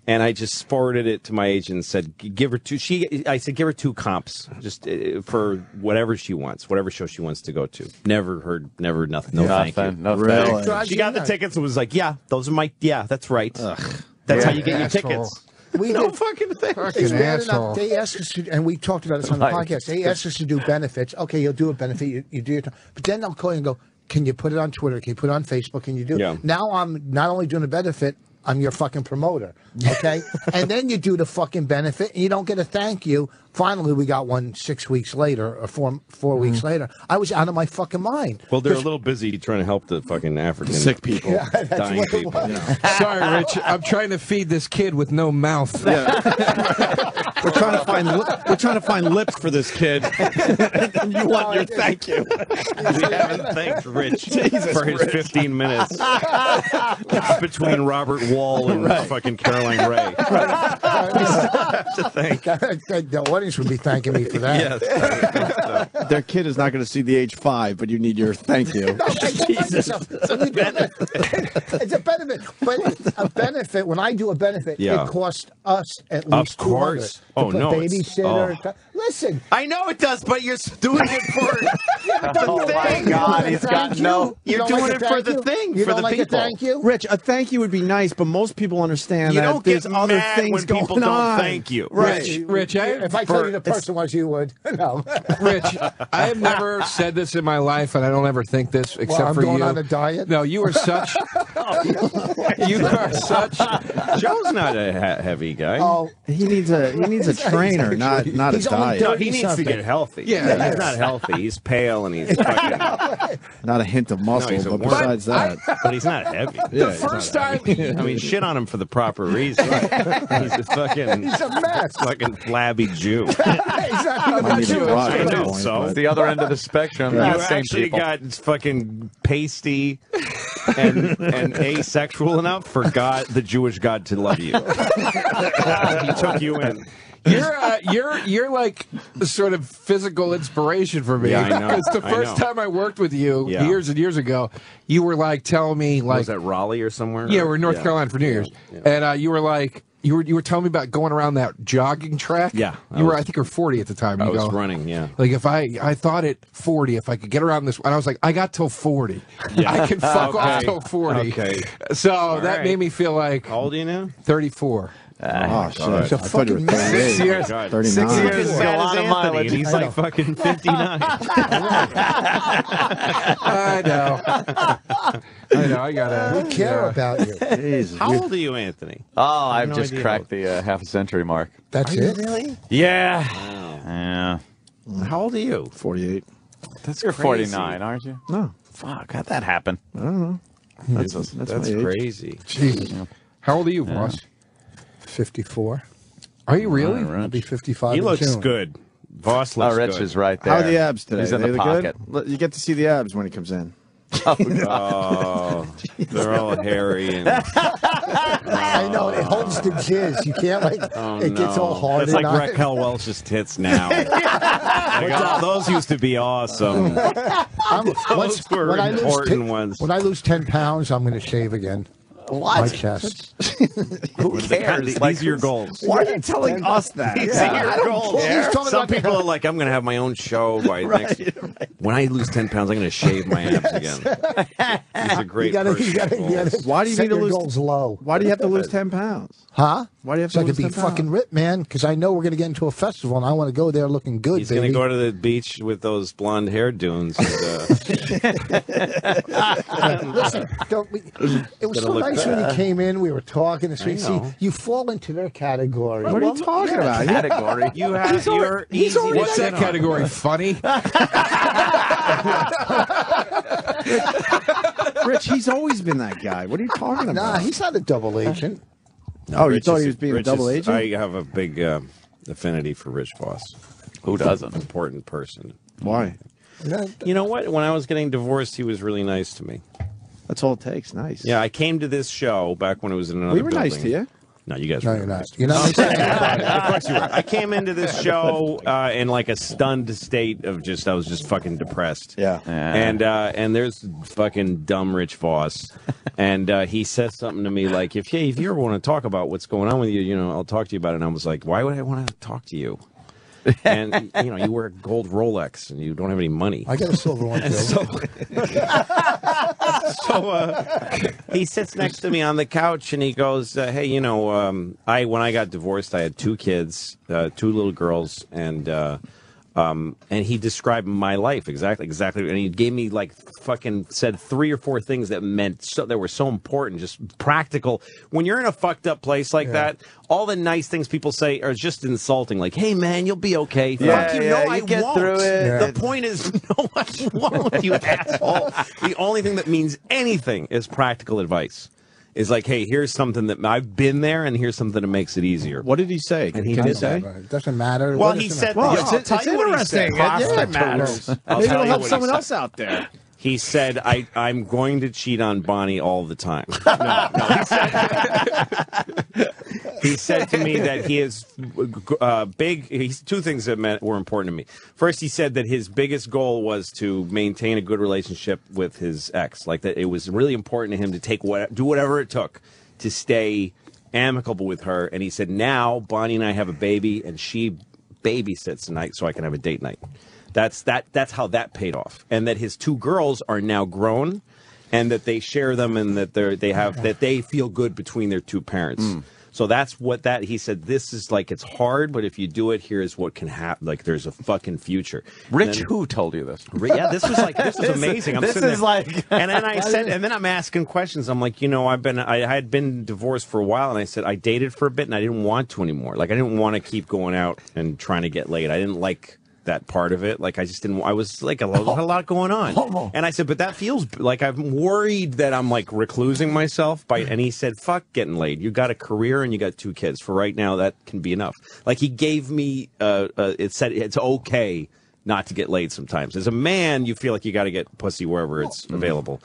And I just forwarded it to my agent and said, give her two. She, I said, give her two comps just uh, for whatever she wants, whatever show she wants to go to. Never heard, never nothing. No, thank you. Nothing. Really? She got the tickets and was like, yeah, those are my, yeah, that's right. That's how you get your tickets. We [LAUGHS] no did- fucking thing. It's Fucking bad asshole. enough. They ask us to, and we talked about this on the podcast. They ask us to do benefits. Okay, you'll do a benefit. You, you do your, time, but then they'll call you and go, "Can you put it on Twitter? Can you put it on Facebook? Can you do?" Yeah. Now I'm not only doing a benefit. I'm your fucking promoter, okay? [LAUGHS] and then you do the fucking benefit, and you don't get a thank you. Finally, we got one six weeks later, or four four mm-hmm. weeks later. I was out of my fucking mind. Well, they're a little busy trying to help the fucking African Sick people. Yeah, dying people. was. [LAUGHS] Sorry, Rich. I'm trying to feed this kid with no mouth. [LAUGHS] We're trying to find li- we're trying to find lips for this kid, and [LAUGHS] you want your thank you. we haven't thanked Rich for his 15 minutes between Robert Wuhl and fucking Caroline Rhea. to thank. The audience would be thanking me for that. [LAUGHS] Yes. [LAUGHS] Their kid is not going to see the age five, but you need your thank you. [LAUGHS] Jesus. it's a benefit, but a benefit. When I do a benefit, Yeah. it costs us at least two hundred. course. Oh, no, babysitter. oh. Listen, I know it does, but you're doing it for [LAUGHS] Oh the my thing. God, Like he's a got thank no. you? You You're doing like it for thank the you? thing, You for don't the like people. A thank you. Rich, a thank you would be nice, but most people understand You that don't get there's other mad things when people going don't thank you. Right. Rich, Rich, I, If I for- told you the person was, you would. [LAUGHS] No. Rich, I have [LAUGHS] never said this in my life, and I don't ever think this except I'm for going you. on a diet? No, you are such you are such. Joe's not a heavy guy. Oh, He needs a he needs a trainer, not not a He's only diet. no, dirty he needs to get healthy. Yeah. he's not healthy. He's pale and he's [LAUGHS] fucking. Not a hint of muscle, he's a but worm. besides that, but he's not heavy. [LAUGHS] Yeah, The he's first time. I mean, shit on him for the proper reason. He's a fucking, [LAUGHS] He's a mess. fucking flabby Jew. exactly. might need I know, so. It's the other end of the spectrum. You not the actually people. got fucking pasty and and asexual enough for God, the Jewish God, to love you. he took you in. You're uh, you're you're like sort of physical inspiration for me. Yeah, I know. [LAUGHS] Because the I first know. time I worked with you Yeah. years and years ago, you were like telling me like was that Raleigh or somewhere? yeah, we're in North Yeah. Carolina for New Year's, and uh, you were like. You were, you were telling me about going around that jogging track. Yeah, I you were. was- I think you were forty at the time. I You was go, running. Yeah. Like if I, I thought at forty, if I could get around this, and I was like, I got till forty. Yeah. I can fuck [LAUGHS] off till forty. Okay. So All that right. made me feel like How old are you now? Thirty-four. oh shit! It's a I thought you were fucking mess. 38. Six years. God. 39. Six years He's as got bad a lot of mileage. he's like fucking 59. I know. [LAUGHS] I know. I gotta. We care yeah. about you. Jesus. How old are you, Anthony? Oh, I've no just idea. cracked the uh, half a century mark. That's it. Really? Yeah. Wow. Yeah. How old are you? 48. That's You're 49, aren't you? No, Fuck, how'd that happen? I don't know. That's That's, that's, that's crazy. Jesus. How old are you, Voss? 54. Are you really? I'll be 55 He looks June. good. Voss Oh, looks Rich good. is right there. How are the abs today? He's in They the pocket. good? You get to see the abs when he comes in. [LAUGHS] Oh, oh, they're all hairy and I know it holds the jizz. You can't like oh, it gets no. all hard. It's like and I- Raquel Welch's tits now. like, oh, those used to be awesome. I'm, once, were when I lose important ten- ones. When I lose ten pounds, I'm going to shave again. What? My chest. [LAUGHS] Who cares? These Like, are your goals. Why are you telling us that? These Yeah, are your goals. care. He's talking Some people are like, I'm going to have my own show by [LAUGHS] next. When I lose 10 pounds, I'm going to shave my abs again. He's a [LAUGHS] great You gotta, person. you gotta, you gotta Why do you set need to lose- goals low? Why do you have to lose 10 pounds? Huh? Why do you have so to I could be fucking ripped, man. Because I know we're going to get into a festival, and I want to go there looking good, He's going to go to the beach with those blonde hair dunes. And, uh, [LAUGHS] [LAUGHS] Listen, don't we, it was so look nice when you came in. We were talking. And so I you see, you fall into their category. What are you talking about? Category. [LAUGHS] you have your easy. What's that category? Funny? Rich, he's always been that guy. What are you talking about? Nah, he's not a double agent. Oh, you Rich thought is- he was being Rich a double is- agent? I have a big uh, affinity for Rich Voss. Who doesn't? Important person. Why? You know what? When I was getting divorced, he was really nice to me. That's all it takes. Nice. Yeah, I came to this show back when it was in another we were building. nice to you. No, you guys No, were you're never not. nice to me. You're not nice to anybody. of course you were. [LAUGHS] I came into this [LAUGHS] show uh, in like a stunned state of just I was just fucking depressed. Yeah. And uh, and there's fucking dumb Rich Voss, [LAUGHS] and uh, he says something to me like, if hey, if you ever want to talk about what's going on with you, you know, I'll talk to you about it. And I was like, why would I want to talk to you? And you know, you wear a gold Rolex and you don't have any money. I got a silver one too. so, [LAUGHS] so uh, he sits next to me on the couch and he goes, uh, "Hey, you know, um, I when I got divorced, I had two kids, uh, two little girls, and uh, um, and he described my life exactly, exactly, and he gave me like fucking said three or four things that meant so that were so important, just practical. When you're in a fucked up place like that, all the nice things people say are just insulting. Like, "Hey, man, you'll be okay." Yeah, Fuck you, yeah, no, you I get won't. through it. Yeah. The point is, [LAUGHS] no, I won't, you asshole. The only thing that means anything is practical advice. Is like, hey, here's something that I've been there, and here's something that makes it easier. What did he say? And he Can did you say? It doesn't matter. Well, What he said. Well, it's, it's, tell you what he interesting. said. Yeah, it Prostitutes. matters. I'll Maybe tell we'll you have what he someone else out there. He said, I, I'm going to cheat on Bonnie all the time. No, no, he, said, [LAUGHS] he said to me that he is uh, big. He's two things that meant were important to me. First, he said that his biggest goal was to maintain a good relationship with his ex. Like that, it was really important to him to take what, do whatever it took to stay amicable with her. And he said, now Bonnie and I have a baby, and she babysits tonight, so I can have a date night. That's that. That's how that paid off, and that his two girls are now grown, and that they share them, and that they they have that they feel good between their two parents. Hmm. So that's what that he said. This is like it's hard, but if you do it, here's what can happen. Like there's a fucking future. Rich, then- who told you this? Yeah, this was like this [LAUGHS] was This amazing. I'm this sitting is there- like- [LAUGHS] and then I said, and then I'm asking questions. I'm like, you know, I've been, I had been divorced for a while, and I said I dated for a bit, and I didn't want to anymore. Like I didn't want to keep going out and trying to get laid. I didn't like that part of it. Like I just didn't. I was like a, lot- a lot going on, [LAUGHS] and I said, but that feels like I'm worried that I'm like reclusing myself. By and he said, fuck getting laid. You got a career and you got two kids. For right now, that can be enough. Like he gave me, uh, uh it said it's okay not to get laid sometimes. As a man, you feel like you got to get pussy wherever it's available.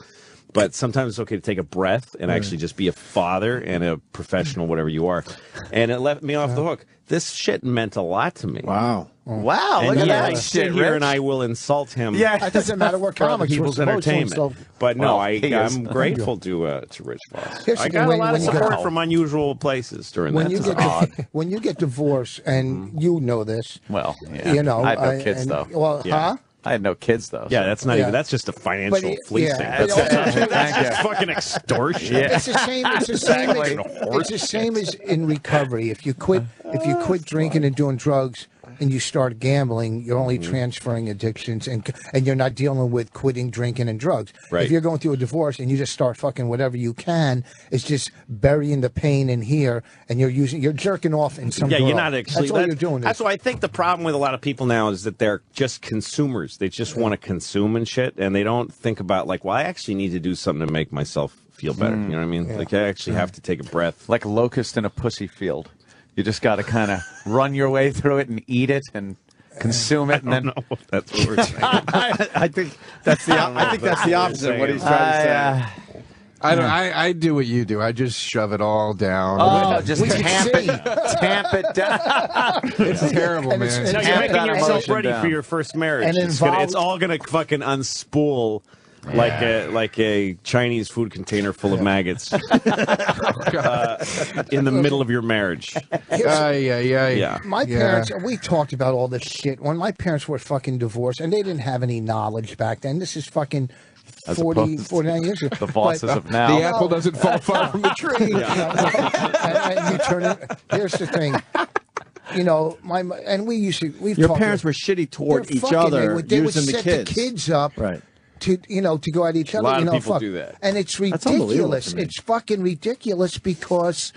But sometimes it's okay to take a breath and actually just be a father and a professional, whatever you are. And it left me off the hook. This shit meant a lot to me. Wow. Wow, and look at that I sit shit, here and I will insult him. Yeah. It doesn't matter what for other comics we're people's supposed to entertainment. But no, Well, I, I'm [LAUGHS] grateful to uh, to Rich Voss. I got when- a lot of you get- support from unusual places during when that you time. get when you get divorced, and you know this. Well, yeah. You know, I had no I- kids and- though. well, Yeah. huh? I had no kids though. yeah, so- that's not Yeah. even. That's just a financial But fleecing. yeah. That's, Yeah. that's, that's just fucking extortion. Yeah. It's the same. It's the same. Exactly. As, it's the same as in recovery. If you quit, if you quit drinking and doing drugs, and you start gambling, you're only Mm-hmm. transferring addictions, and and you're not dealing with quitting drinking and drugs. Right. If you're going through a divorce and you just start fucking whatever you can, it's just burying the pain in here, and you're using, you're jerking off in some. yeah, you're not actually. That's all that- you're doing. That's why I think the problem with a lot of people now is that they're just consumers. They just want to consume and shit, and they don't think about like, well, I actually need to do something to make myself feel better. Mm. You know what I mean? Like I actually have to take a breath. like a locust in a pussy field. You just got to kind of run your way through it and eat it and consume it, and then No, that's what we're saying. [LAUGHS] I, I think that's the. I think that's the opposite of what he's trying to say. I, uh, I don't. I, I do what you do. I just shove it all down. oh, just We can tamp see. it, tamp it down. [LAUGHS] it's terrible, And it's- man. and No, you're making yourself ready down. for your first marriage. And it's, gonna, it's all going to fucking unspool like a like a Chinese food container full of maggots [LAUGHS] uh, in the middle of your marriage. yeah, yeah, yeah. Yeah. My Yeah. parents, we talked about all this shit when my parents were fucking divorced, and they didn't have any knowledge back then. This is fucking As 40, opposed to 49 years ago. The bosses But- of now. The apple doesn't fall far from the tree. [LAUGHS] [LAUGHS] and, and you turn it. Here's the thing. You know, my and we used to. We've Your parents about- were shitty toward each fucking- other, They would, they would using the set kids. the kids up. Right. To you know, to go at each other. lot you of know, people fuck. do that. and it's ridiculous. It's fucking ridiculous because.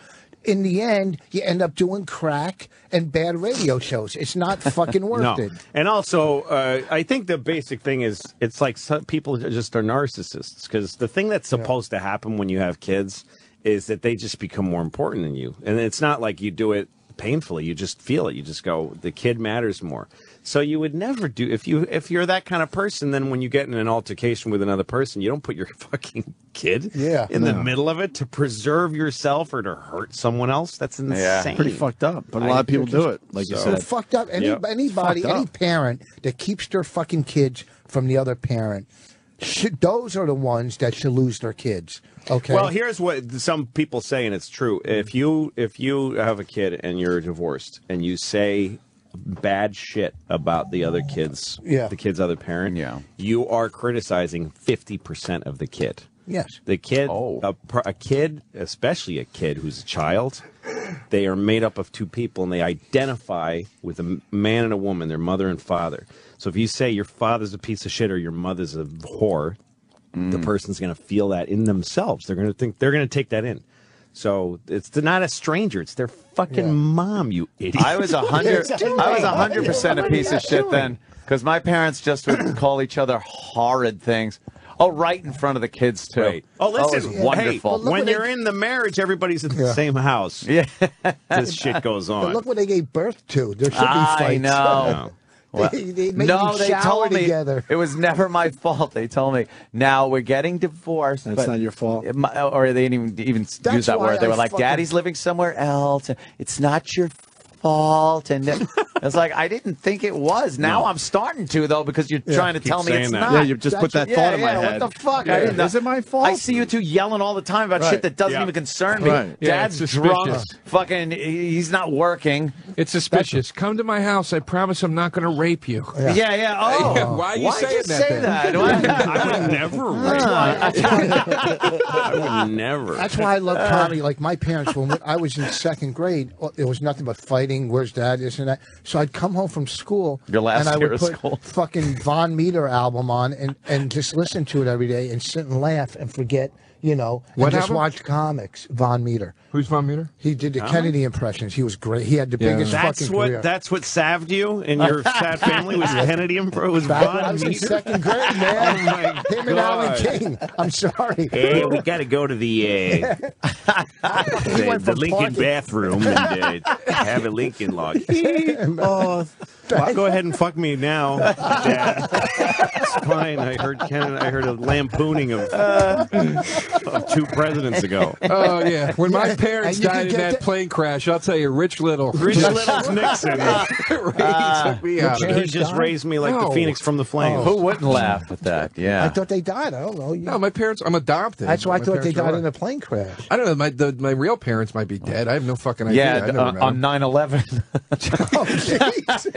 In the end, you end up doing crack and bad radio shows. It's not [LAUGHS] fucking worth No, it. and also uh, I think the basic thing is it's like some people just are narcissists because the thing that's supposed to happen when you have kids is that they just become more important than you, and it's not like you do it painfully. You just feel it. You just go, the kid matters more. So you would never do if you if you're that kind of person. Then when you get in an altercation with another person, you don't put your [LAUGHS] fucking kid Yeah. in the middle of it to preserve yourself or to hurt someone else. That's insane. Pretty fucked up, but a lot of people do it, like you So- They're said. fucked up. Any, Yep. Anybody, Fucked any parent that keeps their fucking kids from the other parent, should, those are the ones that should lose their kids. Okay. Well, here's what some people say, and it's true. If you if you have a kid and you're divorced and you say bad shit about the other kids, Yeah. the kid's other parent, Yeah. you are criticizing fifty percent of the kid. yes. The kid, Oh. a, a kid, especially a kid who's a child, they are made up of two people and they identify with a man and a woman, their mother and father. So if you say your father's a piece of shit or your mother's a whore, the mm. person's going to feel that in themselves. They're going to think they're going to take that in. So it's not a stranger; it's their fucking Yeah. mom. You idiot! I was a hundred. [LAUGHS] I was a hundred percent a piece of shit then, because my parents just would [CLEARS THROAT] call each other horrid things. Oh, right in front of the kids too. Right. Oh, oh listen, it was wonderful. look when what you're they- in the marriage, everybody's in the Yeah. same house. yeah, This shit goes But on. look what they gave birth to. There should be fights. I fights. [LAUGHS] know. [LAUGHS] They, they made no, you they told me together. it was never my fault. They told me now we're getting divorced. That's not your fault. it mi- or they didn't even even use that word. They I were like, fucking- "Daddy's living somewhere else. It's not your fault, and it- [LAUGHS] it's like I didn't think it was. Now No. I'm starting to though because you're Yeah. trying to tell me saying it's that. not. Yeah, you just put that Yeah, thought in my yeah, head. What the fuck? Yeah. I didn't. Is it my fault? I see you two yelling all the time about Right. shit that doesn't Yeah. even concern me. Right. Dad's it's drunk. suspicious. Fucking, he's not working. It's suspicious. Come to my house. I promise I'm not going to rape you. Yeah, yeah. [LAUGHS] Oh, why are you Why'd saying you that? say that? [LAUGHS] I would never rape. I would never. That's why I love comedy. Like my parents, when I was in second grade, it was nothing but fighting. Where's dad? This and that. So I'd come home from school, Your last and I year would of put school. fucking Vaughn Meader album on and and just listen to it every day and sit and laugh and forget, you know, What and just album? watch comics. Vaughn Meader. Who's Vaughn Meader? He did the Huh? Kennedy impressions. He was great. He had the biggest That's fucking what career. that's what salved you and your [LAUGHS] sad family was Kennedy and it was Back when I Von was in Meter. second grade, [LAUGHS] man. Oh my Him and Alan King. I'm sorry. Hey, we got to go to the uh, [LAUGHS] the, the Lincoln parking- bathroom and uh, have a Lincoln log. oh, well, go ahead and fuck me now, [LAUGHS] Dad. It's fine. I heard Ken. I heard a lampooning of, of two presidents ago. Oh yeah, when my parents And you can died in get that the- plane crash, I'll tell you, Rich Little. Rich Little's Nixon. he [LAUGHS] took me out. he just raised me like No. the phoenix from the flames. Who wouldn't laugh at that? Yeah, I thought they died. I don't know. You- No, my parents. I'm adopted. That's why I thought they died alive. in a plane crash. I don't know. My the, my real parents might be dead. I have no fucking idea. Yeah, I never uh, on 9/11. [LAUGHS] Oh, Christ.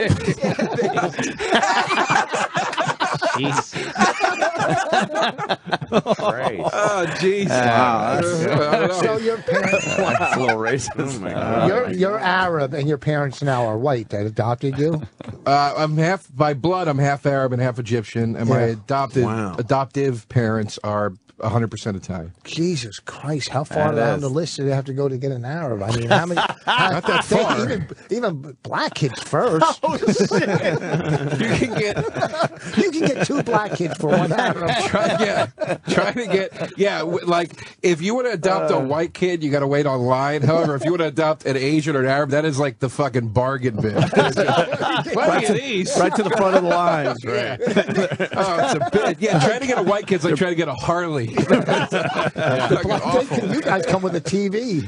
Oh jeez. Wow, Uh, so your parents, [LAUGHS] That's a little racist. Oh my God. you're, you're Arab, and your parents now are white that adopted you. [LAUGHS] Uh, I'm half by blood. I'm half Arab and half Egyptian, and my adopted Wow. adoptive parents are 100 percent Italian. Jesus Christ, how far That down is. the list do they have to go to get an Arab? I mean, how many? [LAUGHS] Not that they- far. Even, even black kids first. [LAUGHS] Oh, You can get [LAUGHS] you can get two black kids for one Arab. try, yeah, trying to get yeah. Like if you want to adopt a uh. white kid, you got to wait online. However, if you want to adopt an Asian or an Arab, that is like the fucking bargain bin. Plenty of these. Right to the front of the lines. Right. oh, it's a bit. Yeah, trying to get a white kid's like trying to get a Harley. Fucking Black- awful. you guys come with a TV.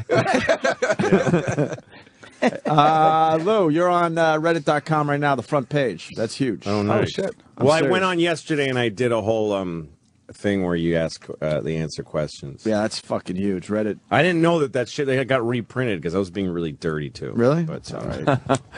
[LAUGHS] Uh, Lou, you're on uh, Reddit.com right now, the front page. That's huge. Oh, nice. shit. I'm Well, I went on yesterday and I did a whole um thing where you ask uh, the answer questions. Yeah, that's fucking huge. Reddit. I didn't know that that shit they got reprinted because I was being really dirty too. Really? But All uh, right. [LAUGHS]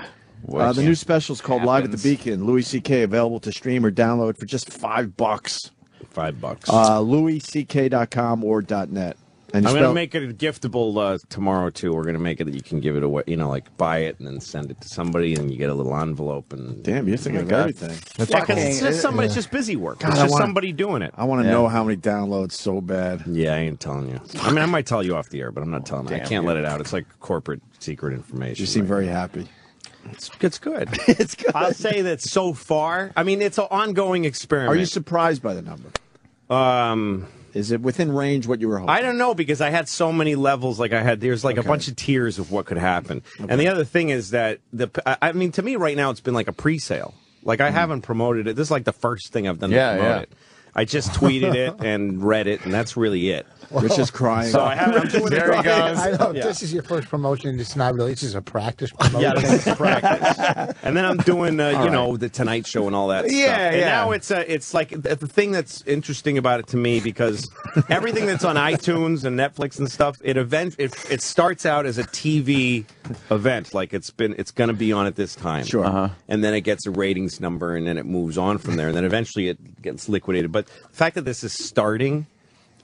Uh, the new special is called Live at the. Beacon. Louis C.K. available to stream or download for just five bucks. Five bucks. Uh, LouisCK.com or .net. And I'm gonna make it giftable uh, tomorrow too. We're gonna make it that you can give it away. You know, like buy it and then send it to somebody, and you get a little envelope. And Damn, you're thinking of God. everything. yeah, 'cause fucking- it's just somebody. It's just busy work. God, it's just wanna- somebody doing it. I want to Yeah. know how many downloads so bad. Yeah, I ain't telling you. I mean, I might tell you off the air, but I'm not telling. I can't you. let it out. It's like corporate secret information. You seem right very now. happy. It's, it's good. [LAUGHS] it's good. I'll say that so far. I mean, it's an ongoing experiment. Are you surprised by the number? Um, Is it within range what you were hoping? I don't know because I had so many levels. Like I had, there's like Okay. a bunch of tiers of what could happen. And the other thing is that the, I- mean, to me right now, it's been like a pre-sale. Like I haven't promoted it. This is like the first thing I've done Yeah, to promote yeah. it. I just tweeted it and read it, and that's really it. Rich is crying. So I have. I'm doing [LAUGHS] There it. he goes. I know Yeah. this is your first promotion. It's not really. This is a practice promotion. [LAUGHS] Yeah, this is practice. and then I'm doing, uh, [LAUGHS] you know, the Tonight Show and all that Yeah, stuff. And yeah. now it's uh, it's like the the thing that's interesting about it to me because everything that's on iTunes and Netflix and stuff, it event it, it starts out as a TV event, like it's been it's going to be on at this time. Sure. Uh-huh. And then it gets a ratings number, and then it moves on from there, and then eventually it gets liquidated. But the fact that this is starting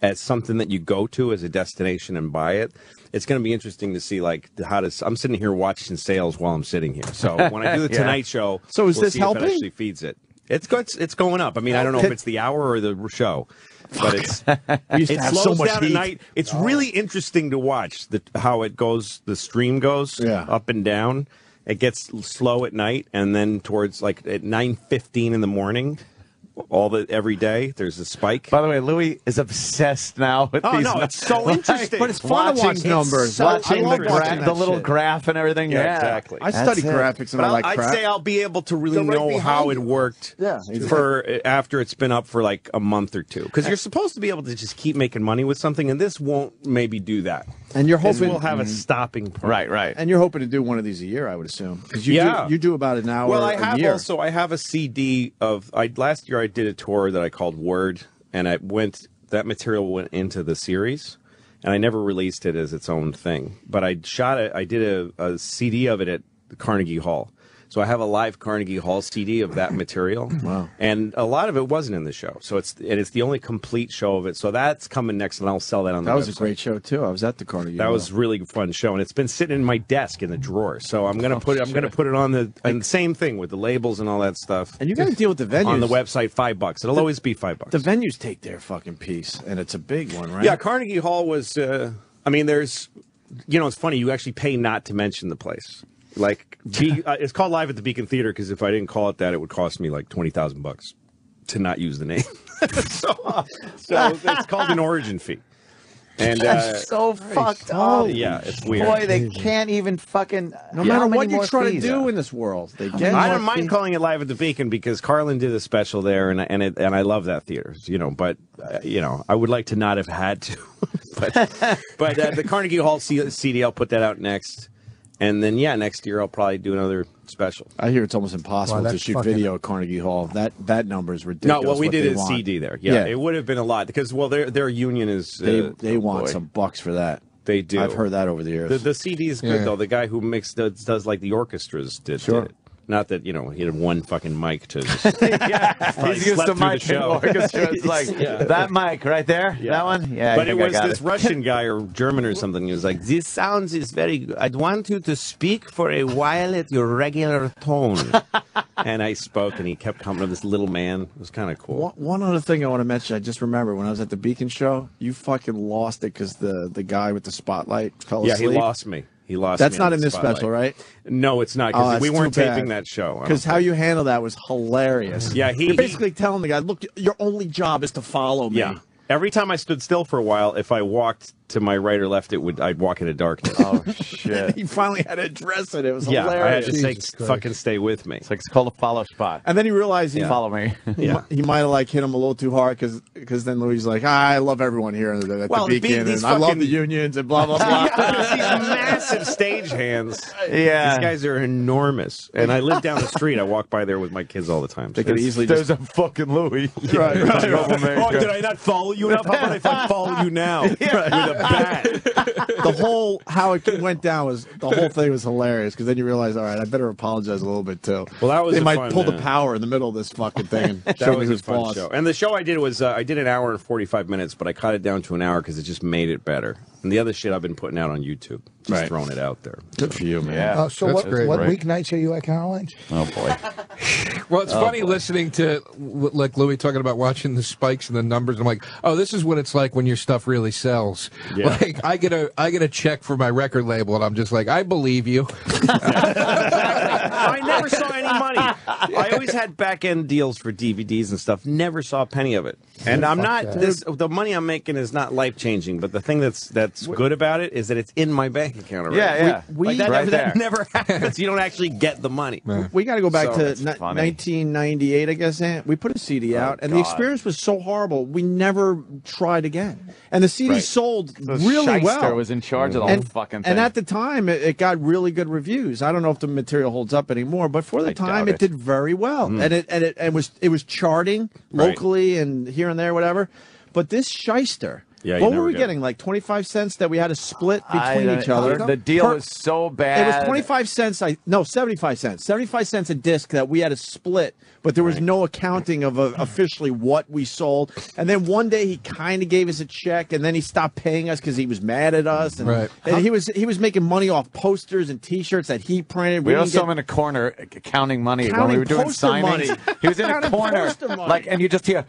as something that you go to as a destination and buy it. It's going to be interesting to see like how does I'm sitting here watching sales while I'm sitting here. So [LAUGHS] when I do the Yeah. Tonight Show, So is we'll this if helping? it actually feeds it. It's it's, it's going up. I mean, I don't know if it's the hour or the show, but it's [LAUGHS] We used to it slows so much down heat. at night. It's oh. really interesting to watch the how it goes. The stream goes Yeah. up and down. It gets slow at night, and then towards like at nine fifteen in the morning. All the every day. There's a spike. By the way, Louis is obsessed now with Oh, these. no, it's so Like, interesting. But it's fun to watching- watch numbers. so Watching the love gra- watching the little shit. graph and everything. Yeah, Yeah, exactly. I That's study it. graphics and But I like. I'd crap. say I'll be able to really So right know how behind it worked Yeah. for after it's been up for like a month or two. Because you're supposed to be able to just keep making money with something, and this won't maybe do that. And you're This we'll have a Mhm. stopping point. Right, right. And you're hoping to do one of these a year, I would assume, because you Yeah. do, you do about an hour Well, I a have year. also I have a CD of I last year I did a tour that I called Word, and I went that material went into the series, and I never released it as its own thing. But I shot it. I did a, a CD of it at the Carnegie Hall. So I have a live Carnegie Hall CD of that material. Wow. And a lot of it wasn't in the show. So it's and it's the only complete show of it. So that's coming next and I'll sell that on the that was a great show too. I was at the Carnegie. That Hall. was really fun show, and it's been sitting in my desk in the drawer. So I'm gonna put it. I'm gonna put it on the and same thing with the labels and all that stuff. And you got to deal with the venues on the website. Five bucks. It'll always be five bucks. The venues take their fucking piece, and it's a big one, right? Yeah, Carnegie Hall was. Uh, I mean, there's. You know, it's funny. You actually pay not to mention the place. Like, be, [LAUGHS] uh, it's called Live at the Beacon Theater because if I didn't call it that, it would cost me like twenty thousand bucks to not use the name. [LAUGHS] so, so it's called an origin fee. And uh, That's so fucked up. yeah, it's weird. Boy, they can't even fucking. No Yeah. matter what you try to do are- in this world, they get. I don't mind fees. calling it live at the Beacon because Carlin did a special there, and and it, and I love that theater, you know. But uh, you know, I would like to not have had to. [LAUGHS] but but uh, the Carnegie Hall C- CD, I'll put that out next, and then yeah, next year I'll probably do another special. I hear it's almost impossible Wow, to shoot fucking- video at Carnegie Hall. That that number is ridiculous. No, what we what did they it want. CD there. Yeah, Yeah. it would have been a lot because well, their their union is They uh, they oh, want boy. some bucks for that. They do. I've heard that over the years. The, the CD is good Yeah. though. The guy who makes does, does like the orchestras did, Sure. did it. Not that you know he had one fucking mic to. Just, [LAUGHS] [LAUGHS] yeah, He's used to mic and orchestra. It's like [LAUGHS] Yeah. that mic right there. That one. Yeah, but it was this it. Russian guy or German or something. He was like, "This sounds is very good. I'd want you to speak for a while at your regular tone." and I spoke, and he kept coming to this little man. It was kind of cool. One, one other thing I want to mention, I just remember when I was at the Beacon show, you fucking lost it because the the guy with the spotlight fell Yeah, asleep. he lost me. He lost. That's not in this spotlight. special, right? No, it's not Oh, because that's we weren't taping that show. Because how you handle that was hilarious. Yeah, he- You're he- basically telling the guy, "Look, your only job is to follow me." Yeah. Every time I stood still for a while, if I walked to my right or left, it would I'd walk into darkness. Oh [LAUGHS] shit! he finally had to address it. It was yeah, hilarious. I had to say, "Fucking stay with me." It's like it's called a follow spot. And then he realized he Follow me. [LAUGHS] Yeah. mi- he might have like hit him a little too hard because because then Louis like ah, I love everyone here at the, at Well, the the- Beacon these and I love the unions and blah blah [LAUGHS] blah. These massive stage hands. Yeah. These guys are enormous. And I live down the street. I walk by there with my kids all the time. They could easily There's just a fucking Louis. right, right, right. Oh, did I not follow you enough? How about if I follow you now with a the whole how it went down was the whole thing was hilarious because then you realize all right I better apologize a little bit too. Well, that was they might fun, pull the uh, power in the middle of this fucking thing and [LAUGHS] That show me was a who's fun boss. show. And the show I did was uh, I did an hour and forty five minutes, but I cut it down to an hour because it just made it better. And the other shit I've been putting out on YouTube, just Right. throwing it out there. Good for you, man. Yeah. Uh, so That's what, great. what Right. weeknights are you at Caroline's? Oh boy. [LAUGHS] Well, it's funny listening to like Louis talking about watching the spikes and the numbers. I'm like, oh, this is what it's like when your stuff really sells. Yeah. Like I get a I get a check for my record label, and I'm just like, I believe you. [LAUGHS] I never saw any money. I always had back end deals for DVDs and stuff. Never saw a penny of it. And I'm not that. this. The money I'm making is not life changing. But the thing that's that's good about it is that it's in my bank account already. Yeah, yeah. We- Like, that, right that never [LAUGHS] happens. You don't actually get the money. We got to go back So, to that's 1998, I guess. Aunt. We put a CD oh, out, and the experience was so horrible. We never tried again, and the CD Right. sold The really well. was in charge of the and, whole fucking thing. and at the time, it, it got really good reviews. I don't know if the material holds up anymore, but for the I time, it. it. did very well, hmm. and it and it and was it was charting Right. locally and here and there, whatever. But this shyster. Yeah, what were we get getting? Like twenty five cents that we had to split between don't- each other. The deal Per- was so bad. it was 25 cents. I no, 75 cents. 75 cents a disc that we had to split, but there was no accounting of uh, officially what we sold. And then one day he kind of gave us a check, and then he stopped paying us because he was mad at us. And, Right. and he was he was making money off posters and T-shirts that he printed. We didn't also get- him in a corner uh, counting money when we were doing signings. money. [LAUGHS] He was in a corner, poster like, and you just hear.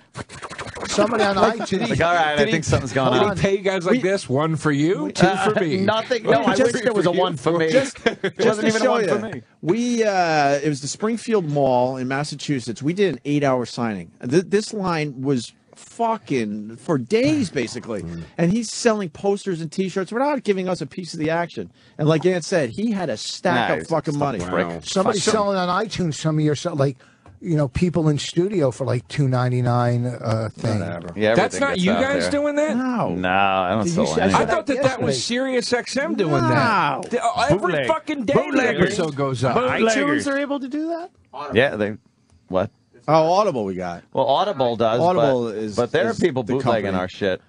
somebody on [LAUGHS] iTunes. Like, all right, I he- think something's going on. Did on. he pay you guys like this? One for you, two Uh, for me. [LAUGHS] nothing. No, I Just- wish there was a one for me. Just, just wasn't to even a show one you, for me. We uh, it was the Springfield Mall in Massachusetts. We did an eight-hour signing. Th- this line was fucking for days, [SIGHS] basically, and he's selling posters and T-shirts without giving us a piece of the action. And like Ant said, he had a stack Nah, of fucking money. Somebody's selling on iTunes some of your stuff, like you know, people in studio for like two ninety nine uh, thing. Yeah, That's not you guys there. doing that? No, No, I don't sell anything. I thought that that was Sirius XM doing that. The- uh, Every Bootleg. fucking day the Bootleggers. episode goes up. iTunes are able to do that. Yeah, they. What? Oh, Audible, we got. Well, Audible does. Audible but, is- But there are people the bootlegging company. our shit.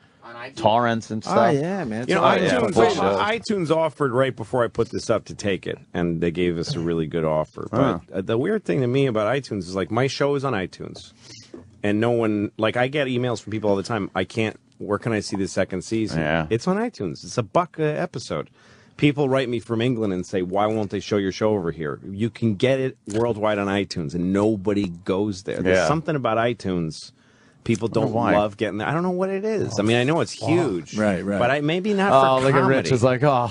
Torrents and stuff. Oh yeah, man. You know, Oh, yeah, iTunes, for iTunes offered right before I put this up to take it, and they gave us a really good offer. But Huh. uh, the weird thing to me about iTunes is like my show is on iTunes, and no one like I get emails from people all the time. I can't. Where can I see the second season? Yeah. it's on iTunes. It's a buck a episode. People write me from England and say, "Why won't they show your show over here? You can get it worldwide on iTunes, and nobody goes there." There's Yeah. something about iTunes. People don't why. love getting there. I don't know what it is. I mean, I know it's huge, Right, right. But I maybe not Oh, for look at. Rich. Is like, oh,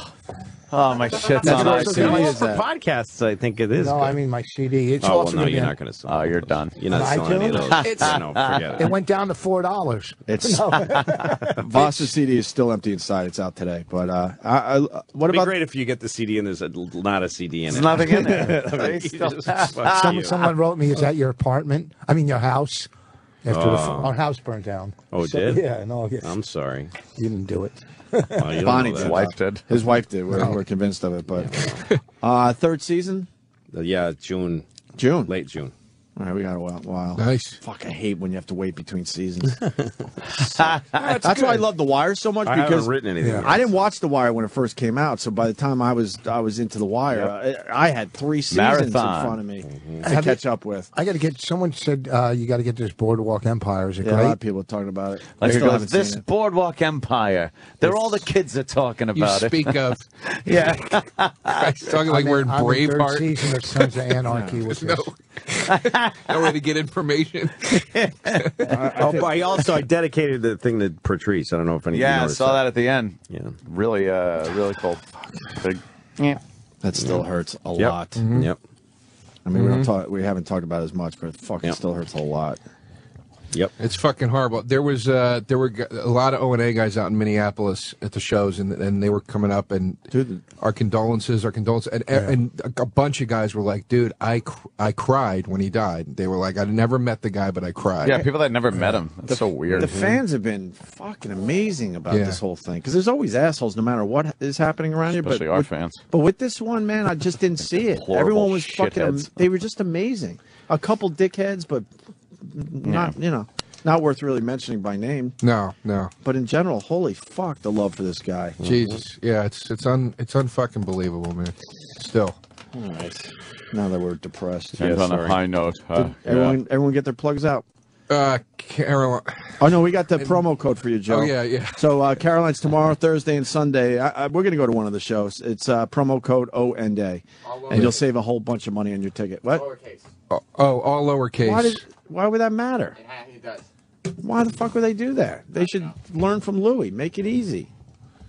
oh, my shit's That's on what social iTunes. media Well, is for podcasts, I think it is. No, good. I mean my CD. It's oh, well, no, you're not going to sell. Oh, you're done. You're not On selling any of iTunes? those. It's- no, forget It it. went down to four dollars. It's [LAUGHS] [LAUGHS] Voss's CD is still empty inside. It's out today. But uh, I, I, what It'd be about great if you get the CD and there's a, not a CD in There's it. nothing in [LAUGHS] there. I mean, still- just- fuck Some, you. someone wrote me, "Is that your apartment? I mean, your house?" After the, Oh. our house burned down. Oh, it So- did? Yeah, no, yeah. I'm sorry. you didn't do it. Well, you don't Bonnie know did. that. wife did. His wife did. We're, we're convinced of it. But uh, third season, Uh, Yeah, June, June. late June. All right, we got a while. while. Nice. Fuck, I hate when you have to wait between seasons. [LAUGHS] [LAUGHS] That's, That's why I love The Wire so much I because haven't written anything. Yeah. I didn't watch The Wire when it first came out. So by the time I was I was into The Wire, I, I had three seasons Marathon. in front of me to Have you- catch up with. I got to get. Someone said uh, you got to get this Boardwalk Empire. Is it Yeah, a lot of people are talking about it. I Like still goes, this. Boardwalk Empire. They're all the kids are talking about you about speak it. of. [LAUGHS] yeah. Guys talking like I'm we're in, in I'm third Braveheart. season of Sons of Anarchy with No. This. no way to get information. Oh, [LAUGHS] but I also I dedicated the thing to Patrice. I don't know if any. of you Yeah, I saw that at the end. Yeah. Really, uh, really cool. Big. Yeah. That still hurts a Yep. lot. Yep. I mean, we don't talk. We haven't talked about it as much, but it fucking Yep. still hurts a lot. Yep. It's fucking horrible. There was uh, there were g- a lot of O and A guys out in Minneapolis at the shows, and and they were coming up and Dude. our condolences, our condolences, and and a bunch of guys were like, "Dude, I cr- I cried when he died." They were like, "I never met the guy, but I cried." Yeah, people that never met him. That's so weird. The fans have been fucking amazing about Yeah. this whole thing because there's always assholes no matter what is happening around you. Especially but our with, fans. But with this one, man, I just didn't [LAUGHS] see it. Everyone was fucking. am- They were just amazing. A couple dickheads, but not you know not worth really mentioning by name. No, no, But in general, holy fuck, the love for this guy. Jesus, yeah, it's it's un it's unfucking believable, man. Still, All right. Now that we're depressed, Ends Yeah, on a high note. huh? everyone, everyone get their plugs out. uh, Caroline, Oh no, we got the promo code for you, Joe. Oh, yeah, yeah. So uh, Caroline's tomorrow, Thursday, and Sunday. I, I, we're going to go to one of the shows. It's uh, promo code O N A, and you'll save a whole bunch of money on your ticket. What? oh, oh, all lowercase. Why did? Why would that matter? It does. Why the fuck would they do that? They should learn from Louis. Make it easy.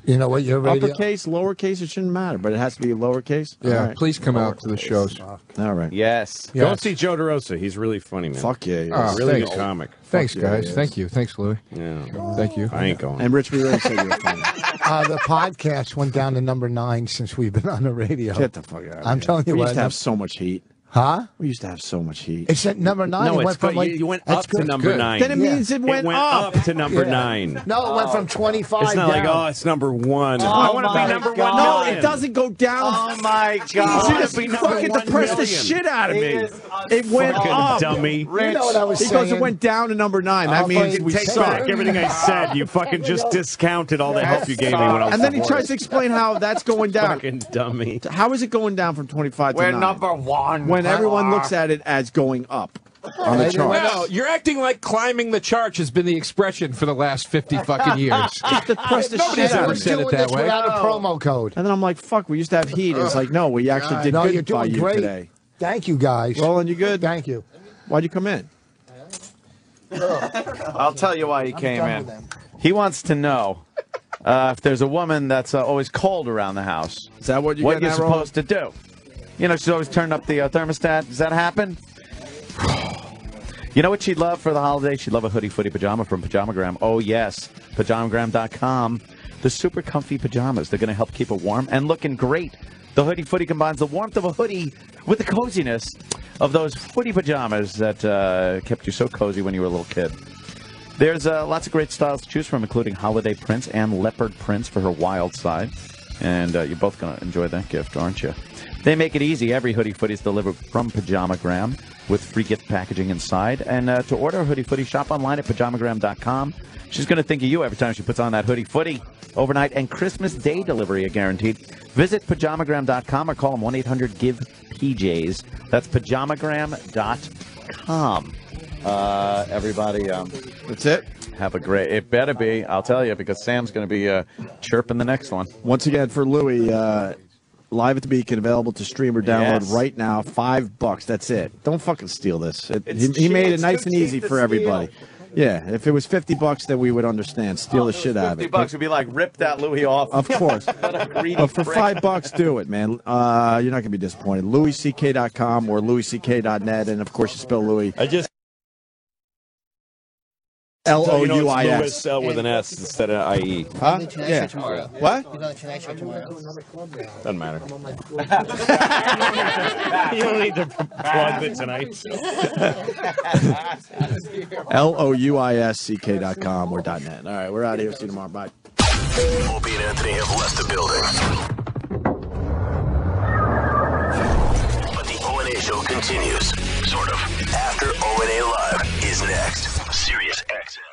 You know what? Your radio. Uppercase, lowercase, it shouldn't matter, but it has to be lowercase. yeah, All right. please come out to the shows. All right. Yes. Go Yes. see Joe DeRosa. He's really funny, man. Fuck yeah. he Oh, really thanks. good comic. Thanks, yeah, guys. yes. Thank you. Thanks, Louis. Yeah. Thank you. I ain't going. And Rich, we already said you were [LAUGHS] funny. Uh, the podcast went down to number nine since we've been on the radio. Get the fuck out. of I'm here. telling you we what, used to have so much heat. Huh? We used to have so much heat. It's at number nine. no, it it's went from like you, you went that's up to number Good. nine. Then it Yeah. means it went, up. to number Yeah. nine. No, it went from twenty-five. It's not like oh, it's number one. Oh I want to be number God. one. No, it doesn't go down. Oh my God. be you number fucking one depressed the shit out of me. is It went Fucking up. dummy. You know what I was He saying? goes, it went down to number nine. That I'll means we Take suck. back everything I said. You fucking just discounted all the help you gave me when I was And then he tries to explain how that's going down. [LAUGHS] Fucking dummy. How is it going down from 25 We're number one. When everyone looks at it as going up on the chart. No, you're acting like climbing the charts has been the expression for the last 50 fucking [LAUGHS] years. Depress the Nobody's shit out ever of me. said it doing that this way. without a promo code. And then I'm like, fuck, we used to have heat. It's like, no, we actually did no, good you're by doing you great. today. Thank you, guys. Roland, you good? Thank you. Why'd you come in? I'll tell you why he came done in. them. He wants to know uh, if there's a woman that's uh, always cold around the house. Is that what you what getting you're at, Roland? supposed to do? You know, she's always turned up the uh, thermostat. Does that happen? [SIGHS] You know what she'd love for the holiday? She'd love a hoodie footy pajama from Pajamagram. Oh, yes. Pajamagram.com. The super comfy pajamas. They're going to help keep her warm and looking great. The hoodie footy combines the warmth of a hoodie with the coziness of those footy pajamas that uh, kept you so cozy when you were a little kid. There's uh, lots of great styles to choose from, including holiday prints and leopard prints for her wild side. And uh, you're both going to enjoy that gift, aren't you? They make it easy. Every hoodie footy is delivered from Pajamagram with free gift packaging inside. And uh, to order a hoodie footy, shop online at pajamagram.com. She's going to think of you every time she puts on that hoodie footy. Overnight and Christmas Day delivery are guaranteed. Visit pajamagram.com or call them 1 800 GIVE PJs. That's pajamagram.com. Uh, everybody, um, That's it. have a great. It better be. I'll tell you because Sam's going to be uh, chirping the next one. Once again, for Louis, uh, live at the Beacon, available to stream or download Yes. right now. Five bucks. That's it. Don't fucking steal this. It, he, he made it nice and easy to for steal. everybody. Yeah, if it was fifty bucks, then we would understand. Steal the shit out of it. Fifty bucks would be like rip that Louis off. Of [LAUGHS] course. What a greedy But for prick. five bucks, do it, man. Uh, you're not gonna be disappointed. LouisCK.com or LouisCK.net, and of course you spell Louis. I just L so O you know U it's I Louis S. L uh, with an S instead of IE. Huh? Yeah. What? Doesn't matter. [LAUGHS] [LAUGHS] you don't need to plug it tonight. [LAUGHS] L O U I S C K dot com or dot net. All right, we're out of here. See you tomorrow. Bye. Opie and Anthony have left the building. But the O&A show continues. Sort of. After O&A Live is next. Sirius XM.